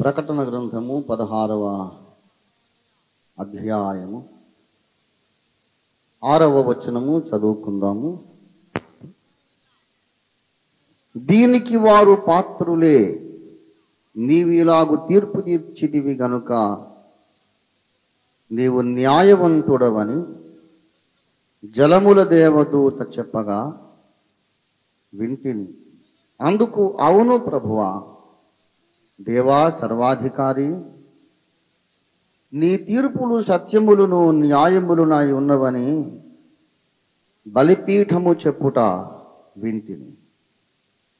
ప్రకటన గ్రంథము పదహారవ అధ్యాయము. ఆరవ వచనము చదువుకుందాము. దీనికి వారు పాత్రులే నీవు ఇలాగు తీర్పు తీర్చిదివి గనుక నీవు న్యాయవంతుడవని జలముల దేవదూత చెప్పగా వింటిని. అందుకు అవును ప్రభువా దేవా సర్వాధికారి నీ తీర్పులు సత్యములను న్యాయములునై ఉన్నవని బలిపీఠము చెప్పుట వింటిని.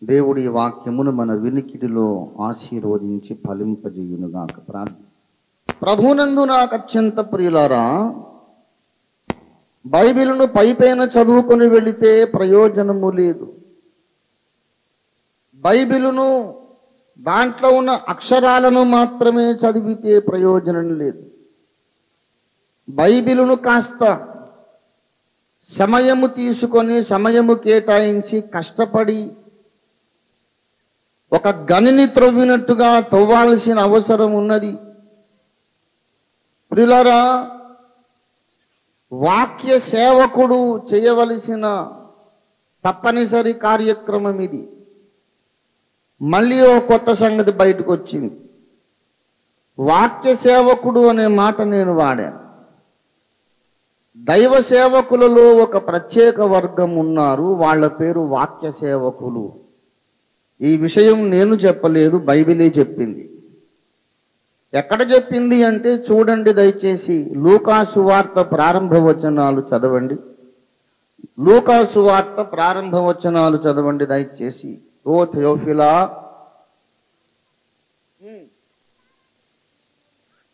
దేవుడి వాక్యమును మన వినికిడిలో ఆశీర్వదించి ఫలింపజేయునుగాక. ప్రార్థన ప్రభునందు నాకు అత్యంత ప్రియులారా బైబిల్ను పైపైన చదువుకొని వెళితే ప్రయోజనము లేదు. బైబిలును దాంట్లో ఉన్న అక్షరాలను మాత్రమే చదివితే ప్రయోజనం లేదు. బైబిలును కాస్త సమయము తీసుకొని సమయము కేటాయించి కష్టపడి ఒక గనిని త్రవ్వినట్టుగా తవ్వాల్సిన అవసరం ఉన్నది. ప్రిలరా వాక్య సేవకుడు చేయవలసిన తప్పనిసరి కార్యక్రమం ఇది. మళ్ళీ ఓ కొత్త సంగతి బయటకు వచ్చింది వాక్య సేవకుడు అనే మాట నేను వాడాను. దైవ సేవకులలో ఒక ప్రత్యేక వర్గం ఉన్నారు వాళ్ళ పేరు వాక్య సేవకులు ఈ విషయం నేను చెప్పలేదు బైబిలే చెప్పింది. ఎక్కడ చెప్పింది అంటే చూడండి దయచేసి లూకాసు వార్త ప్రారంభ వచనాలు చదవండి. లూకాసు వార్త ప్రారంభ వచనాలు చదవండి దయచేసి. ఓ థియోఫిలా.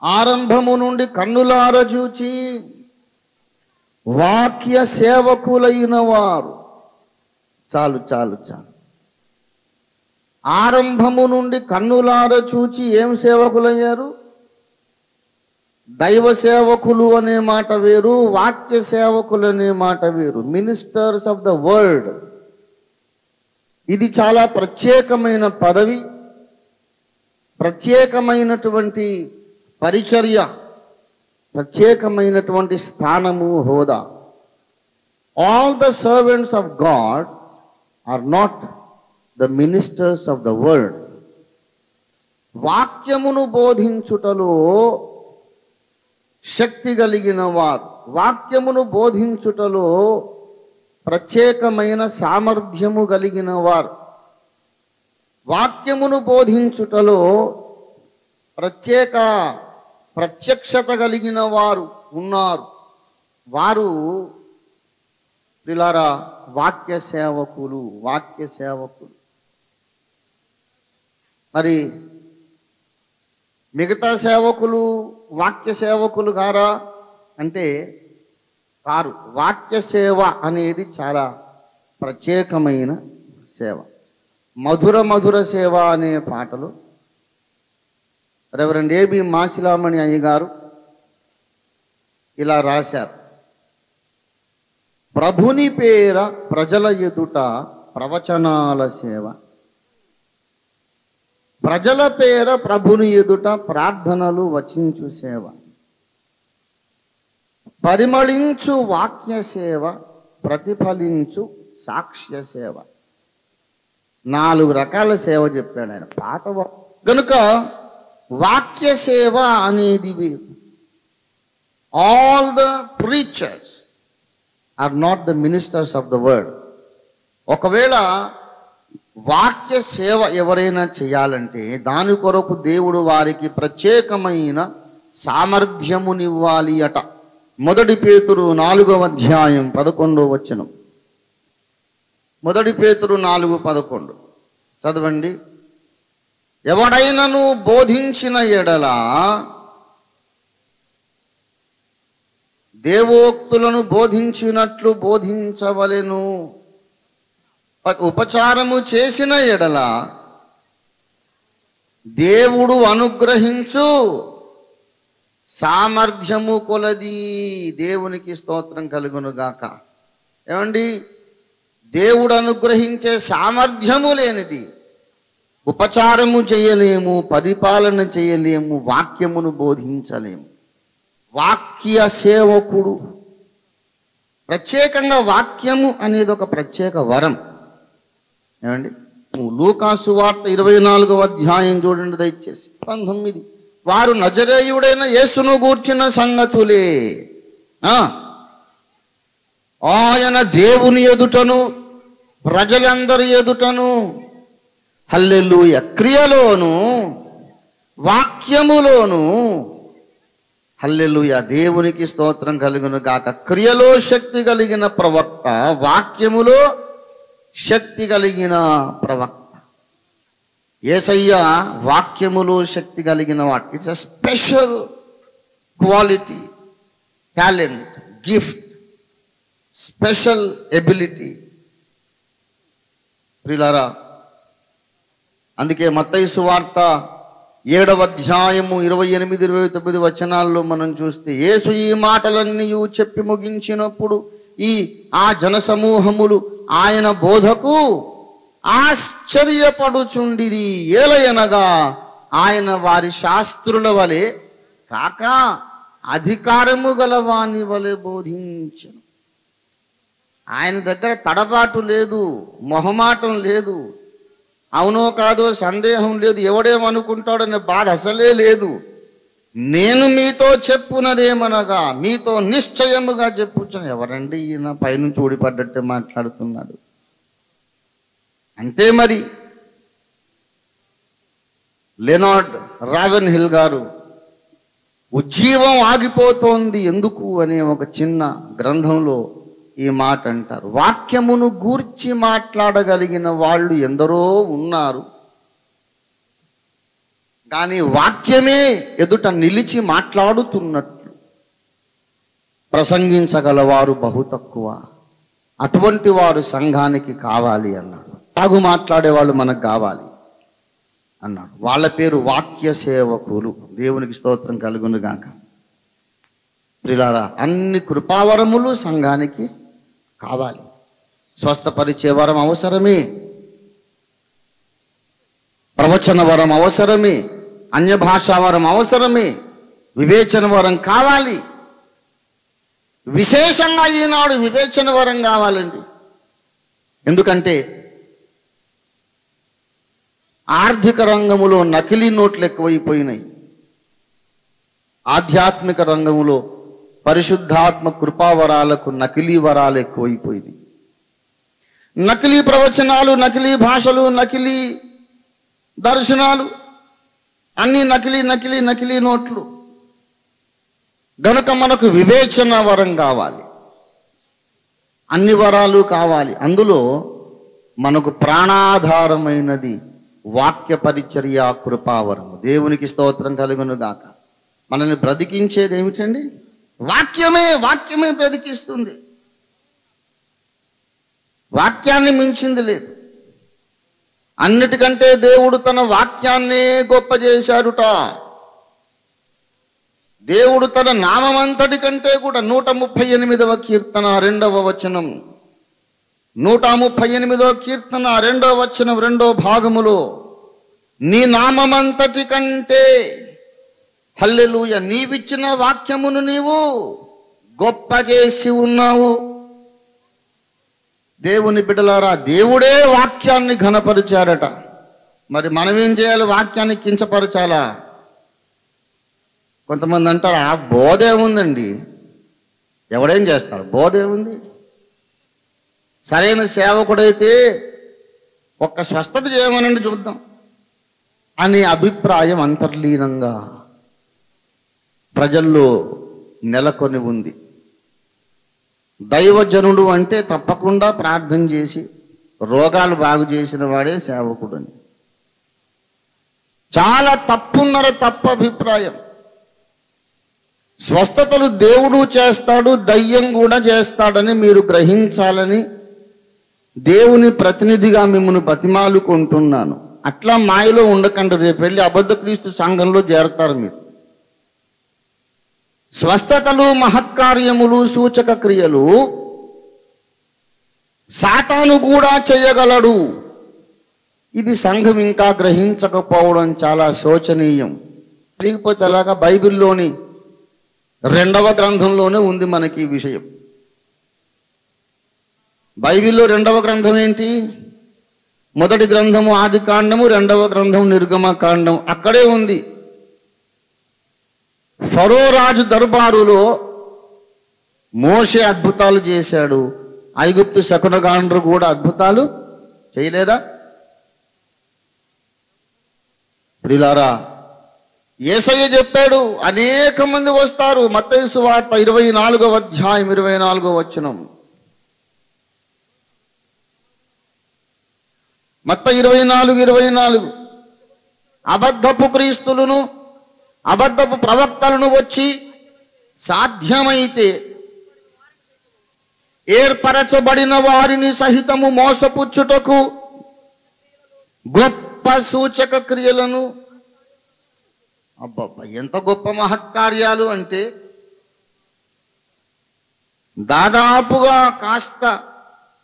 ఆరంభము నుండి కన్నులార చూచి వాక్య సేవకులైన వారు చాలు చాలు చాలు. ఆరంభము నుండి కన్నులార చూచి ఏం సేవకులయ్యారు? దైవ సేవకులు అనే మాట వేరు వాక్య సేవకులు అనే మాట వేరు. Ministers of the world. ఇది చాలా ప్రత్యేకమైన పదవి ప్రత్యేకమైనటువంటి పరిచర్య ప్రత్యేకమైనటువంటి స్థానము హోదా. All the servants of God are not the ministers of the world వాక్యమును బోధించుటలో శక్తి కలిగిన వారు వాక్యమును బోధించుటలో ప్రత్యేకమైన సామర్థ్యము కలిగిన వారు. వాక్యమును బోధించుటలో ప్రత్యేక ప్రత్యక్షత కలిగిన వారు ఉన్నారు. వారు పిల్లరా వాక్య సేవకులు వాక్య సేవకులు. మరి మిగతా సేవకులు వాక్య సేవకులు గారా? అంటే కారు. వాక్య సేవ అనేది చాలా ప్రత్యేకమైన సేవ. మధుర మధుర సేవ అనే పాటలు. రెవరెండ్ ఏబి మాసిలామణి అయ్య గారు ఇలా రాశారు. ప్రభుని పేర ప్రజల ఎదుట ప్రవచనాల సేవ. ప్రజల పేర ప్రభుని ఎదుట ప్రార్థనలు వచించు సేవ. పరిమళించు వాక్య సేవ ప్రతిఫలించు సాక్ష్య సేవ నాలుగు రకాల సేవ చెప్పాడు ఆయన. పాట గనుక వాక్య సేవ అనేది all the preachers are not the ministers of the world ఒకవేళ వాక్య సేవ ఎవరైనా చేయాలంటే దాని కొరకు దేవుడు వారికి ప్రత్యేకమైన సామర్థ్యమునివ్వాలి అట. మొదటి పేతురు నాలుగవ అధ్యాయం పదకొండవ వచనం. మొదటి పేతురు నాలుగు పదకొండు. చదవండి. ఎవడైనను బోధించిన ఎడల దేవోక్తులను బోధించినట్లు బోధించవలెను. ఉపచారము చేసిన ఎడల దేవుడు అనుగ్రహించు. సామర్థ్యము కొలది దేవునికి స్తోత్రం కలుగునుగాక. ఏమండి? దేవుడు అనుగ్రహించే సామర్థ్యము లేనిది ఉపచారము చేయలేము పరిపాలన చేయలేము వాక్యమును బోధించలేము. వాక్య సేవకుడు ప్రత్యేకంగా వాక్యము అనేది ఒక ప్రత్యేక వరం. ఏమండి? లూకాసు వార్త ఇరవై నాలుగవ అధ్యాయం చూడండి దయచేసి. పంతొమ్మిది. వారు నజరేయుడైన యేసును గూర్చిన సంగతులే. ఆ, ఆయన దేవుని ఎదుటను ప్రజలందరి ఎదుటను హల్లెలూయ క్రియలోను వాక్యములోను హల్లెలుయ దేవునికి స్తోత్రం కలుగును గాక. క్రియలో శక్తి కలిగిన ప్రవక్త వాక్యములో శక్తి కలిగిన ప్రవక్త. ఏసయ్య వాక్యములో శక్తి కలిగిన వాటి it's a special quality talent gift special ability ప్రిలారా అందుకే మత్తైసు వార్త ఏడవ అధ్యాయము ఇరవై ఎనిమిది ఇరవై తొమ్మిది వచనాల్లో మనం చూస్తే యేసు ఈ మాటలన్నీ చెప్పి ముగించినప్పుడు ఈ ఆ జనసమూహములు ఆయన బోధకు ఆశ్చర్యపడుచుండిరి ఏలయనగా. ఆయన వారి శాస్త్రుల వలె కాక అధికారము గల వాని వలె బోధించను. ఆయన దగ్గర తడబాటు లేదు మొహమాటం లేదు. అవునో కాదో సందేహం లేదు ఎవడేమనుకుంటాడనే బాధ అసలే లేదు. నేను మీతో చెప్పునదేమనగా మీతో నిశ్చయముగా చెప్పుచును ఎవరండి ఈయన? పైనుంచి ఊడిపడ్డట్టే మాట్లాడుతున్నాడు. అంటే మరి లెనార్డ్ రావెన్ హిల్ గారు ఉజ్జీవం ఆగిపోతోంది ఎందుకు అనే ఒక చిన్న గ్రంథంలో ఈ మాట అంటారు. వాక్యమును గూర్చి మాట్లాడగలిగిన వాళ్ళు ఎందరో ఉన్నారు. కానీ వాక్యమే ఎదుట నిలిచి మాట్లాడుతున్నట్లు ప్రసంగించగలవారు బహు తక్కువ. అటువంటి వారు సంఘానికి కావాలి అన్నాడు. తాగు మాట్లాడేవాళ్ళు మనకు కావాలి అన్నాడు. వాళ్ళ పేరు వాక్య సేవకులు. దేవునికి స్తోత్రం కలుగును గాక. ప్రిలారా అన్ని కృపావరములు సంఘానికి కావాలి. స్వస్థపరిచే వరం అవసరమే. ప్రవచన వరం అవసరమే. అన్య భాషా వరం అవసరమే. వివేచన వరం కావాలి. విశేషంగా ఈనాడు వివేచన వరం కావాలండి. ఎందుకంటే ఆర్థిక రంగములో నకిలీ నోట్లు ఎక్కువైపోయినాయి. ఆధ్యాత్మిక రంగములో పరిశుద్ధాత్మ కృపావరాలకు నకిలీ వరాలు ఎక్కువైపోయింది నకిలీ ప్రవచనాలు నకిలీ భాషలు నకిలీ దర్శనాలు అన్ని నకిలీ నకిలీ నకిలీ నోట్లు. గనుక మనకు వివేచన వరం కావాలి. అన్ని వరాలు కావాలి. అందులో మనకు ప్రాణాధారమైనది వాక్య పరిచర్య కృపావరము. దేవునికి స్తోత్రం కలుగును గాక మనల్ని బ్రతికించేది ఏమిటండి? వాక్యమే వాక్యమే బ్రతికిస్తుంది. వాక్యాన్ని మించింది లేదు. అన్నిటికంటే దేవుడు తన వాక్యాన్నే గొప్ప చేశాడుట. దేవుడు తన నామమంతటి కంటే కూడా నూట ముప్పై ఎనిమిదవ కీర్తన రెండవ వచనం నూట ముప్పై ఎనిమిదో కీర్తన రెండో వచ్చిన రెండో భాగములో. నీ నామమంతటి కంటే హల్లెలూయ నీవిచ్చిన వాక్యమును నీవు గొప్ప చేసి ఉన్నావు. దేవుని బిడ్డలారా దేవుడే వాక్యాన్ని ఘనపరిచారట. మరి మనం ఏం చేయాలి? వాక్యాన్ని కించపరచాలా? కొంతమంది అంటారు ఆ బోధే ఉందండి. ఎవడేం చేస్తాడు? బోధే ఉంది. సరైన సేవకుడైతే ఒక్క స్వస్థత చేయమనండి చూద్దాం. అనే అభిప్రాయం అంతర్లీనంగా ప్రజల్లో నెలకొని ఉంది. దైవజనుడు అంటే తప్పకుండా ప్రార్థన చేసి రోగాలు బాగు చేసిన వాడే సేవకుడని. చాలా తప్పున్నర తప్పు అభిప్రాయం స్వస్థతలు దేవుడు చేస్తాడు దయ్యం కూడా చేస్తాడని మీరు గ్రహించాలని దేవుని ప్రతినిధిగా మిమ్మల్ని బతిమాలుకుంటున్నాను. అట్లా మాయలో ఉండకండి రేపు వెళ్ళి అబద్ధ క్రీస్తు సంఘంలో చేరతారు మీరు. స్వస్థతలు మహత్కార్యములు సూచక క్రియలు సాతాను కూడా చేయగలడు. ఇది సంఘం ఇంకా గ్రహించకపోవడం చాలా శోచనీయం. లేకపోతే అలాగా బైబిల్లోని రెండవ గ్రంథంలోనే ఉంది మనకి ఈ విషయం. బైబిల్లో రెండవ గ్రంథం ఏంటి? మొదటి గ్రంథము ఆది కాండము రెండవ గ్రంథం నిర్గమ కాండం అక్కడే ఉంది. ఫరో రాజు దర్బారులో మోసే అద్భుతాలు చేశాడు. ఐగుప్తు శకునగాండ్రు కూడా అద్భుతాలు చేయలేదా? ప్రిలారా ఏసయ్య చెప్పాడు అనేక మంది వస్తారు. మత్తైసు వార్త ఇరవై నాలుగవ అధ్యాయం ఇరవై నాలుగవ వచనం. మత్త ఇరవై నాలుగు ఇరవై నాలుగు. అబద్ధపు క్రీస్తులను అబద్ధపు ప్రవక్తలను వచ్చి సాధ్యమైతే ఏర్పరచబడిన వారిని సహితము మోసపుచ్చుటకు గొప్ప సూచక క్రియలను అబ్బబ్బా ఎంత గొప్ప మహత్కార్యాలు అంటే దాదాపుగా కాస్త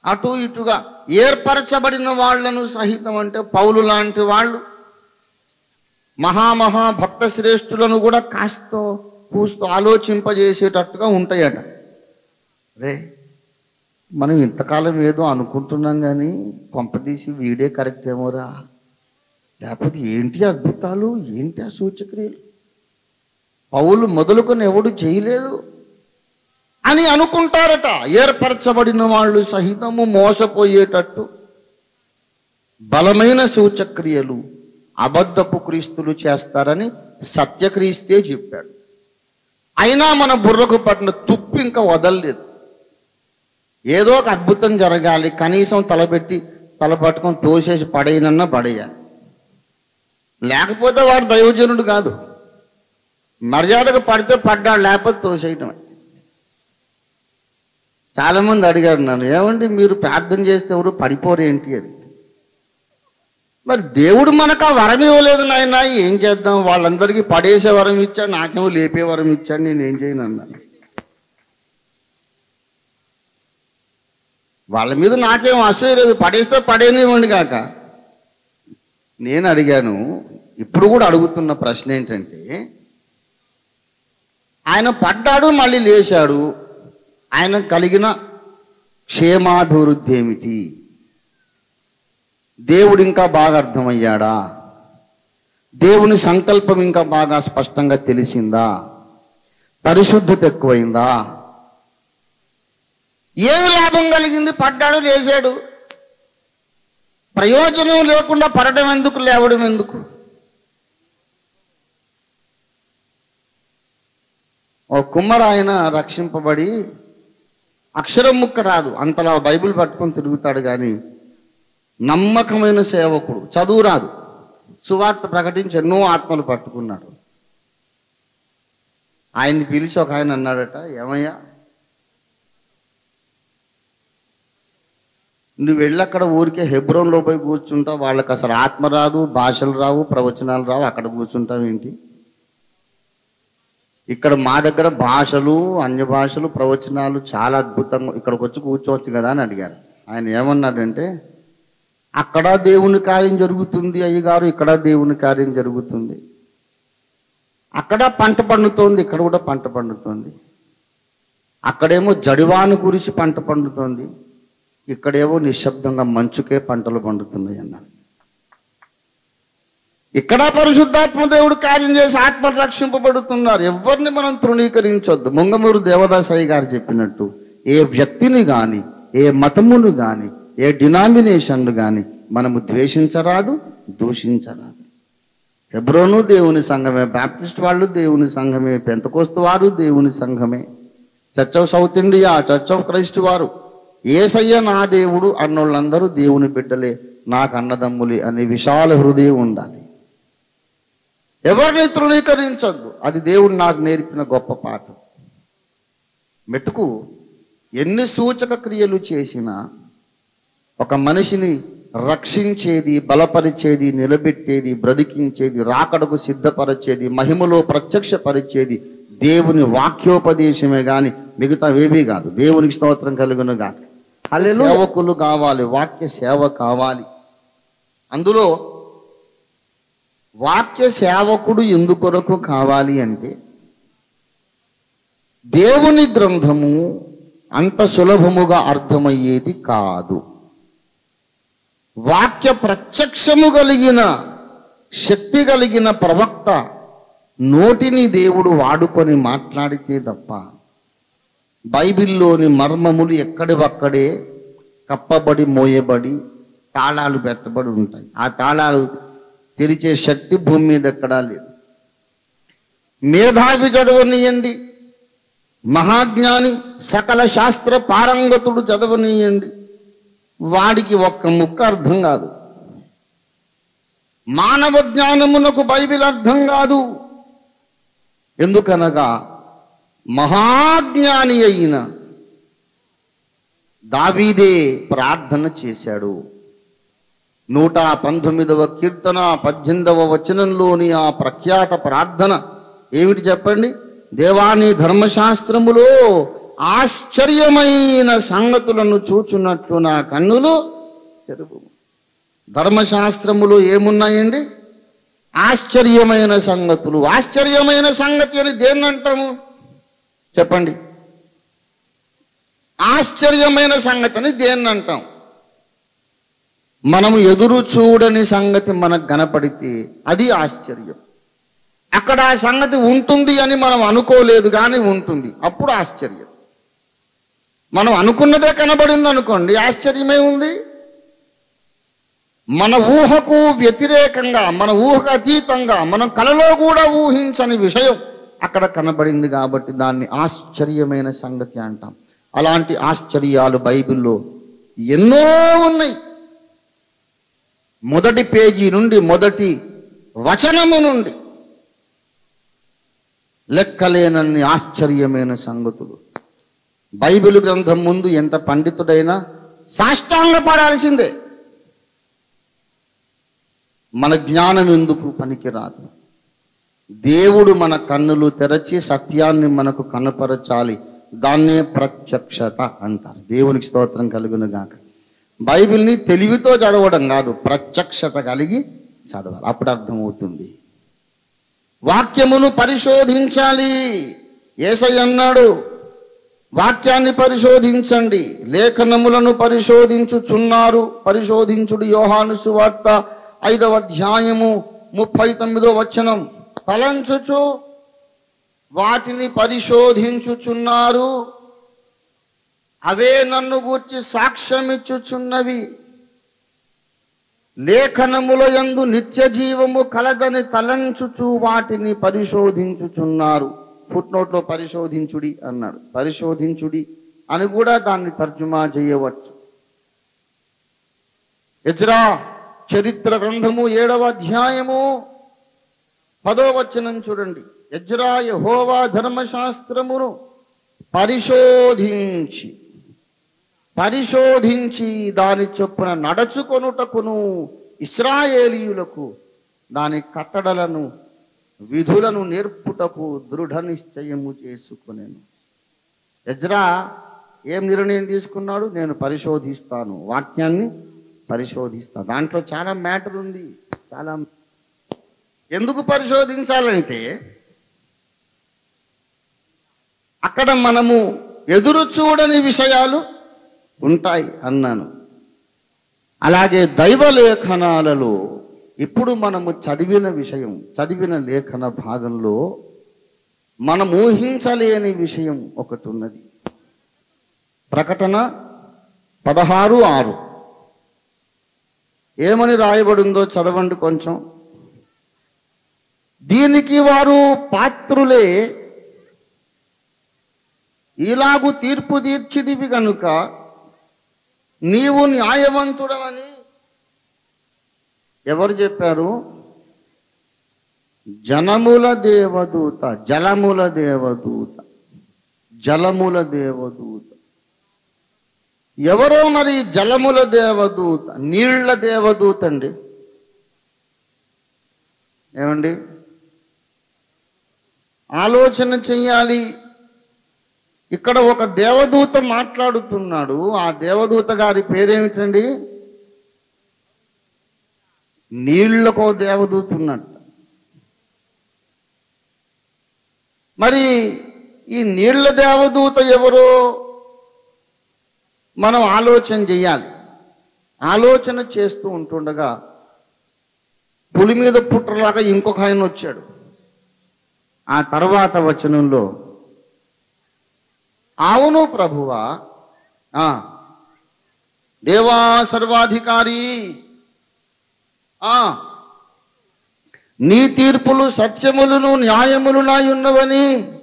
అటు ఇటుగా ఏర్పరచబడిన వాళ్ళను సహితం అంటే పౌలు లాంటి వాళ్ళు మహామహా భక్త శ్రేష్ఠులను కూడా కాస్త కూస్తూ ఆలోచింపజేసేటట్టుగా ఉంటాయట. రే మనం ఇంతకాలం ఏదో అనుకుంటున్నాం కానీ కొంపదీసి వీడే కరెక్ట్ ఏమోరా? లేకపోతే ఏంటి అద్భుతాలు? ఏంటి ఆ సూచక్రియలు? పౌలు మొదలుకొని ఎవడు చేయలేదు. అని అనుకుంటారట. ఏర్పరచబడిన వాళ్ళు సహితము మోసపోయేటట్టు. బలమైన సూచక్రియలు అబద్ధపు క్రీస్తులు చేస్తారని సత్యక్రీస్తే చెప్పాడు. అయినా మన బుర్రకు పట్టిన తుప్పు ఇంకా వదలలేదు. ఏదో ఒక అద్భుతం జరగాలి కనీసం తలపెట్టి తల పట్టుకొని తోసేసి పడేయనన్నా పడేయాలి. లేకపోతే వాడు దైవజనుడు కాదు. మర్యాదగా పడితే పడ్డాడు లేకపోతే తోసేయటమే. చాలామంది అడిగారు నన్ను ఏమండి మీరు ప్రార్థన చేస్తే ఎవరు పడిపోరు ఏంటి? అని. మరి దేవుడు మనకు ఆ వరం ఇవ్వలేదు నాయన ఏం చేద్దాం? వాళ్ళందరికీ పడేసే వరం ఇచ్చాడు నాకేమో లేపే వరం ఇచ్చాడు నేను ఏం చేయను అన్నాను వాళ్ళ మీద నాకేం అసూయ లేదు పడేస్తే పడేనివ్వండి కాక. నేను అడిగాను ఇప్పుడు కూడా అడుగుతున్న ప్రశ్న ఏంటంటే ఆయన పడ్డాడు మళ్ళీ లేచాడు ఆయన కలిగిన క్షేమాభివృద్ధి ఏమిటి? దేవుడు ఇంకా బాగా అర్థమయ్యాడా? దేవుని సంకల్పం ఇంకా బాగా స్పష్టంగా తెలిసిందా? పరిశుద్ధత ఎక్కువైందా? ఏ లాభం కలిగింది? పడ్డాడు లేచాడు. ప్రయోజనం లేకుండా పడడం ఎందుకు? లేవడం ఎందుకు? ఓ కుమ్మరాయన రక్షింపబడి అక్షరం ముక్క రాదు. అంతలా బైబిల్ పట్టుకొని తిరుగుతాడు కానీ నమ్మకమైన సేవకుడు చదువు రాదు. సువార్త ప్రకటించి ఎన్నో ఆత్మలు పట్టుకున్నాడు. ఆయన్ని పిలిచి ఒక ఆయన అన్నాడట ఏమయ్యా? నువ్వు వెళ్ళి అక్కడ ఊరికే హెబ్రోన్లో పోయి కూర్చుంటావు వాళ్ళకి అసలు ఆత్మ రాదు భాషలు రావు ప్రవచనాలు రావు అక్కడ కూర్చుంటావు ఏంటి ఇక్కడ మా దగ్గర భాషలు అన్య భాషలు ప్రవచనాలు చాలా అద్భుతంగా ఇక్కడికి వచ్చి కూర్చోవచ్చు కదా అని అడిగారు. ఆయన ఏమన్నాడంటే అక్కడ దేవుని కార్యం జరుగుతుంది అయ్యగారు ఇక్కడ దేవుని కార్యం జరుగుతుంది. అక్కడ పంట పండుతోంది ఇక్కడ కూడా పంట పండుతోంది. అక్కడేమో జడివాను గురిసి పంట పండుతోంది. ఇక్కడేమో నిశ్శబ్దంగా మంచుకే పంటలు పండుతున్నాయి అన్నాడు ఇక్కడ పరిశుద్ధాత్మ దేవుడు కార్యం చేసి ఆత్మ రక్షింపబడుతున్నారు. ఎవరిని మనం తృణీకరించొద్దు. ముంగమూరు దేవదాసాయి గారు చెప్పినట్టు ఏ వ్యక్తిని గాని ఏ మతమును గాని ఏ డినామినేషన్ను గాని మనము ద్వేషించరాదు దూషించరాదు. హెబ్రోను దేవుని సంఘమే బ్యాప్టిస్ట్ వాళ్ళు దేవుని సంఘమే పెంతకోస్తు వారు దేవుని సంఘమే. Church of South India church of Christ వారు. ఏసయ్య నా దేవుడు అన్నోళ్ళందరూ దేవుని బిడ్డలే నాకు అన్నదమ్ములే అనే విశాల హృదయం ఉండాలి. ఎవరిని తృణీకరించొద్దు. అది దేవుడు నాకు నేర్పిన గొప్ప పాఠం. మెట్టుకు ఎన్ని సూచక క్రియలు చేసినా ఒక మనిషిని రక్షించేది బలపరిచేది నిలబెట్టేది బ్రతికించేది రాకడకు సిద్ధపరిచేది మహిమలో ప్రత్యక్షపరిచేది దేవుని వాక్యోపదేశమే గాని మిగతా ఏవీ కాదు. దేవునికి స్తోత్రం కలుగును గాక సేవకులు కావాలి వాక్య సేవ కావాలి. అందులో వాక్య సేవకుడు ఎందుకొరకు కావాలి అంటే దేవుని గ్రంథము అంత సులభముగా అర్థమయ్యేది కాదు. వాక్య ప్రత్యక్షము కలిగిన శక్తి కలిగిన ప్రవక్త నోటిని దేవుడు వాడుకొని మాట్లాడితే తప్ప బైబిల్లోని మర్మములు ఎక్కడివక్కడే కప్పబడి మోయబడి తాళాలు పెట్టబడి ఉంటాయి. ఆ తాళాలు తెరిచే శక్తి భూమి మీద ఎక్కడా లేదు. మేధావి చదవనీయండి. మహాజ్ఞాని సకల శాస్త్ర పారంగతుడు చదవనీయండి. వాడికి ఒక్క ముక్క అర్థం కాదు. మానవ జ్ఞానమునకు బైబిల్ అర్థం కాదు. ఎందుకనగా మహాజ్ఞాని అయిన దావీదే ప్రార్థన చేశాడు. నూట పంతొమ్మిదవ కీర్తన పద్దెనిమిదవ వచనంలోని ఆ ప్రఖ్యాత ప్రార్థన. ఏమిటి చెప్పండి? దేవాని ధర్మశాస్త్రములో ఆశ్చర్యమైన సంగతులను చూచున్నట్లు నా కన్నులు తెరువు. ధర్మశాస్త్రములు ఏమున్నాయండి? ఆశ్చర్యమైన సంగతులు. ఆశ్చర్యమైన సంగతి అని దేన్ని అంటాము చెప్పండి. ఆశ్చర్యమైన సంగతిని దేన్ని అంటాం మనము ఎదురు చూడని సంగతి మనకు కనపడితే అది ఆశ్చర్యం. అక్కడ ఆ సంగతి ఉంటుంది అని మనం అనుకోలేదు కానీ ఉంటుంది. అప్పుడు ఆశ్చర్యం. మనం అనుకున్నదే కనబడింది అనుకోండి ఆశ్చర్యమే ఉంది. మన ఊహకు వ్యతిరేకంగా మన ఊహకు అతీతంగా మనం కలలో కూడా ఊహించని విషయం అక్కడ కనబడింది కాబట్టి దాన్ని ఆశ్చర్యమైన సంగతి అంటాం. అలాంటి ఆశ్చర్యాలు బైబిల్లో ఎన్నో ఉన్నాయి. మొదటి పేజీ నుండి మొదటి వచనము నుండి లెక్కలేనన్ని ఆశ్చర్యమైన సంగతులు. బైబిల్ గ్రంథం ముందు ఎంత పండితుడైనా సాష్టాంగ పడాల్సిందే మన జ్ఞానం ఎందుకు పనికిరాదు? దేవుడు మన కన్నులు తెరచి సత్యాన్ని మనకు కనపరచాలి. దాన్నే ప్రత్యక్షత అంటారు. దేవునికి స్తోత్రం కలుగునుగాక బైబిల్ని తెలివితో చదవడం కాదు ప్రత్యక్షత కలిగి చదవాలి. అప్పుడు అర్థమవుతుంది. వాక్యమును పరిశోధించాలి. ఏసై అన్నాడు వాక్యాన్ని పరిశోధించండి. లేఖనములను పరిశోధించుచున్నారు. పరిశోధించుడు యోహాను సువార్త ఐదవ అధ్యాయము ముప్పై తొమ్మిదో వచనం. తలంచుచు వాటిని పరిశోధించుచున్నారు. అవే నన్ను గూర్చి సాక్ష్యమిచ్చుచున్నవి. లేఖనముల యందు నిత్య జీవము కలదని తలంచుచు వాటిని పరిశోధించుచున్నారు. ఫుట్ నోట్లో పరిశోధించుడి అన్నాడు. పరిశోధించుడి అని కూడా దాన్ని తర్జుమా చేయవచ్చు. ఎజ్రా చరిత్ర గ్రంథము ఏడవ అధ్యాయము పదో వచనం చూడండి. ఎజ్రా యహోవా ధర్మశాస్త్రమును పరిశోధించి పరిశోధించి దాని చొప్పున నడచుకొనుటకును ఇస్రాయేలీయులకు దాని కట్టడలను విధులను నేర్పుటకు దృఢ నిశ్చయము చేసుకునేను. ఎజ్రా ఏం నిర్ణయం తీసుకున్నాడు? నేను పరిశోధిస్తాను. వాక్యాన్ని పరిశోధిస్తాను దాంట్లో చాలా మ్యాటర్ ఉంది. చాలా ఎందుకు పరిశోధించాలంటే అక్కడ మనము ఎదురు చూడని విషయాలు ఉంటాయి అన్నాను. అలాగే దైవ లేఖనాలలో ఇప్పుడు మనము చదివిన విషయం చదివిన లేఖన భాగంలో మనం ఊహించలేని విషయం ఒకటి ఉన్నది. ప్రకటన పదహారు ఆరు. ఏమని రాయబడిందో చదవండి కొంచెం. దీనికి వారు పాత్రులే ఇలాగు తీర్పు తీర్చిదివి కనుక నీవు న్యాయవంతుడవని ఎవరు చెప్పారు? జనముల దేవదూత జలముల దేవదూత జలముల దేవదూత. ఎవరో మరి జలముల దేవదూత నీళ్ళ దేవదూత అండి. ఏమండి? ఆలోచన చెయ్యాలి. ఇక్కడ ఒక దేవదూత మాట్లాడుతున్నాడు. ఆ దేవదూత గారి పేరేమిటండి? నీళ్ళకో దేవదూత ఉన్నట్ట. మరి ఈ నీళ్ళ దేవదూత ఎవరో మనం ఆలోచన చేయాలి ఆలోచన చేస్తూ ఉంటుండగా పులి మీద పుట్టలాగా ఇంకొక ఆయన వచ్చాడు. ఆ తర్వాత వచనంలో అవును ప్రభువా. దేవా సర్వాధికారి. నీ తీర్పులు సత్యములను న్యాయములునాయి ఉన్నవని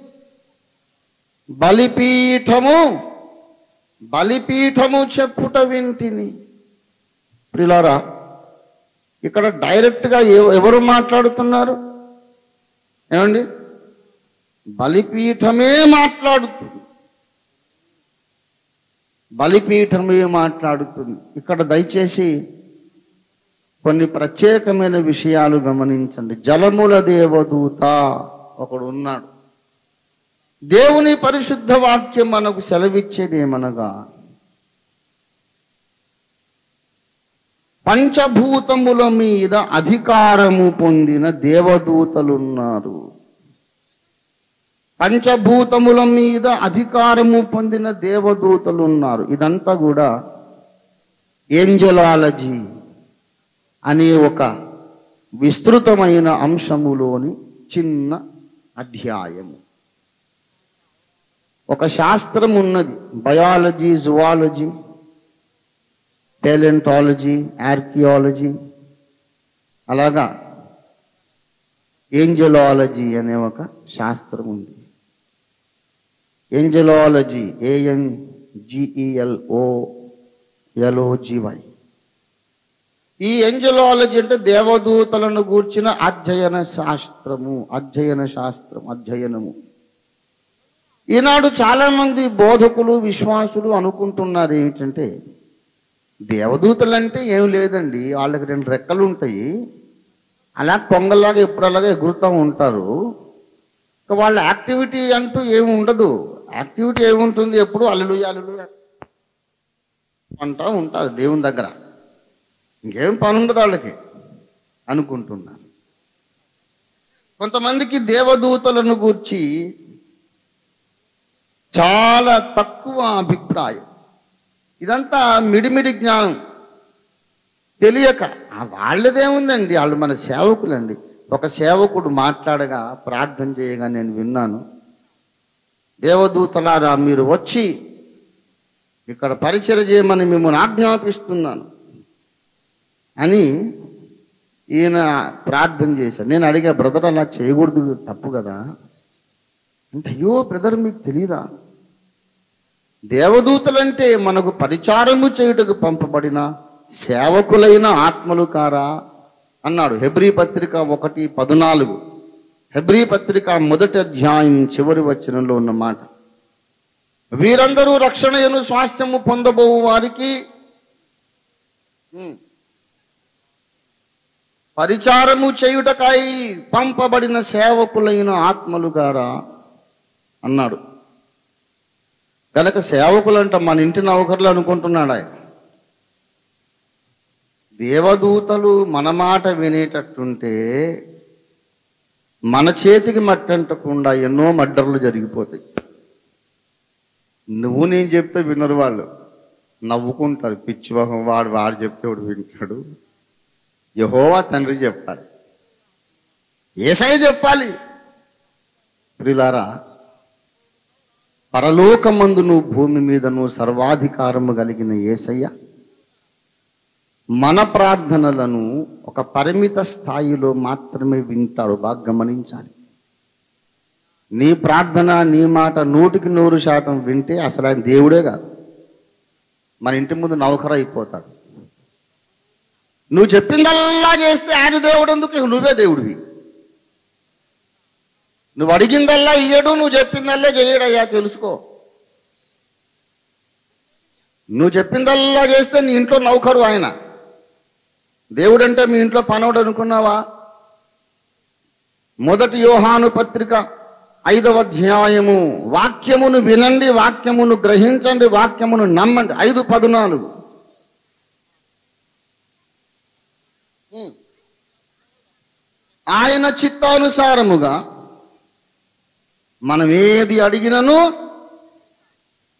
బలిపీఠము బలిపీఠము చెప్పుట వింటిని. ప్రిలారా ఇక్కడ డైరెక్ట్గా ఎవ- ఎవరు మాట్లాడుతున్నారు? ఏమండి? బలిపీఠమే మాట్లాడుతుంది. బలిపీఠమే మాట్లాడుతుంది? ఇక్కడ దయచేసి కొన్ని ప్రత్యేకమైన విషయాలు గమనించండి. జలముల దేవదూత ఒకడు ఉన్నాడు. దేవుని పరిశుద్ధ వాక్యం మనకు సెలవిచ్చేది ఏమనగా పంచభూతముల మీద అధికారము పొందిన దేవదూతలున్నారు. పంచభూతముల మీద అధికారము పొందిన దేవదూతలు ఉన్నారు ఇదంతా కూడా ఏంజలాలజీ అనే ఒక విస్తృతమైన అంశములోని చిన్న అధ్యాయము. ఒక శాస్త్రం ఉన్నది. బయాలజీ జువాలజీ పేలెంటాలజీ ఆర్కియాలజీ అలాగా ఏంజలాలజీ అనే ఒక శాస్త్రం ఉంది. ఏంజలాలజీ ఏఎన్ జిఈఎల్ఓఎల్ఓజివై ఈ ఏంజలాలజీ అంటే దేవదూతలను గూర్చిన అధ్యయన శాస్త్రము అధ్యయన శాస్త్రం అధ్యయనము. ఈనాడు చాలామంది బోధకులు విశ్వాసులు అనుకుంటున్నారు ఏమిటంటే దేవదూతలు అంటే ఏం లేదండి వాళ్ళకి రెండు రెక్కలు ఉంటాయి. అలా పొంగల్లాగా ఎప్పుడలాగా ఎగురుతూ ఉంటారు. వాళ్ళ యాక్టివిటీ అంటూ ఏమి ఉండదు. యాక్టివిటీ ఏముంటుంది ఎప్పుడు? అల్లులు అల్లులు అంటూ ఉంటారు దేవుని దగ్గర. ఇంకేం పని ఉండదు వాళ్ళకి అనుకుంటున్నారు. కొంతమందికి దేవదూతలను గూర్చి చాలా తక్కువ అభిప్రాయం. ఇదంతా మిడిమిడి జ్ఞానం. తెలియక ఆ వాళ్ళదేముందండి? వాళ్ళు మన సేవకులండి. ఒక సేవకుడు మాట్లాడగా ప్రార్థన చేయగా నేను విన్నాను. దేవదూతలారా మీరు వచ్చి ఇక్కడ పరిచయ చేయమని మిమ్మల్ని ఆజ్ఞాపిస్తున్నాను. అని ఈయన ప్రార్థన చేశాడు. నేను అడిగా బ్రదర్ అలా చేయకూడదు తప్పు కదా? అంటే అయ్యో బ్రదర్ మీకు తెలీదా? దేవదూతలంటే మనకు పరిచారము చేయుటకు పంపబడిన సేవకులైన ఆత్మలు కారా? అన్నాడు. హెబ్రీ పత్రిక ఒకటి పద్నాలుగు. హెబ్రీ పత్రిక మొదటి అధ్యాయం చివరి వచనంలో ఉన్న మాట. వీరందరూ రక్షణయను స్వాస్థ్యము పొందబో వారికి పరిచారము చేయుటకై పంపబడిన సేవకులైన ఆత్మలు గారా? అన్నాడు. కనుక సేవకులంట మన ఇంటి నౌకర్లు అనుకుంటున్నాడు? ఆయన దేవదూతలు మన మాట వినేటట్టుంటే మన చేతికి మట్టంటకుండా ఎన్నో మడ్డర్లు జరిగిపోతాయి. నువ్వు నేను చెప్తే వినరు వాళ్ళు. నవ్వుకుంటారు. పిచ్చివహం వాడు వాడు చెప్తే వాడు వింటాడు. యహోవా తండ్రి చెప్పాలి. ఏసై చెప్పాలి. ప్రిలారా పరలోకమందును భూమి మీదను సర్వాధికారము కలిగిన ఏసయ్య. మన ప్రార్థనలను ఒక పరిమిత స్థాయిలో మాత్రమే వింటాడు బాగా గమనించాలి. నీ ప్రార్థన నీ మాట నూటికి నూరు శాతం వింటే అసలు ఆయన దేవుడే కాదు. మన ఇంటి ముందు నౌకర అయిపోతాడు. నువ్వు చెప్పిందల్లా చేస్తే ఆయన దేవుడు ఎందుకు? నువ్వే దేవుడివి. నువ్వు అడిగిందల్లా ఇయ్యడు నువ్వు చెప్పిందల్లా చేయడయ్యా తెలుసుకో. నువ్వు చెప్పిందల్లా చేస్తే నీ ఇంట్లో నౌకరు ఆయన. దేవుడంటే మీ ఇంట్లో పనోడు అనుకున్నావా మొదటి యోహాను పత్రిక ఐదవ అధ్యాయము. వాక్యమును వినండి వాక్యమును గ్రహించండి వాక్యమును నమ్మండి. ఐదు పదునాలుగు. ఆయన చిత్తానుసారముగా మనం ఏది అడిగినను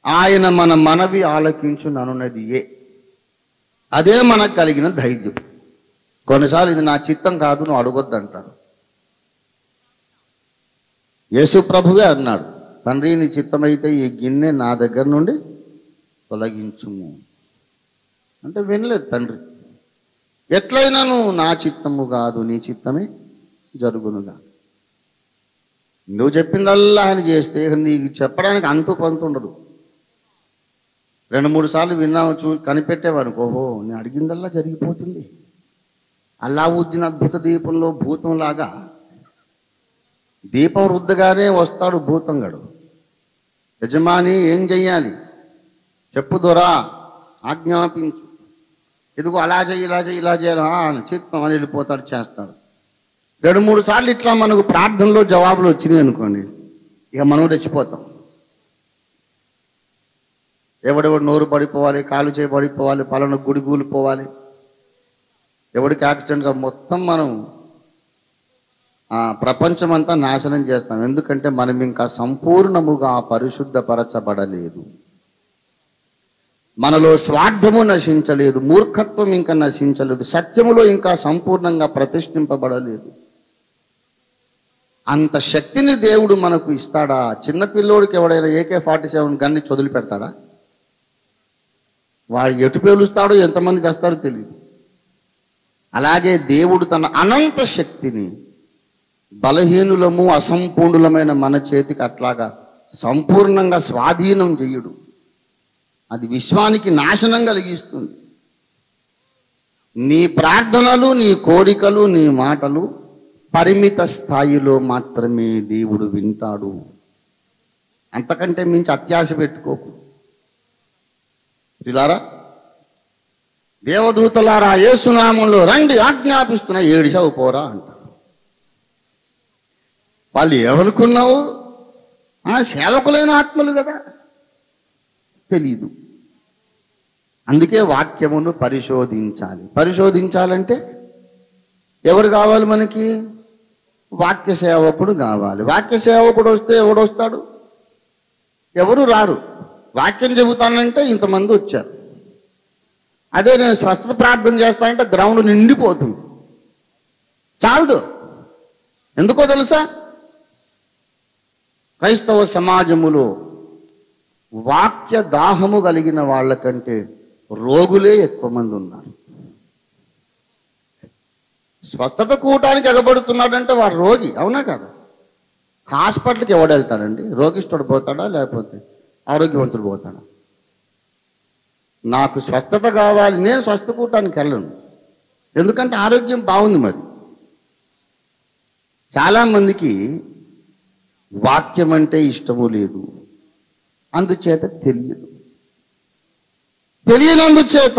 ఆయన మన మనవి ఆలకించుననున్నది ఏ అదే మనకు కలిగిన ధైర్యం. కొన్నిసార్లు ఇది నా చిత్తం కాదు నువ్వు అడగొద్దు అంటాడు. యేసు ప్రభువే అన్నాడు తండ్రి నీ చిత్తమైతే ఈ గిన్నె నా దగ్గర నుండి తొలగించుము. అంటే వినలేదు తండ్రి. ఎట్లయినా నువ్వు నా చిత్తము కాదు నీ చిత్తమే జరుగునుగా. నువ్వు చెప్పిందల్లా ఆయన చేస్తే నీకు చెప్పడానికి అంతు కొంత ఉండదు. రెండు మూడు సార్లు విన్నావు చూ కనిపెట్టేవారు ఓహో నేను అడిగిందల్లా జరిగిపోతుంది. అల్లావుద్దీన్ అద్భుత దీపంలో భూతంలాగా దీపం రుద్దగానే వస్తాడు భూతంగడు. యజమాని ఏం చెయ్యాలి? చెప్పు దొరా ఆజ్ఞాపించు. ఇదిగో అలా చేయి ఇలా చేయి ఇలా చేయాలా అని చిత్తం అని వెళ్ళిపోతాడు చేస్తాడు. రెండు మూడు సార్లు ఇట్లా మనకు ప్రార్థనలో జవాబులు వచ్చినాయి అనుకోండి ఇక మనం రెచ్చిపోతాం. ఎవడెవడు నోరు పడిపోవాలి కాలు చేయి పడిపోవాలి పలానా గుడి కూలిపోవాలి ఎవడికి యాక్సిడెంట్గా మొత్తం మనం ఆ ప్రపంచం అంతా నాశనం చేస్తాం. ఎందుకంటే మనం ఇంకా సంపూర్ణముగా పరిశుద్ధపరచబడలేదు. మనలో స్వార్థము నశించలేదు మూర్ఖత్వం ఇంకా నశించలేదు సత్యములో ఇంకా సంపూర్ణంగా ప్రతిష్ఠింపబడలేదు. అంత శక్తిని దేవుడు మనకు ఇస్తాడా? చిన్న పిల్లోడికి ఎవడైనా ఏకే ఫార్టీ సెవెన్ గన్ని చదులు పెడతాడా వాడు ఎటు పేలుస్తాడో ఎంతమంది చేస్తారో తెలియదు అలాగే దేవుడు తన అనంత శక్తిని బలహీనులము అసంపూర్ణులమైన మన చేతికి అట్లాగా సంపూర్ణంగా స్వాధీనం చేయుడు. అది విశ్వానికి నాశనం కలిగిస్తుంది. నీ ప్రార్థనలు నీ కోరికలు నీ మాటలు పరిమిత స్థాయిలో మాత్రమే దేవుడు వింటాడు. అంతకంటే మించి అత్యాశ పెట్టుకోకు. పిల్లారా దేవదూతలారా యేసునామంలో రండి ఆజ్ఞాపిస్తున్నా ఏడిసావు పోరా అంటారు వాళ్ళు ఏమనుకున్నావు? సేవకులైన ఆత్మలు కదా. తెలీదు. అందుకే వాక్యమును పరిశోధించాలి. పరిశోధించాలంటే ఎవరు కావాలి మనకి? వాక్య సేవకుడు కావాలి. వాక్య సేవకుడు వస్తే ఎవడు వస్తాడు? ఎవరు రారు. వాక్యం చెబుతానంటే ఇంతమంది వచ్చారు. అదే నేను స్వస్థత ప్రార్థన చేస్తానంటే గ్రౌండ్ నిండిపోతుంది. చాలదు. ఎందుకో తెలుసా? క్రైస్తవ సమాజములో వాక్య దాహము కలిగిన వాళ్ళకంటే రోగులే ఎక్కువ మంది ఉన్నారు. స్వస్థత కూటానికి ఎగబడుతున్నాడంటే వాడు రోగి అవునా కదా? హాస్పిటల్కి ఎవడు వెళ్తాడండి? రోగిష్ఠుడు పోతాడా లేకపోతే ఆరోగ్యవంతుడు పోతాడా? నాకు స్వస్థత కావాలి నేను స్వస్థ కూటానికి వెళ్ళను. ఎందుకంటే ఆరోగ్యం బాగుంది మరి. చాలామందికి వాక్యం అంటే ఇష్టము లేదు. అందుచేత తెలియదు. తెలియనందుచేత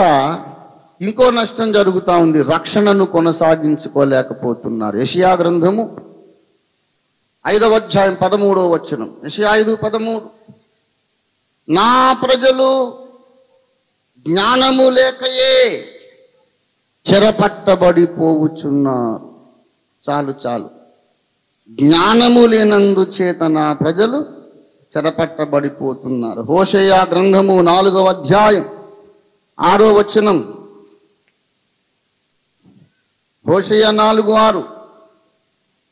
ఇంకో నష్టం జరుగుతూ ఉంది. రక్షణను కొనసాగించుకోలేకపోతున్నారు. యషియా గ్రంథము ఐదవ అధ్యాయం పదమూడవ వచనం. యషియా ఐదు పదమూడు. నా ప్రజలు జ్ఞానము లేకయే చెరపట్టబడిపోవుచున్నారు చాలు చాలు. జ్ఞానము లేనందు చేత నా ప్రజలు చెరపట్టబడిపోతున్నారు. హోషయ గ్రంథము నాలుగవ అధ్యాయం ఆరో వచనం. హోషయ నాలుగు ఆరు.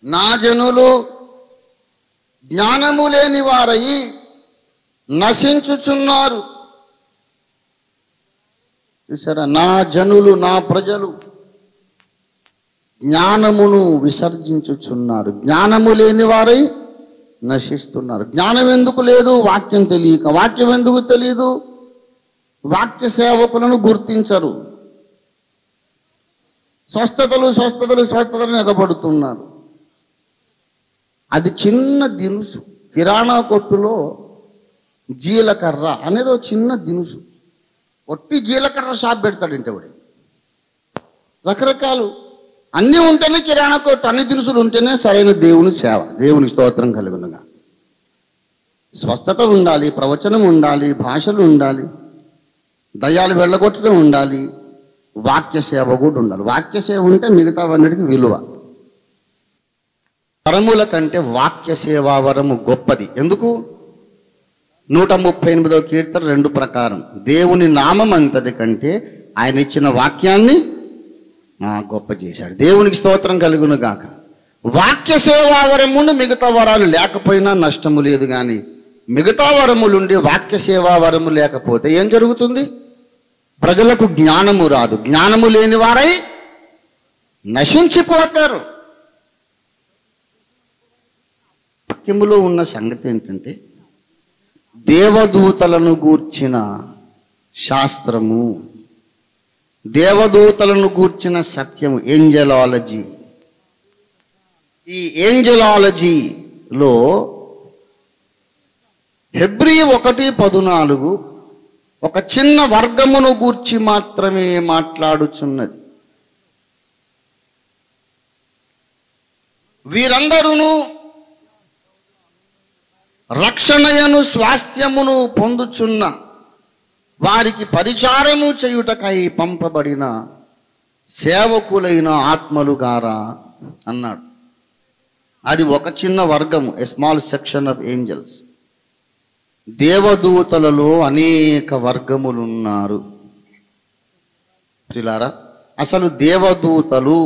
నా జనులు జ్ఞానము లేని వారై నశించుచున్నారు. చూసారా? నా జనులు నా ప్రజలు జ్ఞానమును విసర్జించుచున్నారు. జ్ఞానము లేని వారై నశిస్తున్నారు. జ్ఞానం ఎందుకు లేదు? వాక్యం తెలియక. వాక్యం ఎందుకు తెలియదు వాక్య సేవకులను గుర్తించరు. స్వస్థతలు స్వస్థతలు స్వస్థతలు ఎగబడుతున్నారు. అది చిన్న దినుసు. కిరాణా కొట్టులో జీలకర్ర అనేది ఒక చిన్న దినుసు. ఒట్టి జీలకర్ర షాప్ పెడతాడు వాడు. రకరకాలు. అన్నీ ఉంటేనే కిరాణా కొట్టు అన్ని దినుసులు ఉంటేనే సరైన దేవుని సేవ దేవుని స్తోత్రం కలిగినగా. స్వస్థత ఉండాలి ప్రవచనం ఉండాలి భాషలు ఉండాలి దయ్యాలు వెళ్ళగొట్టడం ఉండాలి వాక్య సేవ కూడా ఉండాలి. వాక్య సేవ ఉంటే మిగతావన్నిటికీ విలువ. వరముల కంటే వాక్య సేవా వరము గొప్పది. ఎందుకు? నూట ముప్పై ఎనిమిదో కీర్తన రెండు ప్రకారం. దేవుని నామం అంతటి కంటే ఆయన ఇచ్చిన వాక్యాన్ని గొప్ప చేశాడు. దేవునికి స్తోత్రం కలుగును గాక. వాక్య సేవా వరమును మిగతా వరాలు లేకపోయినా నష్టము లేదు కానీ మిగతా వరములుండి వాక్య సేవా వరము లేకపోతే ఏం జరుగుతుంది? ప్రజలకు జ్ఞానము రాదు. జ్ఞానము లేని వారై నశించిపోతారు. వాక్యములో ఉన్న సంగతి ఏంటంటే దేవదూతలను గూర్చిన శాస్త్రము దేవదూతలను గూర్చిన సత్యము ఏంజలాలజీ. ఈ ఏంజలాలజీలో హెబ్రి ఒకటి పదునాలుగు ఒక చిన్న వర్గమును గూర్చి మాత్రమే మాట్లాడుచున్నది. వీరందరూ రక్షణయను స్వాస్థ్యమును పొందుచున్న వారికి పరిచారము చేయుటకై పంపబడిన సేవకులైన ఆత్మలుగారా అన్నాడు. అది ఒక చిన్న వర్గము a small section of angels దేవదూతలలో అనేక వర్గములున్నారు. పిల్లారా అసలు దేవదూతలు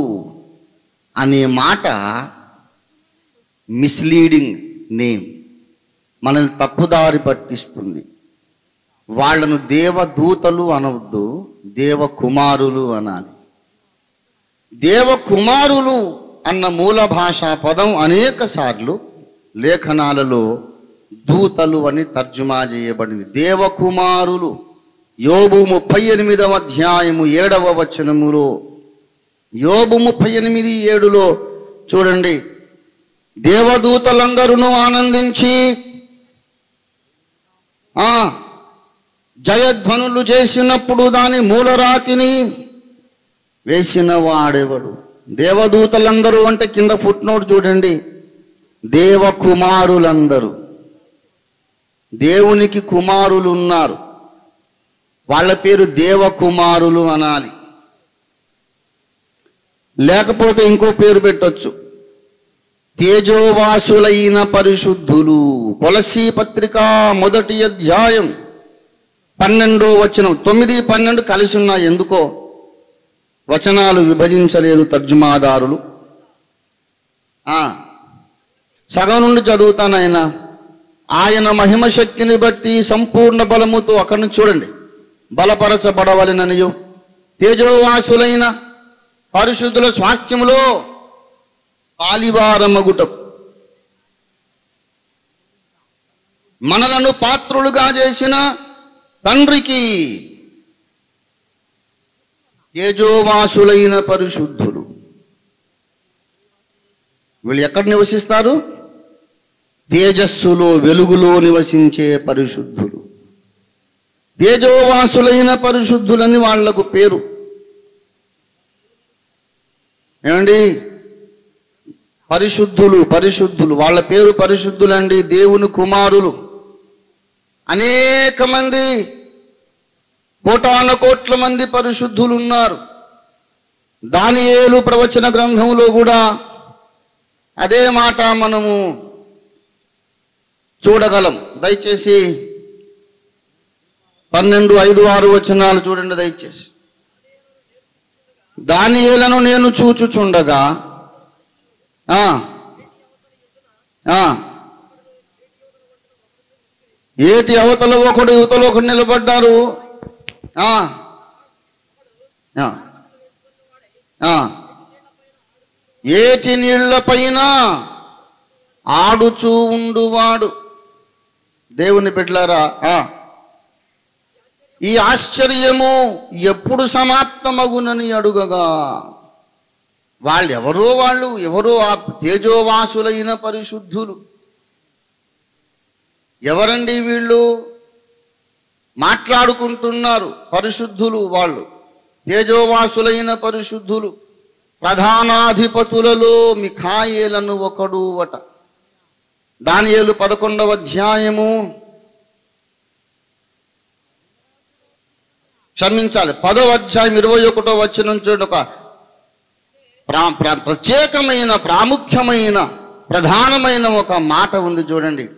అనే మాట మిస్లీడింగ్ నేమ్ మనల్ని తప్పుదారి పట్టిస్తుంది. వాళ్ళను దేవదూతలు అనవద్దు దేవకుమారులు అనాలి. దేవకుమారులు అన్న మూల భాషా పదం అనేక సార్లు లేఖనాలలో దూతలు అని తర్జుమా చేయబడింది. దేవకుమారులు. యోబు ముప్పై ఎనిమిదవ అధ్యాయము ఏడవ వచనములో యోబు ముప్పై ఎనిమిది ఏడులో చూడండి దేవదూతలందరూ ఆనందించి జయధ్వనులు చేసినప్పుడు దాని మూలరాతిని వేసిన వాడెవడు? దేవదూతలందరూ అంటే కింద ఫుట్ నోట్ చూడండి. దేవకుమారులందరూ. దేవునికి కుమారులు ఉన్నారు వాళ్ళ పేరు దేవకుమారులు అనాలి. లేకపోతే ఇంకో పేరు పెట్టొచ్చు. తేజోవాసులైన పరిశుద్ధులు. కొలసీ పత్రిక మొదటి అధ్యాయం పన్నెండో వచనం. తొమ్మిది పన్నెండు కలిసి ఉన్నాయి ఎందుకో వచనాలు విభజించలేదు తర్జుమాదారులు. సగం నుండి చదువుతానైనా ఆయన. ఆయన మహిమ శక్తిని బట్టి సంపూర్ణ బలముతో అక్కడి నుంచి చూడండి. బలపరచబడవలననియు. తేజోవాసులైన పరిశుద్ధుల స్వాస్థ్యములో పాలివారమగుటకు. మనలను పాత్రులుగా చేసిన తండ్రికి తేజోవాసులైన పరిశుద్ధులు. వీళ్ళు ఎక్కడ నివసిస్తారు? తేజస్సులో వెలుగులో నివసించే పరిశుద్ధులు. తేజోవాసులైన పరిశుద్ధులని వాళ్ళకు పేరు. ఏమండి? పరిశుద్ధులు పరిశుద్ధులు. వాళ్ళ పేరు పరిశుద్ధులండి దేవుని కుమారులు. అనేక మంది కోటాన కోట్ల మంది పరిశుద్ధులు ఉన్నారు దానియేలు ప్రవచన గ్రంథంలో కూడా అదే మాట మనము చూడగలం. దయచేసి పన్నెండు ఐదు ఆరు వచనాలు చూడండి దయచేసి. దానియేలను నేను చూచుచుండగా ఏటి అవతల ఒకడు యువతలో ఒకడు నిలబడ్డారు? ఆ. ఆ, ఆ. ఏటి నీళ్ళ పైన ఆడుచూ ఉండువాడు? దేవుని బిడ్డలారా ఆ. ఈ ఆశ్చర్యము ఎప్పుడు సమాప్తమగునని అడుగగా. వాళ్ళు ఎవరో వాళ్ళు ఎవరో ఆ తేజోవాసులైన పరిశుద్ధులు. ఎవరండి వీళ్ళు? మాట్లాడుకుంటున్నారు పరిశుద్ధులు వాళ్ళు. తేజోవాసులైన పరిశుద్ధులు. ప్రధానాధిపతులలో మిఖాయేలను ఒకడు అట. దానియేలు పదకొండవ అధ్యాయము. క్షమించాలి. పదవ అధ్యాయం ఇరవై ఒకటో వచ్చిన చూడండి ఒక ప్రత్యేకమైన ప్రాముఖ్యమైన ప్రధానమైన ఒక మాట ఉంది చూడండి.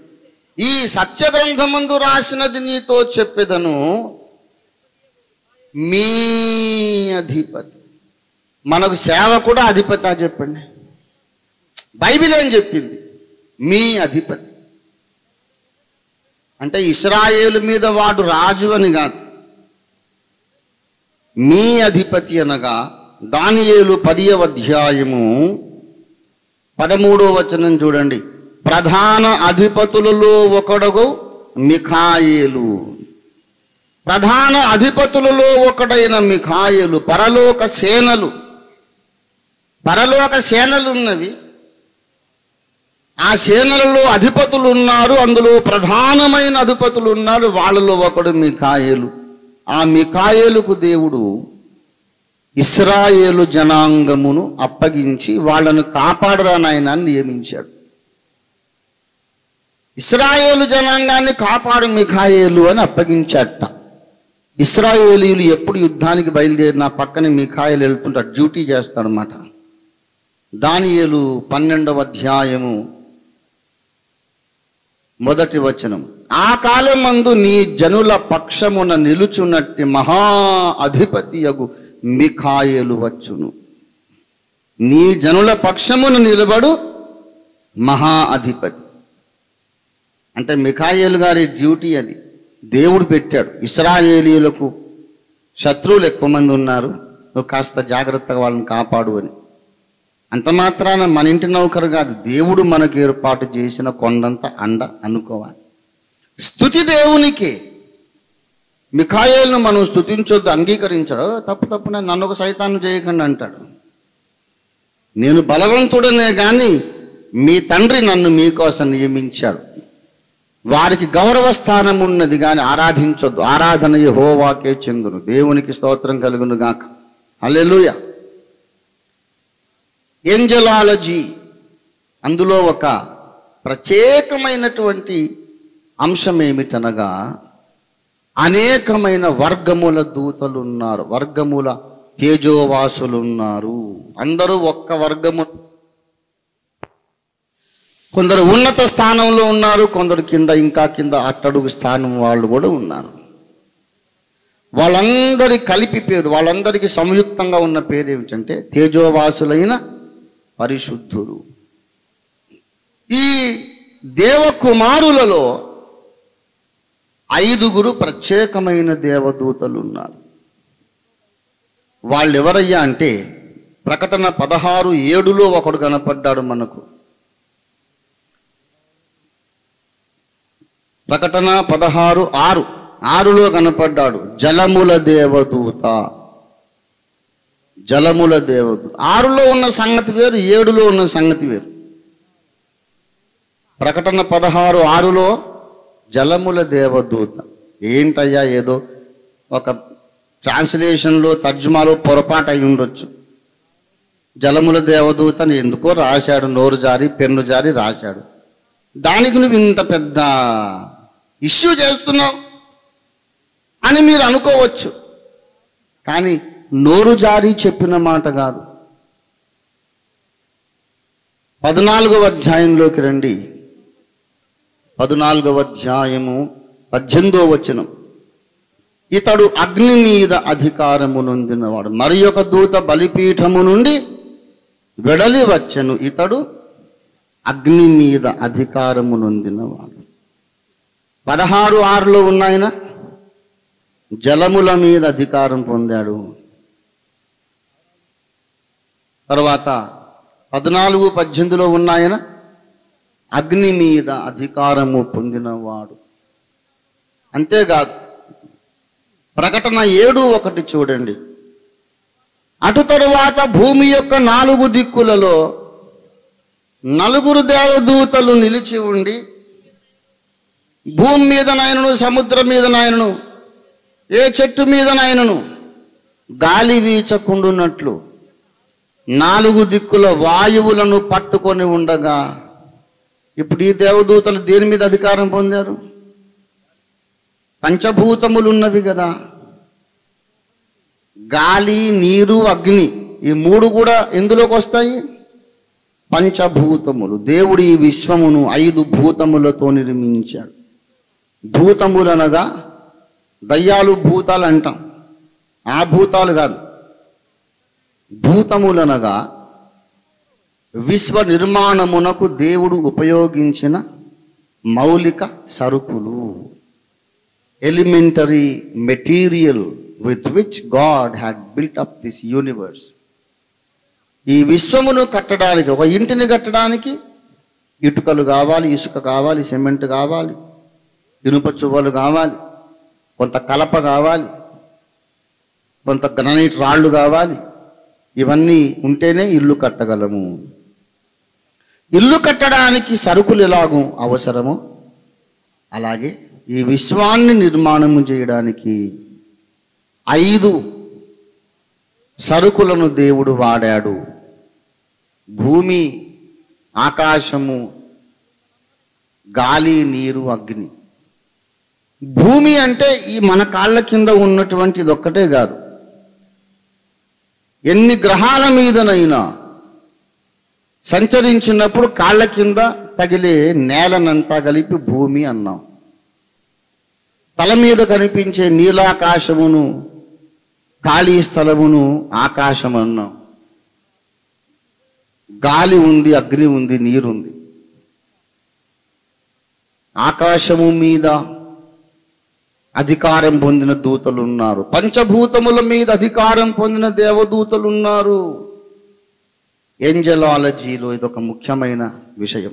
ఈ సత్య గ్రంథమందు రాసినది నీతో చెప్పేదను మీ అధిపతి. మనకు సేవ కూడా అధిపతి చెప్పండి. బైబిల్ ఏం చెప్పింది? మీ అధిపతి. అంటే ఇస్రాయేలు మీద వాడు రాజు అని కాదు. మీ అధిపతి అనగా దానియేలు పదియవ అధ్యాయము పదమూడో వచనం చూడండి. ప్రధాన అధిపతులలో ఒకడగు మిఖాయేలు. ప్రధాన అధిపతులలో ఒకడైన మిఖాయేలు పరలోక సేనలు. పరలోక సేనలు ఉన్నవి. ఆ సేనలలో అధిపతులు ఉన్నారు అందులో ప్రధానమైన అధిపతులు ఉన్నారు వాళ్ళలో ఒకడు మిఖాయేలు. ఆ మిఖాయేలుకు దేవుడు ఇస్రాయేలు జనాంగమును అప్పగించి వాళ్ళను కాపాడరా నాయన నియమించాడు. ఇస్రాయేలు జనాంగాన్ని కాపాడు మిఖాయేలు అని అప్పగించాట ఇస్రాయేలీలు ఎప్పుడు యుద్ధానికి బయలుదేరినా పక్కనే మిఖాయలు వెళ్తుంటాడు డ్యూటీ చేస్తాడనమాట దానియలు పన్నెండవ అధ్యాయము మొదటి వచనం. ఆ కాలమందు నీ జనుల పక్షమున నిలుచున్నట్టి మహా అధిపతి యగు మిఖాయలు వచ్చును. నీ జనుల పక్షమును నిలబడు మహా అధిపతి. అంటే మిఖాయేలు గారి డ్యూటీ అది. దేవుడు పెట్టాడు. ఇస్రాయేలీలకు శత్రువులు ఎక్కువ మంది ఉన్నారు. నువ్వు కాస్త జాగ్రత్తగా వాళ్ళని కాపాడు అని. అంత మాత్రాన మన ఇంటి నౌకరు కాదు. దేవుడు మనకు ఏర్పాటు చేసిన కొండంత అండ అనుకోవాలి. స్థుతి దేవునికి. మిఖాయిల్ను మనం స్థుతించొద్దు అంగీకరించడు. తప్పు తప్పున నన్ను ఒక సైతాన్ని చేయకండి అంటాడు. నేను బలవంతుడనే కానీ మీ తండ్రి నన్ను మీకోసం నియమించాడు. వారికి గౌరవ స్థానం ఉన్నది కానీ ఆరాధించొద్దు. ఆరాధన యహోవాకే చెందును. దేవునికి స్తోత్రం కలుగును గాక. అల్లెలుయ ఏంజలాలజీ అందులో ఒక ప్రత్యేకమైనటువంటి అంశం ఏమిటనగా అనేకమైన వర్గముల దూతలు ఉన్నారు వర్గముల తేజోవాసులు ఉన్నారు అందరూ ఒక్క వర్గము. కొందరు ఉన్నత స్థానంలో ఉన్నారు కొందరు కింద ఇంకా కింద అట్టడుగు స్థానం వాళ్ళు కూడా ఉన్నారు. వాళ్ళందరి కలిపి పేరు వాళ్ళందరికీ సంయుక్తంగా ఉన్న పేరు ఏమిటంటే తేజోవాసులైన పరిశుద్ధులు. ఈ దేవకుమారులలో ఐదుగురు ప్రత్యేకమైన దేవదూతలు ఉన్నారు వాళ్ళు ఎవరయ్యా అంటే ప్రకటన పదహారు ఏడులో ఒకడు కనపడ్డాడు మనకు. ప్రకటన పదహారు ఆరు ఆరులో కనపడ్డాడు. జలముల దేవదూత. జలముల దేవదూత. ఆరులో ఉన్న సంగతి వేరు ఏడులో ఉన్న సంగతి వేరు. ప్రకటన పదహారు ఆరులో జలముల దేవదూత. ఏంటయ్యా ఏదో ఒక ట్రాన్స్లేషన్లో తర్జుమాలో పొరపాటు అయి ఉండొచ్చు. జలముల దేవదూతను ఎందుకో రాశాడు నోరు జారి పెన్ను జారి రాశాడు. దానికి నువ్వు ఇంత పెద్ద ఇష్యూ చేస్తున్నావు అని మీరు అనుకోవచ్చు. కానీ నోరు జారి చెప్పిన మాట కాదు. పద్నాలుగవ అధ్యాయంలోకి రండి. పద్నాలుగవ అధ్యాయము పద్దెనిమిదో వచనం. ఇతడు అగ్ని మీద అధికారము నొందినవాడు. మరి ఒక దూత బలిపీఠము నుండి వెడలి వచ్చెను. ఇతడు అగ్ని మీద అధికారము నొందినవాడు. పదహారు ఆరులో ఉన్నాయన? జలముల మీద అధికారం పొందాడు. తర్వాత పద్నాలుగు పద్దెనిమిదిలో ఉన్నాయన? అగ్ని మీద అధికారము పొందినవాడు. అంతేకాదు ప్రకటన ఏడు ఒకటి చూడండి. అటు తరువాత భూమి యొక్క నాలుగు దిక్కులలో నలుగురు దేవదూతలు నిలిచి ఉండి భూమి మీద నాయనను సముద్రం మీద నాయనను ఏ చెట్టు మీద నాయనను గాలి వీచకుండునట్లు నాలుగు దిక్కుల వాయువులను పట్టుకొని ఉండగా ఇప్పుడు ఈ దేవదూతలు దేని మీద అధికారం పొందారు? పంచభూతములు ఉన్నవి కదా. గాలి నీరు అగ్ని ఈ మూడు కూడా ఎందులోకి వస్తాయి? పంచభూతములు. దేవుడు ఈ విశ్వమును ఐదు భూతములతో నిర్మించాడు. భూతములు అనగా దయ్యాలు భూతాలు అంటాం. ఆ భూతాలు కాదు. భూతములనగా విశ్వ నిర్మాణమునకు దేవుడు ఉపయోగించిన మౌలిక సరుకులు. Elementary material with which God had built up this universe ఈ విశ్వమును కట్టడానికి ఒక ఇంటిని కట్టడానికి ఇటుకలు కావాలి ఇసుక కావాలి సిమెంట్ కావాలి ఇనుప చువ్వలు కావాలి కొంత కలప కావాలి కొంత గ్రనైట్ రాళ్ళు కావాలి ఇవన్నీ ఉంటేనే ఇల్లు కట్టగలము. ఇల్లు కట్టడానికి సరుకులు ఎలాగూ అవసరమో అలాగే ఈ విశ్వాన్ని నిర్మాణము చేయడానికి ఐదు సరుకులను దేవుడు వాడాడు. భూమి ఆకాశము గాలి నీరు అగ్ని. భూమి అంటే ఈ మన కాళ్ళ కింద ఉన్నటువంటిది ఒక్కటే కాదు. ఎన్ని గ్రహాల మీదనైనా సంచరించినప్పుడు కాళ్ళ కింద తగిలే నేలనంతా కలిపి భూమి అన్నాం. తల మీద కనిపించే నీలాకాశమును ఖాళీ స్థలమును ఆకాశం అన్నాం గాలి ఉంది అగ్ని ఉంది నీరుంది. ఆకాశము మీద అధికారం పొందిన దూతలున్నారు. పంచభూతముల మీద అధికారం పొందిన దేవదూతలున్నారు. ఉన్నారు ఏంజలాలజీలో ఇదొక ముఖ్యమైన విషయం.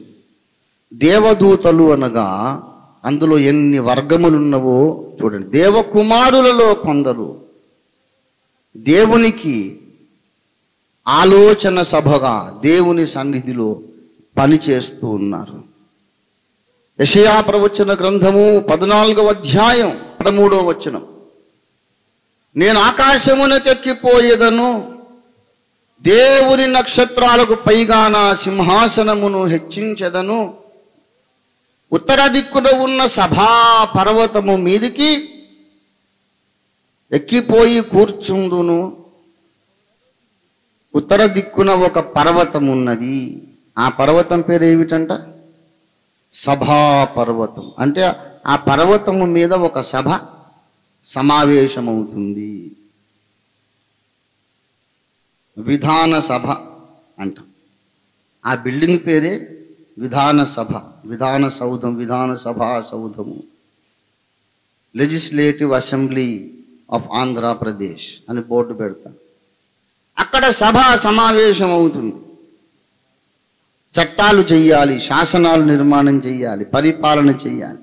దేవదూతలు అనగా అందులో ఎన్ని వర్గములున్నవో చూడండి. దేవకుమారులలో కొందరు దేవునికి ఆలోచన సభగా దేవుని సన్నిధిలో పనిచేస్తూ ఉన్నారు. యషయా ప్రవచన గ్రంథము పద్నాలుగవ అధ్యాయం పదమూడవ వచనం. నేను ఆకాశమునకెక్కిపోయేదను దేవుని నక్షత్రాలకు పైగా నా సింహాసనమును హెచ్చించెదను. ఉత్తర దిక్కున ఉన్న సభా పర్వతము మీదికి ఎక్కిపోయి కూర్చుందును ఉత్తర దిక్కున ఒక పర్వతం ఉన్నది ఆ పర్వతం పేరు ఏమిటంట సభా పర్వతం. అంటే ఆ పర్వతము మీద ఒక సభ సమావేశమవుతుంది. విధాన సభ అంటాం. ఆ బిల్డింగ్ పేరే విధాన సభ విధాన సౌధం విధాన సభా సౌధము లెజిస్లేటివ్ అసెంబ్లీ ఆఫ్ ఆంధ్రప్రదేశ్ అని బోర్డు పెడతాం. అక్కడ సభ సమావేశం అవుతుంది చట్టాలు చెయ్యాలి శాసనాలు నిర్మాణం చెయ్యాలి పరిపాలన చెయ్యాలి.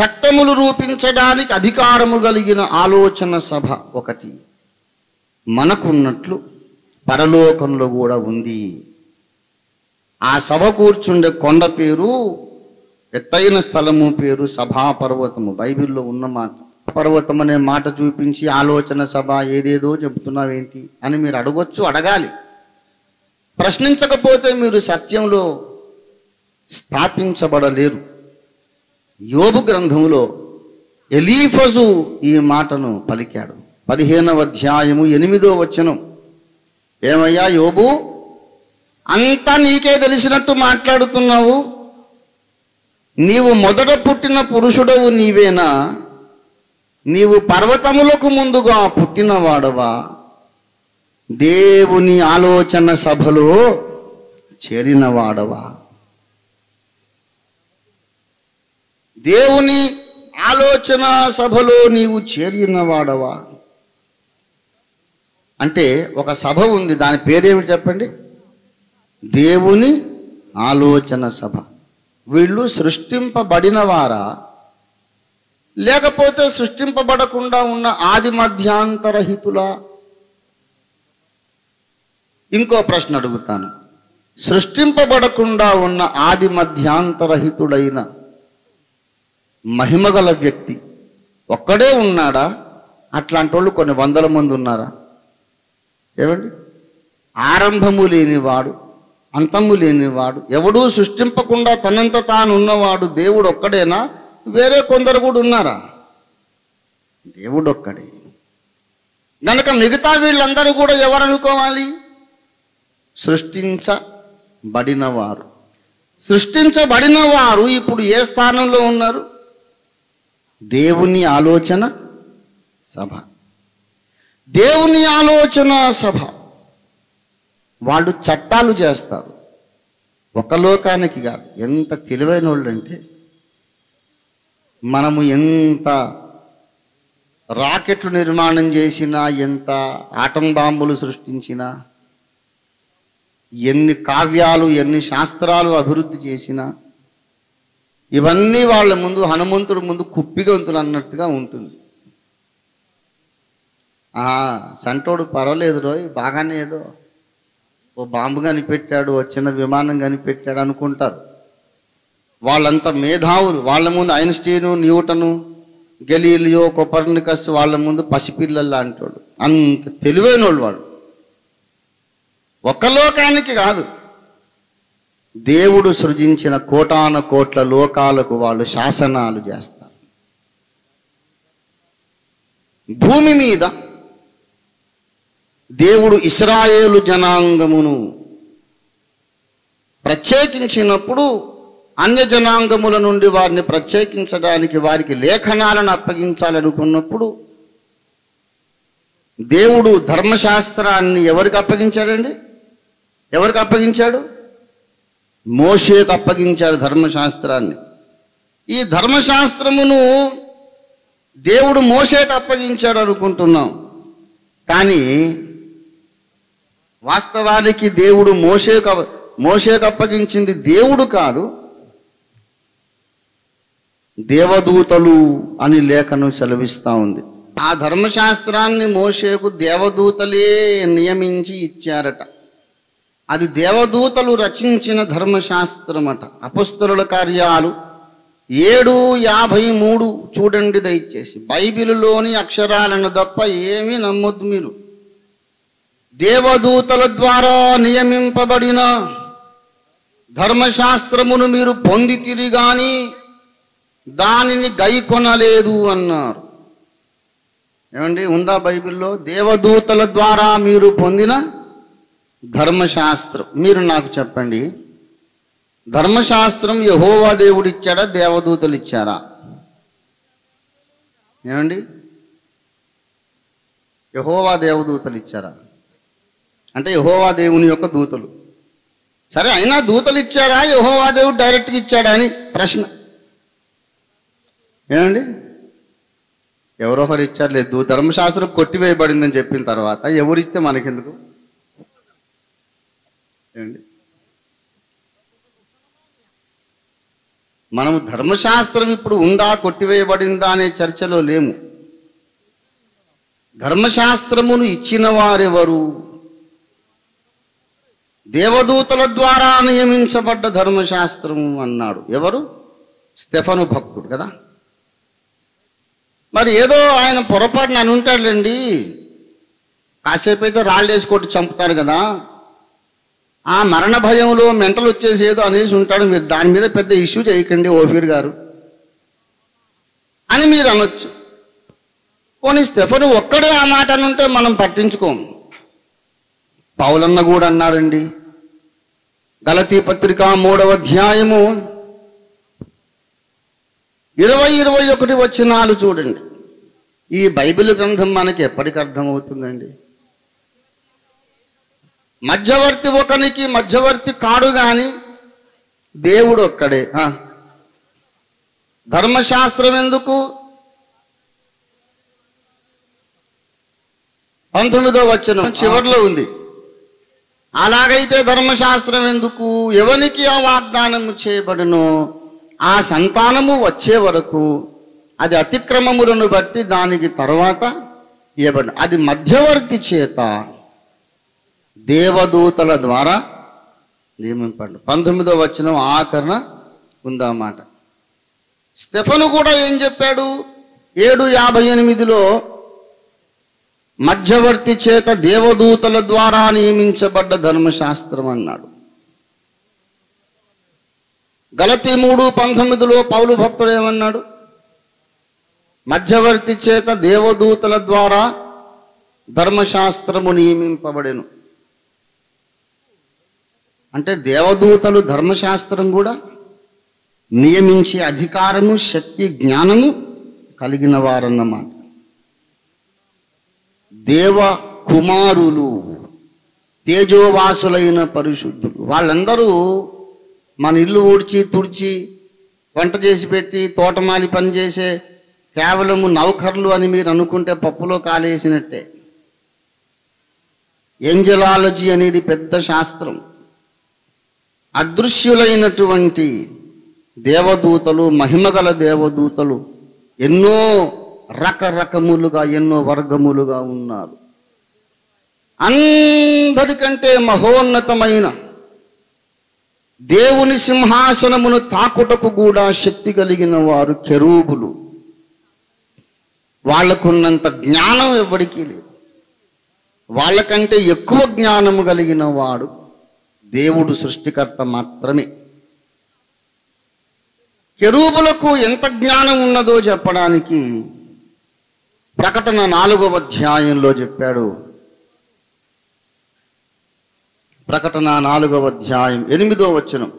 చట్టములు రూపించడానికి అధికారము కలిగిన ఆలోచన సభ ఒకటి. మనకున్నట్లు పరలోకంలో కూడా ఉంది. ఆ సభ కూర్చుండే కొండ పేరు ఎత్తైన స్థలము పేరు సభా పర్వతము బైబిల్లో ఉన్న మాట. పర్వతం అనే మాట చూపించి ఆలోచన సభ ఏదేదో చెబుతున్నావేంటి అని మీరు అడగొచ్చు అడగాలి. ప్రశ్నించకపోతే మీరు సత్యంలో స్థాపించబడలేరు. యోబు గ్రంథంలో ఎలీఫజు ఈ మాటను పలికాడు. పదిహేనవ అధ్యాయము ఎనిమిదో వచనం. ఏమయ్యా యోబు? అంతా నీకే తెలిసినట్టు మాట్లాడుతున్నావు? నీవు మొదట పుట్టిన పురుషుడవు నీవేనా? నీవు పర్వతములకు ముందుగా పుట్టినవాడవా? దేవుని ఆలోచన సభలో చేరినవాడవా? దేవుని ఆలోచన సభలో నీవు చేరినవాడవా? అంటే ఒక సభ ఉంది దాని పేరేమిటి చెప్పండి? దేవుని ఆలోచన సభ. వీళ్ళు సృష్టింపబడిన వారా లేకపోతే సృష్టింపబడకుండా ఉన్న ఆది మధ్యాంతరహితులా ఇంకో ప్రశ్న అడుగుతాను. సృష్టింపబడకుండా ఉన్న ఆది మధ్యాంతరహితుడైన మహిమగల వ్యక్తి ఒక్కడే ఉన్నాడా? అట్లాంటి వాళ్ళు కొన్ని వందల మంది ఉన్నారా? ఏమండి? ఆరంభము లేనివాడు అంతము లేనివాడు ఎవడూ సృష్టింపకుండా తనంత తాను ఉన్నవాడు దేవుడు ఒక్కడేనా వేరే కొందరు కూడా ఉన్నారా? దేవుడు ఒక్కడే గనక మిగతా వీళ్ళందరూ కూడా ఎవరు అనుకోవాలి సృష్టించబడినవారు సృష్టించబడిన వారు ఇప్పుడు ఏ స్థానంలో ఉన్నారు? దేవుని ఆలోచన సభ. దేవుని ఆలోచన సభ. వాళ్ళు చట్టాలు చేస్తారు. ఒక లోకానికి కాదు ఎంత తెలివైన వాళ్ళు అంటే మనము ఎంత రాకెట్లు నిర్మాణం చేసినా ఎంత ఆటం బాంబులు సృష్టించినా ఎన్ని కావ్యాలు ఎన్ని శాస్త్రాలు అభివృద్ధి చేసినా ఇవన్నీ వాళ్ళ ముందు హనుమంతుడి ముందు కుప్పిగంతులు అన్నట్టుగా ఉంటుంది. సంటోడు పర్వాలేదు రోయ్ బాగానే ఏదో ఓ బాంబు కనిపెట్టాడు ఓ చిన్న విమానం కనిపెట్టాడు అనుకుంటారు. వాళ్ళంతా మేధావులు వాళ్ళ ముందు ఐన్స్టీను న్యూటను గెలీలియో కొపర్నికస్ వాళ్ళ ముందు పసిపిల్లల అంటాడు అంత తెలివైన వాళ్ళు వాళ్ళు. ఒక లోకానికి కాదు. దేవుడు సృజించిన కోటాన కోట్ల లోకాలకు వాళ్ళు శాసనాలు చేస్తారు. భూమి మీద దేవుడు ఇస్రాయేలు జనాంగమును ప్రత్యేకించినప్పుడు అన్య జనాంగముల నుండి వారిని ప్రత్యేకించడానికి వారికి లేఖనాలను అప్పగించాలనుకున్నప్పుడు దేవుడు ధర్మశాస్త్రాన్ని ఎవరికి అప్పగించాడండి? ఎవరికి అప్పగించాడు? మోషేకు అప్పగించాడు ధర్మశాస్త్రాన్ని. ఈ ధర్మశాస్త్రమును దేవుడు మోషేకు అప్పగించాడు అనుకుంటున్నాం. కానీ వాస్తవానికి దేవుడు మోషేకు మోసేకు అప్పగించింది దేవుడు కాదు. దేవదూతలు అని లేఖను సెలవిస్తూ ఉంది. ఆ ధర్మశాస్త్రాన్ని మోషేకు దేవదూతలే నియమించి ఇచ్చారట. అది దేవదూతలు రచించిన ధర్మశాస్త్రమట. అపస్తుల కార్యాలు ఏడు యాభై మూడు చూడండి దయచేసి. బైబిలులోని అక్షరాలను తప్ప ఏమీ నమ్మొద్దు మీరు. దేవదూతల ద్వారా నియమింపబడిన ధర్మశాస్త్రమును మీరు పొందితిరి గాని దానిని గైకొనలేదు అన్నారు. ఏమండి ఉందా బైబిల్లో? దేవదూతల ద్వారా మీరు పొందిన ధర్మశాస్త్రం. మీరు నాకు చెప్పండి ధర్మశాస్త్రం యహోవా దేవుడు ఇచ్చాడా దేవదూతలు ఇచ్చారా ఏమండి? యహోవా దేవదూతలు ఇచ్చారా అంటే యహోవా దేవుని యొక్క దూతలు. సరే అయినా దూతలు ఇచ్చాడా? యహోవా దేవుడు డైరెక్ట్గా ఇచ్చాడా అని ప్రశ్న. ఏమండి? ఎవరొకరు ఇచ్చారు లేదు ధర్మశాస్త్రం కొట్టివేయబడిందని చెప్పిన తర్వాత ఎవరు ఇస్తే మనకెందుకు? ఏమండి? మనము ధర్మశాస్త్రం ఇప్పుడు ఉందా కొట్టివేయబడిందా అనే చర్చలో లేము. ధర్మశాస్త్రమును ఇచ్చిన వారెవరు? దేవదూతల ద్వారా నియమించబడ్డ ధర్మశాస్త్రం అన్నాడు. ఎవరు? స్టెఫను భక్తుడు కదా. మరి ఏదో ఆయన పొరపాటున అని ఉంటాడులేండి. కాసేపు అయితే రాళ్ళు వేసుకొట్టి చంపుతారు కదా. ఆ మరణ భయంలో మెంటలు వచ్చేసి ఏదో అనేసి ఉంటాడు. మీరు దాని మీద పెద్ద ఇష్యూ చేయకండి ఓఫీర్ గారు అని మీరు అనొచ్చు. పోనీ స్టెఫను ఒక్కడే ఆ మాట అనుంటే మనం పట్టించుకోము. పౌలన్న కూడా అన్నాడండి. గలతీ పత్రిక మూడవ అధ్యాయము ఇరవై ఇరవై ఒకటి వచ్చినాలు చూడండి. ఈ బైబిల్ గ్రంథం మనకి ఎప్పటికి అర్థమవుతుందండి? మధ్యవర్తి ఒకనికి మధ్యవర్తి కాడు గాని దేవుడు ఒక్కడే. ఆ. ధర్మశాస్త్రం ఎందుకు? పంతొమ్మిదో వచ్చిన చివరిలో ఉంది. అలాగైతే ధర్మశాస్త్రం ఎందుకు? ఎవనికి ఆ వాగ్దానము చేయబడునో ఆ సంతానము వచ్చే వరకు అది అతిక్రమములను బట్టి దానికి తర్వాత ఇవ్వబడి అది మధ్యవర్తి చేత దేవదూతల ద్వారా నియమింపండి పంతొమ్మిదో వచ్చిన ఆకరణ ఉందన్నమాట. స్టెఫను కూడా ఏం చెప్పాడు? ఏడు యాభై ఎనిమిదిలో మధ్యవర్తి చేత దేవదూతల ద్వారా నియమించబడ్డ ధర్మశాస్త్రం అన్నాడు. గలతి మూడు పంతొమ్మిదిలో పౌలు భక్తుడు ఏమన్నాడు? మధ్యవర్తి చేత దేవదూతల ద్వారా ధర్మశాస్త్రము నియమింపబడెను. అంటే దేవదూతలు ధర్మశాస్త్రం కూడా నియమించే అధికారము శక్తి జ్ఞానము కలిగిన వారన్నమాట. దేవ కుమారులు తేజోవాసులైన పరిశుద్ధులు. వాళ్ళందరూ మన ఇల్లు ఊడ్చి తుడిచి వంట చేసి పెట్టి తోటమాలి పని చేసే కేవలము నౌకర్లు అని మీరు అనుకుంటే పప్పులో కాలేసినట్టే. ఏంజలాలజీ అనేది పెద్ద శాస్త్రం. అదృశ్యులైనటువంటి దేవదూతలు మహిమగల దేవదూతలు ఎన్నో రకరకములుగా ఎన్నో వర్గములుగా ఉన్నారు. అందరికంటే మహోన్నతమైన దేవుని సింహాసనమును తాకుటకు కూడా శక్తి కలిగిన వారు కెరూబులు. వాళ్ళకున్నంత జ్ఞానం ఎవరికీ లేదు. వాళ్ళకంటే ఎక్కువ జ్ఞానము కలిగిన వాడు దేవుడు సృష్టికర్త మాత్రమే. కెరూబులకు ఎంత జ్ఞానం ఉన్నదో చెప్పడానికి ప్రకటన నాలుగవ అధ్యాయంలో చెప్పాడు. ప్రకటన నాలుగవ అధ్యాయం ఎనిమిదో వచనం.